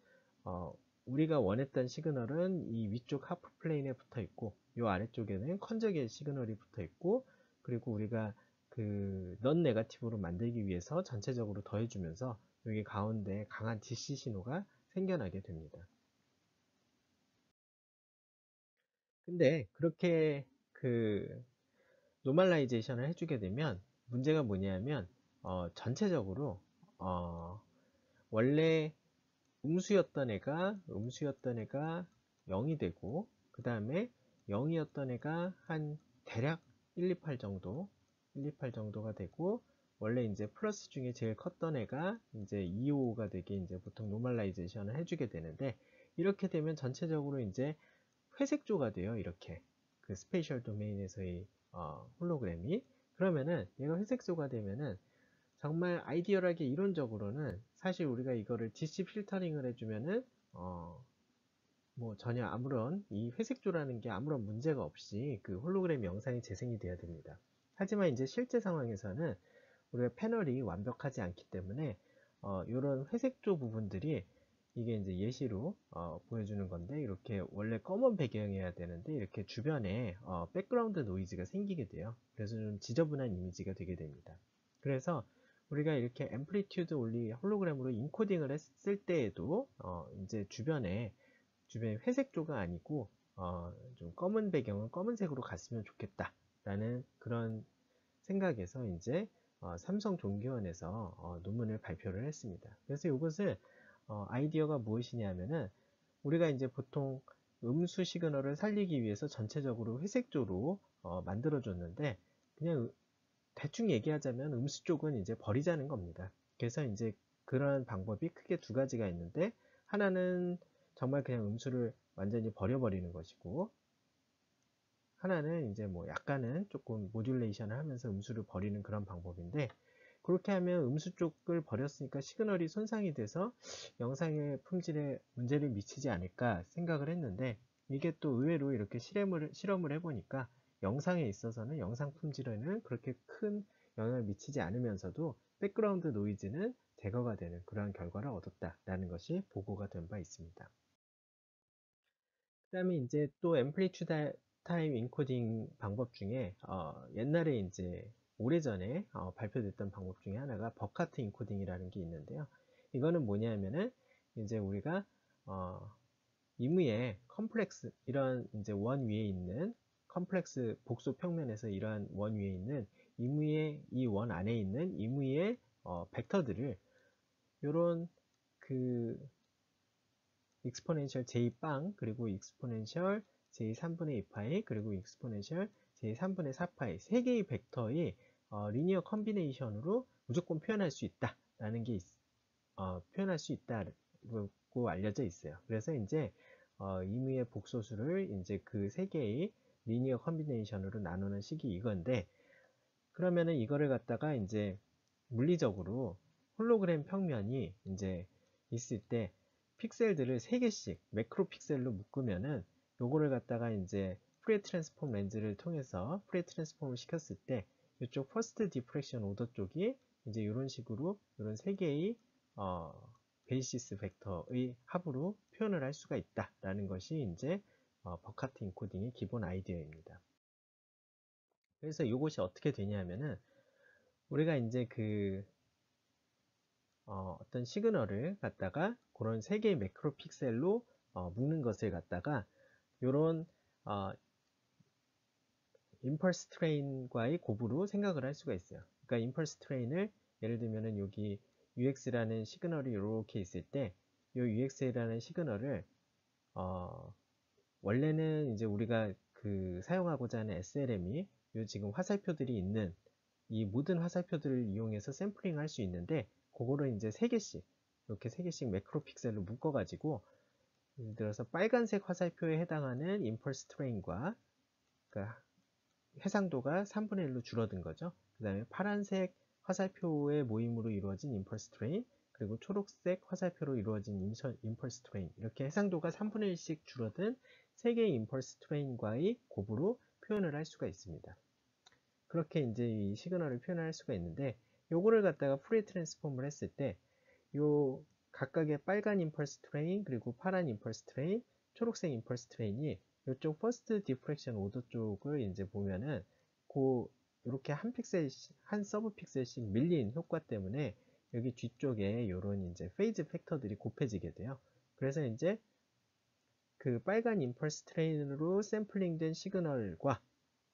어, 우리가 원했던 signal은 이 위쪽 half plane에 붙어 있고 이 아래쪽에는 conjugate signal이 붙어 있고 그리고 우리가 그 non negative로 만들기 위해서 전체적으로 더해주면서 여기 가운데 강한 DC 신호가 생겨나게 됩니다. 근데 그렇게 그 normalization을 해주게 되면 문제가 뭐냐면 어, 전체적으로 어, 원래 음수였던 애가 음수였던 애가 0이 되고 그 다음에 0이었던 애가 한 대략 1, 2, 8 정도 1, 2, 8 정도가 되고 원래 이제 플러스 중에 제일 컸던 애가 이제 2, 5, 5가 되게 이제 보통 normalization을 해주게 되는데 이렇게 되면 전체적으로 이제 회색조가 돼요 이렇게 그 spatial domain에서의 어, 홀로그램이 그러면은 얘가 회색조가 되면은 정말 ideal하게 이론적으로는 사실 우리가 이거를 DC 필터링을 해주면은 어, 뭐 전혀 아무런 이 회색조라는 게 아무런 문제가 없이 그 홀로그램 영상이 재생이 돼야 됩니다. 하지만 이제 실제 상황에서는 우리가 패널이 완벽하지 않기 때문에 어, 이런 회색조 부분들이 이게 이제 예시로 어, 보여주는 건데 이렇게 원래 검은 배경이어야 되는데 이렇게 주변에 어, background noise가 생기게 돼요. 그래서 좀 지저분한 이미지가 되게 됩니다. 그래서 우리가 이렇게 amplitude only 홀로그램으로 encoding을 했을 때에도 어, 이제 주변에 주변에 회색조가 아니고 어, 좀 검은 배경은 검은색으로 갔으면 좋겠다 라는 그런 생각에서 이제 어, 삼성 종교원에서 어, 논문을 발표를 했습니다. 그래서 이것을 어, 아이디어가 무엇이냐면은 우리가 이제 보통 음수 시그널을 살리기 위해서 전체적으로 회색조로 어, 만들어줬는데 그냥 대충 얘기하자면 음수 쪽은 이제 버리자는 겁니다. 그래서 이제 그런 방법이 크게 두 가지가 있는데 하나는 정말 그냥 음수를 완전히 버려버리는 것이고 하나는 이제 뭐 약간은 조금 modulation을 하면서 음수를 버리는 그런 방법인데 그렇게 하면 음수 쪽을 버렸으니까 signal이 손상이 돼서 영상의 품질에 문제를 미치지 않을까 생각을 했는데 이게 또 의외로 이렇게 실험을, 실험을 해보니까 영상에 있어서는 영상 품질에는 그렇게 큰 영향을 미치지 않으면서도 background noise는 제거가 되는 그러한 결과를 얻었다라는 것이 보고가 된 바 있습니다. 그 다음에 이제 또 amplitude type encoding 방법 중에 어, 옛날에 이제 오래전에 어, 발표됐던 방법 중에 하나가 Burckhardt encoding이라는 게 있는데요. 이거는 뭐냐면은 이제 우리가 어, 임의의 컴플렉스 이런 이제 원 위에 있는 컴플렉스 복수 평면에서 이러한 원 위에 있는 임의의 이 원 안에 있는 임의의 어, 벡터들을 요런 그 exponential j 빵 그리고 exponential j 3분의 2파이 그리고 exponential j 3분의 4파이 세 개의 벡터의 어, linear combination으로 무조건 표현할 수 있다 라는 게 있, 어, 표현할 수 있다고 알려져 있어요. 그래서 이제 어, 임의의 복소수를 이제 그 세 개의 linear combination으로 나누는 식이 이건데 그러면은 이거를 갖다가 이제 물리적으로 홀로그램 평면이 이제 있을 때 픽셀들을 3개씩 매크로 픽셀로 묶으면은 요거를 갖다가 이제 Fourier transform 렌즈를 통해서 Fourier transform을 시켰을 때 이쪽 first diffraction order 쪽이 이제 이런 식으로 이런 세 개의 어, basis vector의 합으로 표현을 할 수가 있다라는 것이 이제 어, Burckhardt encoding의 기본 아이디어입니다. 그래서 이것이 어떻게 되냐면은 우리가 이제 그 어, 떤 시그널을 갖다가 그런 세 개의 매크로 픽셀로 어, 묶는 것을 갖다가 이런 어, impulse train과의 곱으로 생각을 할 수가 있어요. 그러니까 impulse train을 예를 들면은 여기 UX라는 시그널이 이렇게 있을 때 이 UX라는 시그널을 어, 원래는 이제 우리가 그 사용하고자 하는 SLM이 요 지금 화살표들이 있는 이 모든 화살표들을 이용해서 샘플링 할 수 있는데 그거를 이제 3개씩 이렇게 3개씩 매크로 픽셀로 묶어 가지고 예를 들어서 빨간색 화살표에 해당하는 impulse train과 그러니까 해상도가 3분의 1로 줄어든 거죠. 그 다음에 파란색 화살표의 모임으로 이루어진 impulse train 그리고 초록색 화살표로 이루어진 impulse train 이렇게 해상도가 3분의 1씩 줄어든 3개의 impulse train과의 곱으로 표현을 할 수가 있습니다. 그렇게 이제 이 시그널을 표현할 수가 있는데 요거를 갖다가 Fourier transform을 했을 때요 각각의 빨간 impulse train 그리고 파란 impulse train 초록색 impulse train이 이쪽 first diffraction order 쪽을 이제 보면은 그 이렇게 한 픽셀씩 한 sub 픽셀씩 밀린 효과 때문에 여기 뒤쪽에 이런 이제 phase factor들이 곱해지게 돼요. 그래서 이제 그 빨간 impulse train으로 샘플링된 시그널과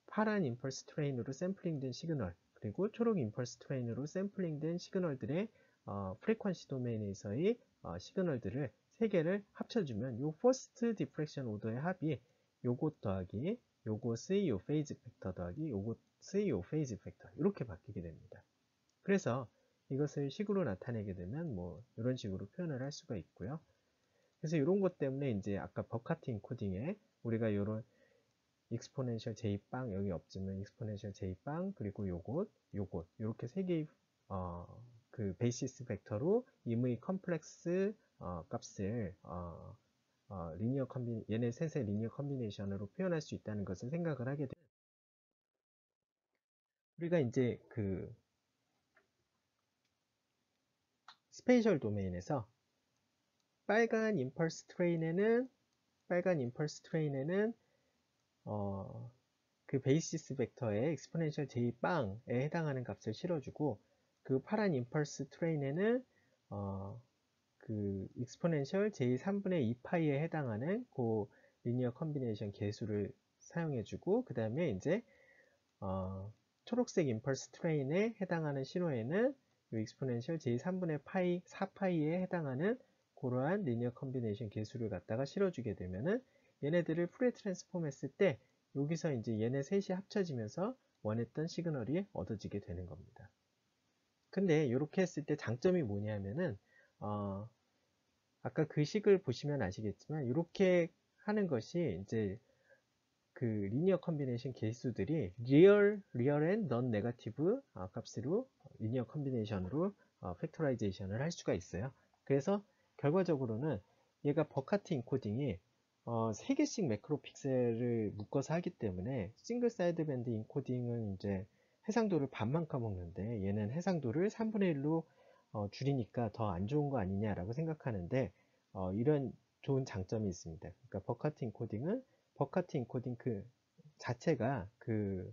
파란 impulse train으로 샘플링된 시그널 그리고 초록 impulse train으로 샘플링된 시그널들의 어, frequency domain에서의 어, 시그널들을 세 개를 합쳐주면 요 first diffraction order의 합이 요것 더하기 요것의 요 phase factor 더하기 요것의 요 phase factor 이렇게 바뀌게 됩니다. 그래서 이것을 식으로 나타내게 되면 뭐 이런 식으로 표현을 할 수가 있고요. 그래서 이런 것 때문에 이제 아까 Burckhardt encoding에 우리가 이런 exponential j 빵 여기 없지만 exponential j 빵 그리고 요것 요것 이렇게 세 개의 어, 그 basis vector로 임의 컴플렉스 어, 값을 어, 어, linear combi 얘네 셋의 linear combination으로 표현할 수 있다는 것을 생각을 하게 돼. 우리가 이제 그 spatial domain에서 빨간 impulse train에는 빨간 impulse train에는 어, 그 basis vector의 exponential j 빵에 해당하는 값을 실어주고 그 파란 impulse train에는 어, 그 exponential j 3분의 2파이에 해당하는 그 linear combination 계수를 사용해주고 그 다음에 이제 어, 초록색 impulse train에 해당하는 신호에는 이 exponential j 3분의 파이 4파이에 해당하는 그러한 linear combination 계수를 갖다가 실어주게 되면은 얘네들을 Fourier transform 했을 때 여기서 이제 얘네 셋이 합쳐지면서 원했던 시그널이 얻어지게 되는 겁니다. 근데 이렇게 했을 때 장점이 뭐냐면은 어, 아까 그 식을 보시면 아시겠지만 이렇게 하는 것이 이제 그 linear combination 계수들이 real, real and non-negative 값으로 linear combination으로 어, factorization을 할 수가 있어요. 그래서 결과적으로는 얘가 Burckhardt encoding이 어, 3개씩 매크로 픽셀을 묶어서 하기 때문에 single side band encoding은 이제 해상도를 반만 까먹는데 얘는 해상도를 3분의 1로 어, 줄이니까 더 안 좋은 거 아니냐라고 생각하는데 어, 이런 좋은 장점이 있습니다. 그러니까 Burckhardt encoding은 Burckhardt encoding 그 자체가 그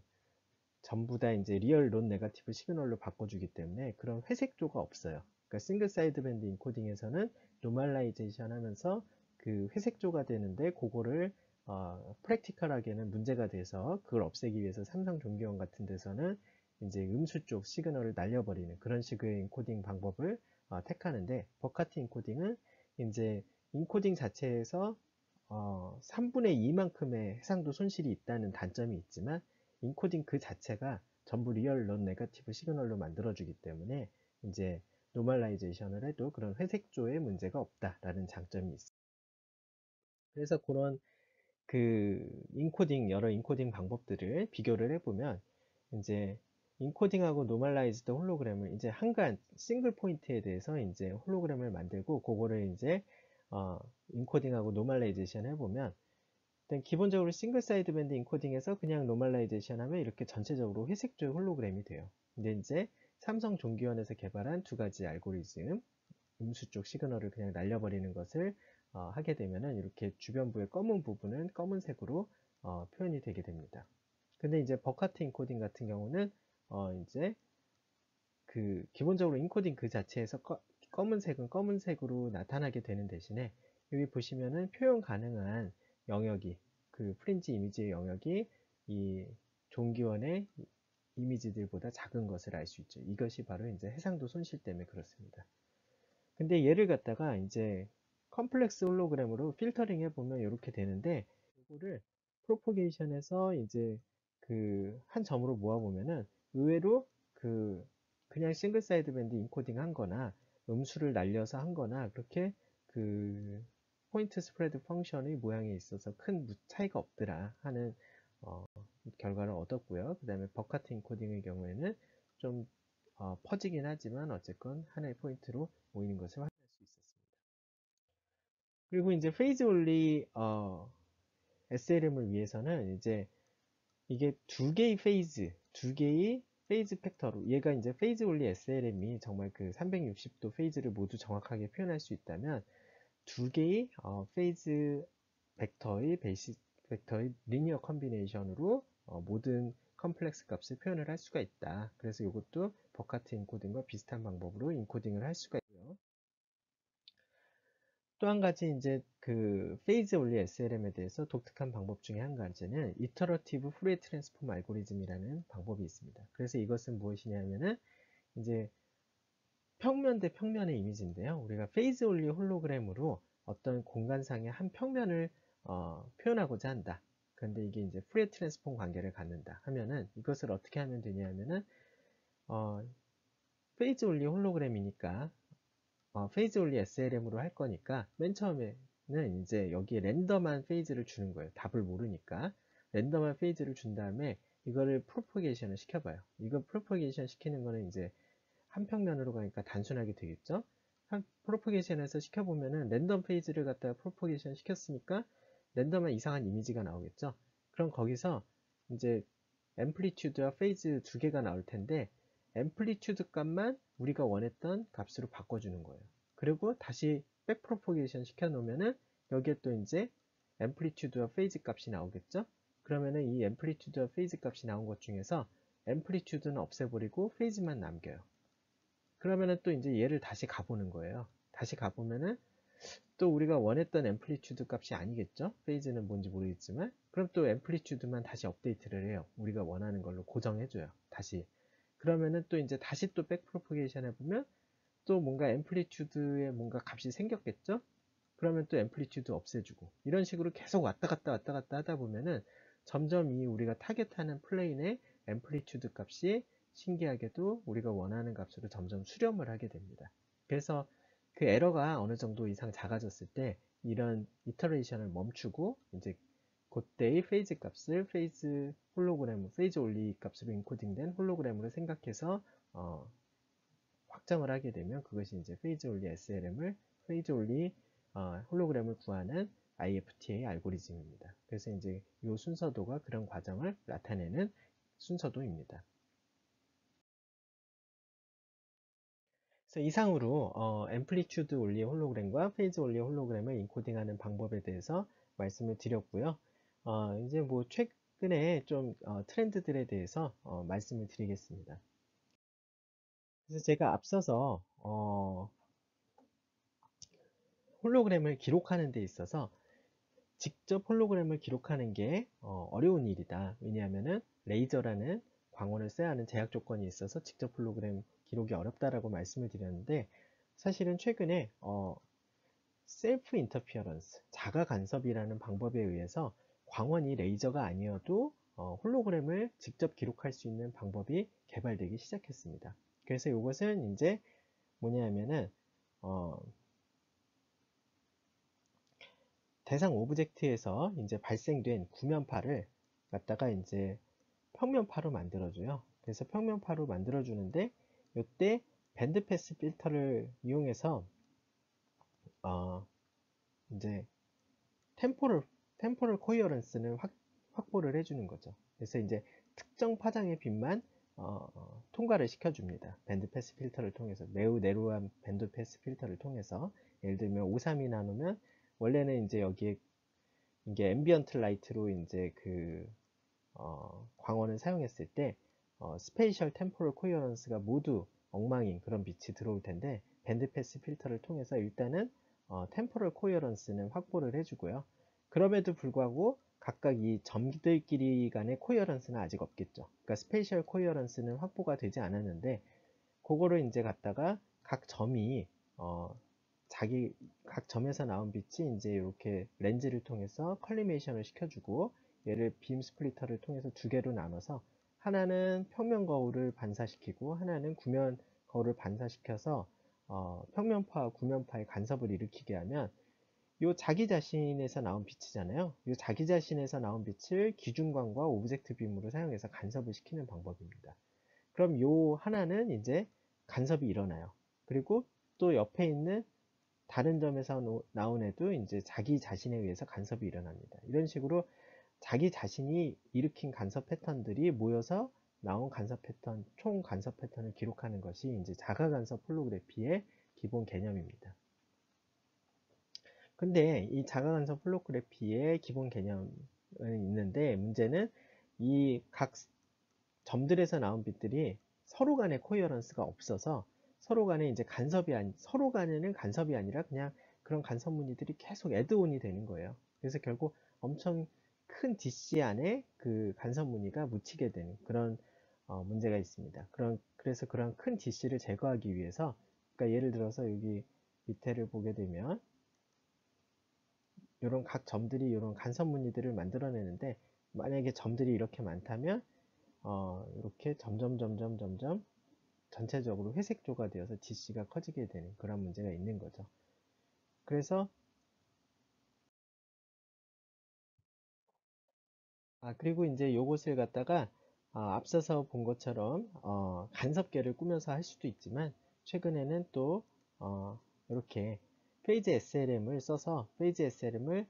전부 다 이제 real non-negative 시그널로 바꿔주기 때문에 그런 회색조가 없어요. 그러니까 single side band encoding에서는 normalization 하면서 그 회색조가 되는데 그거를 어, practical하게는 문제가 돼서 그걸 없애기 위해서 삼성 종기원 같은 데서는 이제 음수 쪽 시그널을 날려버리는 그런 식의 인코딩 방법을 어, 택하는데 Burckhardt encoding은 이제 인코딩 자체에서 어, 3분의 2만큼의 해상도 손실이 있다는 단점이 있지만 인코딩 그 자체가 전부 real non-negative 시그널로 만들어주기 때문에 이제 normalization을 해도 그런 회색조의 문제가 없다라는 장점이 있습니다. 그래서 그런 그 인코딩 여러 인코딩 방법들을 비교를 해보면 이제 encoding하고 normalized 홀로그램을 이제 한간 single point에 대해서 이제 홀로그램을 만들고 그거를 이제 어, encoding하고 normalization 해보면 일단 기본적으로 single side band encoding에서 그냥 normalization 하면 이렇게 전체적으로 회색조의 홀로그램이 돼요. 근데 이제 삼성 종기원에서 개발한 두 가지 알고리즘 음수 쪽 시그널을 그냥 날려버리는 것을 어, 하게 되면은 이렇게 주변부의 검은 부분은 검은색으로 어, 표현이 되게 됩니다. 근데 이제 버카트 인코딩 같은 경우는 어, 이제 그 기본적으로 인코딩 그 자체에서 꺼, 검은색은 검은색으로 나타나게 되는 대신에 여기 보시면은 표현 가능한 영역이 그 프린지 이미지의 영역이 이 종기원의 이미지들보다 작은 것을 알 수 있죠. 이것이 바로 이제 해상도 손실 때문에 그렇습니다. 근데 얘를 갖다가 이제 컴플렉스 홀로그램으로 필터링 해보면 이렇게 되는데 이거를 propagation에서 이제 그 한 점으로 모아보면은 의외로 그 그냥 single side band encoding 한 거나 음수를 날려서 한 거나 그렇게 그 point spread function의 모양에 있어서 큰 차이가 없더라 하는 어, 결과를 얻었고요. 그 다음에 Burckhardt encoding의 경우에는 좀 어, 퍼지긴 하지만 어쨌건 하나의 포인트로 모이는 것을 확인할 수 있었습니다. 그리고 이제 phase only 어, SLM을 위해서는 이제 이게 두 개의 phase, 두 개의 phase factor로 얘가 이제 phase only SLM이 정말 그 360도 phase를 모두 정확하게 표현할 수 있다면 두 개의 어, phase 벡터의 basis 벡터의 linear combination으로 어, 모든 컴플렉스 값을 표현을 할 수가 있다. 그래서 이것도 Burckhardt encoding과 비슷한 방법으로 encoding을 할 수가. 또 한 가지 이제 그 phase only SLM에 대해서 독특한 방법 중에 한 가지는 iterative Fourier transform 알고리즘이라는 방법이 있습니다. 그래서 이것은 무엇이냐면은 이제 평면 대 평면의 이미지인데요. 우리가 phase only 홀로그램으로 어떤 공간상의 한 평면을 어, 표현하고자 한다. 그런데 이게 이제 Fourier transform 관계를 갖는다 하면은 이것을 어떻게 하면 되냐 하면은 어, phase only 홀로그램이니까 어, phase only SLM으로 할 거니까 맨 처음에는 이제 여기에 랜덤한 phase를 주는 거예요. 답을 모르니까 랜덤한 phase를 준 다음에 이거를 propagation을 시켜봐요. 이거 propagation 시키는 거는 이제 한 평면으로 가니까 단순하게 되겠죠. 한 propagation에서 시켜보면은 랜덤 phase를 갖다가 propagation 시켰으니까 랜덤한 이상한 이미지가 나오겠죠. 그럼 거기서 이제 amplitude와 phase 두 개가 나올 텐데 amplitude 값만 우리가 원했던 값으로 바꿔주는 거예요. 그리고 다시 back propagation 시켜 놓으면은 여기에 또 이제 amplitude와 phase 값이 나오겠죠. 그러면은 이 amplitude와 phase 값이 나온 것 중에서 amplitude는 없애버리고 phase만 남겨요. 그러면은 또 이제 얘를 다시 가보는 거예요. 다시 가보면은 또 우리가 원했던 amplitude 값이 아니겠죠? phase는 뭔지 모르겠지만 그럼 또 amplitude만 다시 업데이트를 해요. 우리가 원하는 걸로 고정해줘요. 다시 그러면은 또 이제 다시 또 back propagation 해보면 또 뭔가 amplitude에 뭔가 값이 생겼겠죠? 그러면 또 amplitude 없애주고 이런 식으로 계속 왔다 갔다 왔다 갔다 하다 보면은 점점 이 우리가 target하는 plane의 amplitude 값이 신기하게도 우리가 원하는 값으로 점점 수렴을 하게 됩니다. 그래서 그 에러가 어느 정도 이상 작아졌을 때 이런 iteration을 멈추고 이제 그때의 phase 값을 phase 홀로그램, phase only 값으로 encoding된 홀로그램으로 생각해서 어, 확정을 하게 되면 그것이 이제 phase only SLM을 phase only 어, 홀로그램을 구하는 IFTA 알고리즘입니다. 그래서 이제 이 순서도가 그런 과정을 나타내는 순서도입니다. 그래서 이상으로 어, amplitude only 홀로그램과 phase only 홀로그램을 encoding하는 방법에 대해서 말씀을 드렸고요. 어, 이제 뭐 최근에 좀 어, 트렌드들에 대해서 어, 말씀을 드리겠습니다. 그래서 제가 앞서서 어, 홀로그램을 기록하는 데 있어서 직접 홀로그램을 기록하는 게 어려운 일이다. 왜냐하면 레이저라는 광원을 써야 하는 제약 조건이 있어서 직접 홀로그램 기록이 어렵다라고 말씀을 드렸는데 사실은 최근에 어, self interference, 자가 간섭이라는 방법에 의해서 광원이 레이저가 아니어도 어, 홀로그램을 직접 기록할 수 있는 방법이 개발되기 시작했습니다. 그래서 이것은 이제 뭐냐면은 어, 대상 object에서 이제 발생된 구면파를 갖다가 이제 평면파로 만들어줘요. 그래서 평면파로 만들어주는데 이때 bandpass 필터를 이용해서 어 이제 temporal temporal coherence는 확, 확보를 해주는 거죠. 그래서 이제 특정 파장의 빛만 어, 어, 통과를 시켜줍니다. band pass 필터를 통해서 매우 narrow한 band pass 필터를 통해서 예를 들면 532 나노면 원래는 이제 여기에 이게 ambient light로 이제 그 어, 광원을 사용했을 때 어, spatial temporal coherence가 모두 엉망인 그런 빛이 들어올 텐데 band pass 필터를 통해서 일단은 어, temporal coherence는 확보를 해주고요. 그럼에도 불구하고 각각 이 점들끼리 간의 coherence는 아직 없겠죠. 그러니까 spatial coherence는 확보가 되지 않았는데 그거를 이제 갖다가 각 점이 어, 자기 각 점에서 나온 빛이 이제 이렇게 렌즈를 통해서 collimation을 시켜주고 얘를 beam splitter를 통해서 두 개로 나눠서 하나는 평면 거울을 반사시키고 하나는 구면 거울을 반사시켜서 어, 평면파와 구면파의 간섭을 일으키게 하면 요 자기 자신에서 나온 빛이잖아요. 요 자기 자신에서 나온 빛을 기준광과 object beam으로 사용해서 간섭을 시키는 방법입니다. 그럼 요 하나는 이제 간섭이 일어나요. 그리고 또 옆에 있는 다른 점에서 나온 애도 이제 자기 자신에 의해서 간섭이 일어납니다. 이런 식으로 자기 자신이 일으킨 간섭 패턴들이 모여서 나온 간섭 패턴, 총 간섭 패턴을 기록하는 것이 이제 자가 간섭 홀로그래피의 기본 개념입니다. 근데 이 자가 간섭 홀로그래피의 기본 개념은 있는데 문제는 이 각 점들에서 나온 빛들이 서로 간의 coherence가 없어서 서로 간에 이제 간섭이 아니 서로 간에는 간섭이 아니라 그냥 그런 간섭 무늬들이 계속 add-on이 되는 거예요. 그래서 결국 엄청 큰 DC 안에 그 간섭 무늬가 묻히게 되는 그런 어, 문제가 있습니다. 그런 그래서 그런 큰 DC를 제거하기 위해서 그러니까 예를 들어서 여기 밑에를 보게 되면 이런 각 점들이 이런 간섭 무늬들을 만들어내는데 만약에 점들이 이렇게 많다면 어, 이렇게 점점 점점 점점 전체적으로 회색조가 되어서 DC가 커지게 되는 그런 문제가 있는 거죠. 그래서 아 그리고 이제 요것을 갖다가 어, 앞서서 본 것처럼 어, 간섭계를 꾸며서 할 수도 있지만 최근에는 또 어, 이렇게 phase SLM을 써서 phase SLM을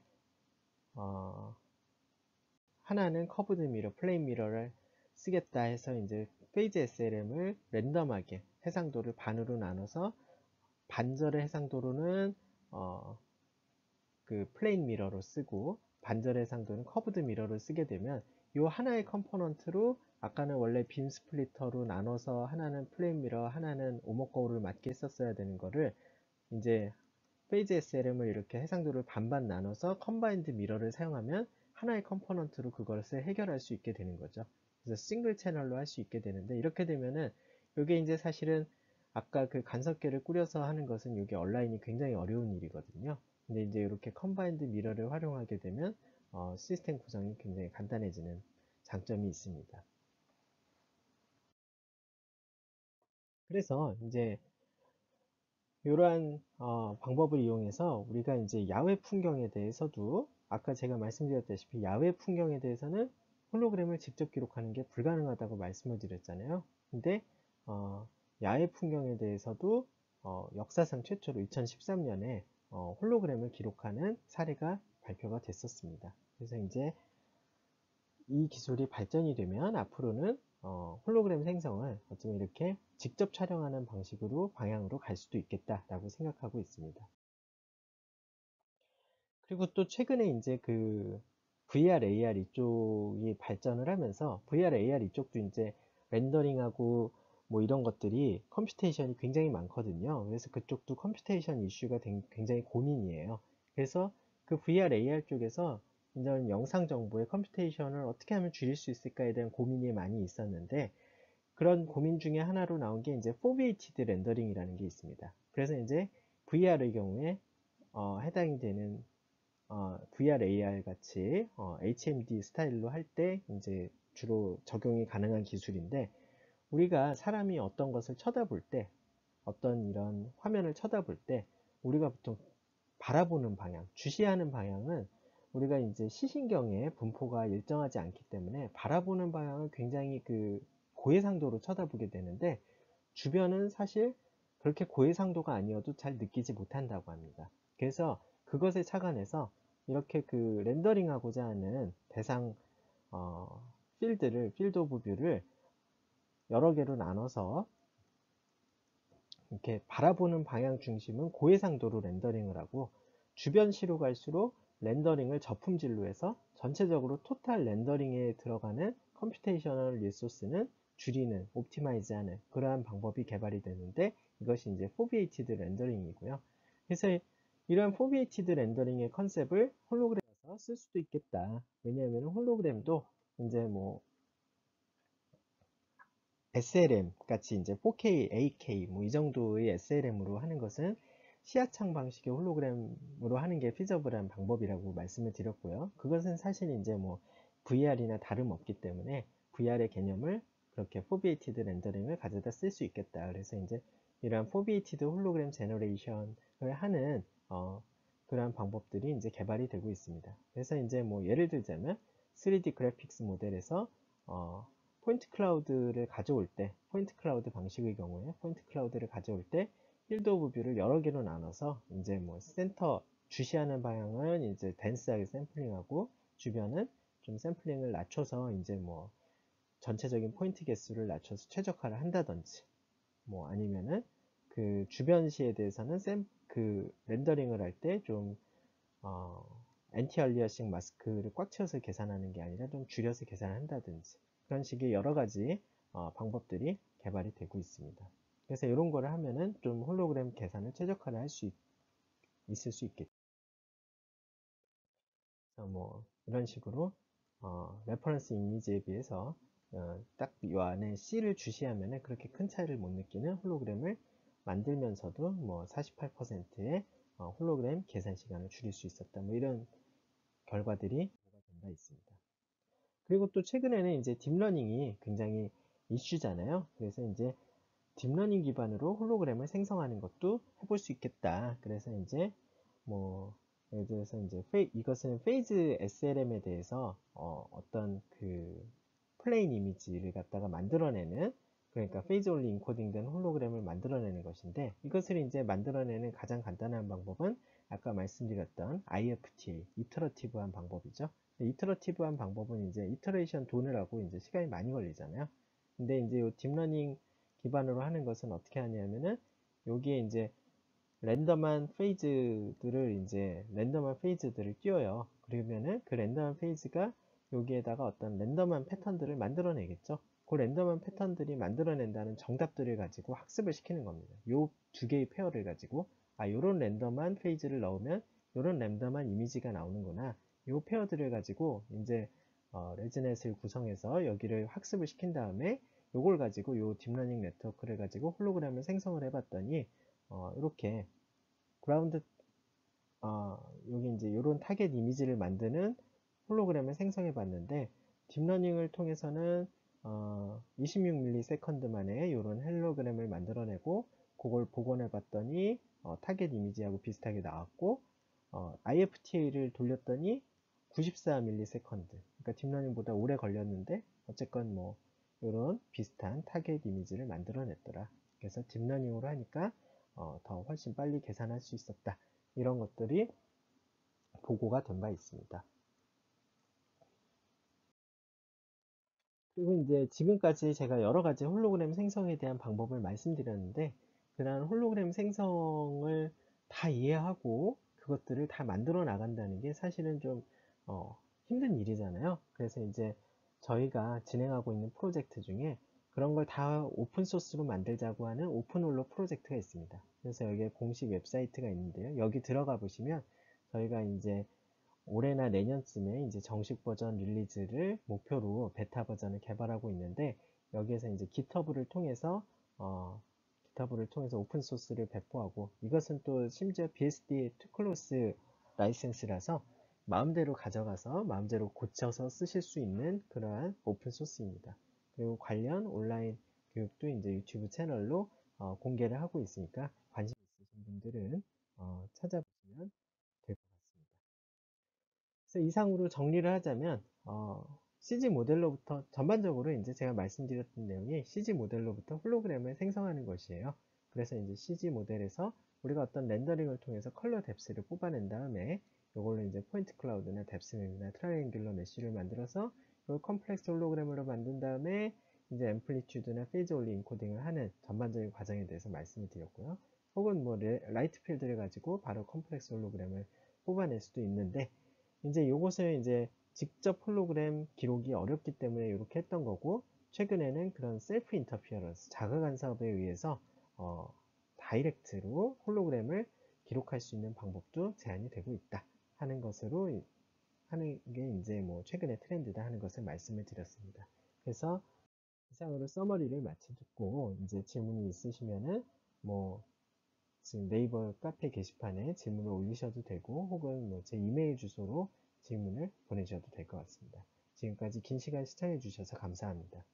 어, 하나는 curved mirror, plane mirror를 쓰겠다 해서 이제 phase SLM을 랜덤하게 해상도를 반으로 나눠서 반절의 해상도로는 어, 그 plane mirror로 쓰고 반절의 해상도는 curved mirror를 쓰게 되면 이 하나의 component로 아까는 원래 beam splitter로 나눠서 하나는 plane mirror 하나는 오목 거울을 맞게 했었어야 되는 거를 이제 phase SLM을 이렇게 해상도를 반반 나눠서 combined mirror를 사용하면 하나의 component로 그것을 해결할 수 있게 되는 거죠. 그래서 싱글 채널로 할 수 있게 되는데 이렇게 되면은 이게 이제 사실은 아까 그 간섭계를 꾸려서 하는 것은 이게 온라인이 굉장히 어려운 일이거든요. 근데 이제 이렇게 combined mirror를 활용하게 되면 어, 시스템 구성이 굉장히 간단해지는 장점이 있습니다. 그래서 이제 이러한 어, 방법을 이용해서 우리가 이제 야외 풍경에 대해서도 아까 제가 말씀드렸다시피 야외 풍경에 대해서는 홀로그램을 직접 기록하는 게 불가능하다고 말씀을 드렸잖아요. 근데 어, 야외 풍경에 대해서도 어, 역사상 최초로 2013년에 어, 홀로그램을 기록하는 사례가 발표가 됐었습니다. 그래서 이제 이 기술이 발전이 되면 앞으로는 어, 홀로그램 생성을 어쩌면 이렇게 직접 촬영하는 방식으로 방향으로 갈 수도 있겠다라고 생각하고 있습니다. 그리고 또 최근에 이제 그 VR, AR 이쪽이 발전을 하면서 VR, AR 이쪽도 이제 렌더링하고 뭐 이런 것들이 computation이 굉장히 많거든요. 그래서 그쪽도 computation 이슈가 굉장히 고민이에요. 그래서 그 VR, AR 쪽에서 이런 영상 정보의 computation을 어떻게 하면 줄일 수 있을까에 대한 고민이 많이 있었는데 그런 고민 중에 하나로 나온 게 이제 foveated 렌더링이라는 게 있습니다. 그래서 이제 VR의 경우에 어, 해당이 되는 어, VR, AR 같이 어, HMD 스타일로 할 때 이제 주로 적용이 가능한 기술인데 우리가 사람이 어떤 것을 쳐다볼 때 어떤 이런 화면을 쳐다볼 때 우리가 보통 바라보는 방향, 주시하는 방향은 우리가 이제 시신경의 분포가 일정하지 않기 때문에 바라보는 방향은 굉장히 그 고해상도로 쳐다보게 되는데 주변은 사실 그렇게 고해상도가 아니어도 잘 느끼지 못한다고 합니다. 그래서 그것에 착안해서 이렇게 그 렌더링하고자 하는 대상 어, field를 field of view를 여러 개로 나눠서 이렇게 바라보는 방향 중심은 고해상도로 렌더링을 하고 주변 시로 갈수록 렌더링을 저품질로 해서 전체적으로 total 렌더링에 들어가는 computational resource는 줄이는, optimize하는 그러한 방법이 개발이 되는데 이것이 이제 foveated 렌더링이고요. 그래서 이러한 foveated 렌더링의 컨셉을 홀로그램에서 쓸 수도 있겠다. 왜냐하면 홀로그램도 이제 뭐 SLM 같이 이제 4K, 8K 뭐 이 정도의 SLM으로 하는 것은 시야창 방식의 홀로그램으로 하는 게 feasible한 방법이라고 말씀을 드렸고요. 그것은 사실 이제 뭐 VR이나 다름없기 때문에 VR의 개념을 그렇게 foveated 렌더링을 가져다 쓸 수 있겠다. 그래서 이제 이러한 foveated 홀로그램 generation을 하는 어, 그러한 방법들이 이제 개발이 되고 있습니다. 그래서 이제 뭐 예를 들자면 3D 그래픽스 모델에서 어, point cloud를 가져올 때, point cloud 방식의 경우에 point cloud를 가져올 때 field of view를 여러 개로 나눠서 이제 뭐 센터 주시하는 방향은 이제 dense하게 샘플링하고 주변은 좀 샘플링을 낮춰서 이제 뭐 전체적인 포인트 개수를 낮춰서 최적화를 한다든지 뭐 아니면은 그 주변 시에 대해서는 샘, 그 렌더링을 할 때 좀 어, anti-aliasing mask를 꽉 채워서 계산하는 게 아니라 좀 줄여서 계산을 한다든지 그런 식의 여러 가지 어, 방법들이 개발이 되고 있습니다. 그래서 이런 거를 하면은 좀 홀로그램 계산을 최적화를 할 수 있을 수 있겠죠. 뭐 이런 식으로 어, reference 이미지에 비해서 어, 딱 이 안에 C를 주시하면 그렇게 큰 차이를 못 느끼는 홀로그램을 만들면서도 뭐 48%의 어, 홀로그램 계산 시간을 줄일 수 있었다. 뭐 이런 결과들이 된 바 있습니다. 그리고 또 최근에는 이제 딥러닝이 굉장히 이슈잖아요. 그래서 이제 딥러닝 기반으로 홀로그램을 생성하는 것도 해볼 수 있겠다. 그래서 이제 뭐 예를 들어서 이제 페이, 이것은 phase SLM에 대해서 어떤 그 plane 이미지를 갖다가 만들어내는 그러니까 phase only 인코딩된 홀로그램을 만들어내는 것인데 이것을 이제 만들어내는 가장 간단한 방법은 아까 말씀드렸던 IFTA, iterative한 방법이죠. iterative한 방법은 이제 iteration 돈을 하고 이제 시간이 많이 걸리잖아요. 근데 이제 이 딥러닝 기반으로 하는 것은 어떻게 하냐면은 여기에 이제 랜덤한 phase들을 이제 랜덤한 phase들을 띄워요. 그러면은 그 랜덤한 phase가 여기에다가 어떤 random한 패턴들을 만들어내겠죠. 그 랜덤한 패턴들이 만들어낸다는 정답들을 가지고 학습을 시키는 겁니다. 요 두 개의 pair를 가지고 아 요런 random한 phase를 넣으면 요런 random한 이미지가 나오는구나 요 pair들을 가지고 이제 어, ResNet을 구성해서 여기를 학습을 시킨 다음에 요걸 가지고 요 deep learning 네트워크를 가지고 홀로그램을 생성을 해봤더니 어, 이렇게 그라운드 어, 여기 이제 이런 타겟 이미지를 만드는 홀로그램을 생성해 봤는데 deep learning을 통해서는 어, 26ms 만에 이런 홀로그램을 만들어내고 그걸 복원해 봤더니 어, 타겟 이미지하고 비슷하게 나왔고 어, IFTA를 돌렸더니 94ms 그러니까 deep learning보다 오래 걸렸는데 어쨌건 뭐 이런 비슷한 타겟 이미지를 만들어냈더라. 그래서 deep learning으로 하니까 어, 더 훨씬 빨리 계산할 수 있었다. 이런 것들이 보고가 된 바 있습니다. 그리고 이제 지금까지 제가 여러 가지 홀로그램 생성에 대한 방법을 말씀드렸는데 그러한 홀로그램 생성을 다 이해하고 그것들을 다 만들어 나간다는 게 사실은 좀 어, 힘든 일이잖아요. 그래서 이제 저희가 진행하고 있는 프로젝트 중에 그런 걸 다 open source로 만들자고 하는 OpenHolo 프로젝트가 있습니다. 그래서 여기에 공식 웹사이트가 있는데요. 여기 들어가 보시면 저희가 이제 올해나 내년쯤에 이제 정식 버전 release를 목표로 베타 버전을 개발하고 있는데 여기에서 이제 GitHub를 통해서 어, GitHub를 통해서 open source를 배포하고 이것은 또 심지어 BSD two clause 라이센스라서 마음대로 가져가서 마음대로 고쳐서 쓰실 수 있는 그러한 오픈 소스입니다. 그리고 관련 온라인 교육도 이제 유튜브 채널로 어, 공개를 하고 있으니까 관심 있으신 분들은 어, 찾아보시면 그래서 이상으로 정리를 하자면 어, CG 모델로부터 전반적으로 이제 제가 말씀드렸던 내용이 CG 모델로부터 홀로그램을 생성하는 것이에요. 그래서 이제 CG 모델에서 우리가 어떤 rendering을 통해서 color depth를 뽑아낸 다음에 이걸로 이제 포인트 클라우드나 뎁스맵이나 트라이앵귤러 메쉬를 만들어서 이걸 complex hologram으로 만든 다음에 이제 amplitude나 phase only encoding을 하는 전반적인 과정에 대해서 말씀을 드렸고요. 혹은 뭐 light field를 가지고 바로 complex hologram을 뽑아낼 수도 있는데 이제 요것을 이제 직접 홀로그램 기록이 어렵기 때문에 이렇게 했던 거고 최근에는 그런 self interference 자가 간섭에 의해서 어, direct로 홀로그램을 기록할 수 있는 방법도 제안이 되고 있다 하는 것으로 하는 게 이제 뭐 최근의 트렌드다 하는 것을 말씀을 드렸습니다. 그래서 이상으로 summary를 마치고 이제 질문이 있으시면은 뭐 지금 네이버 카페 게시판에 질문을 올리셔도 되고 혹은 뭐 제 이메일 주소로 질문을 보내주셔도 될 것 같습니다. 지금까지 긴 시간 시청해 주셔서 감사합니다.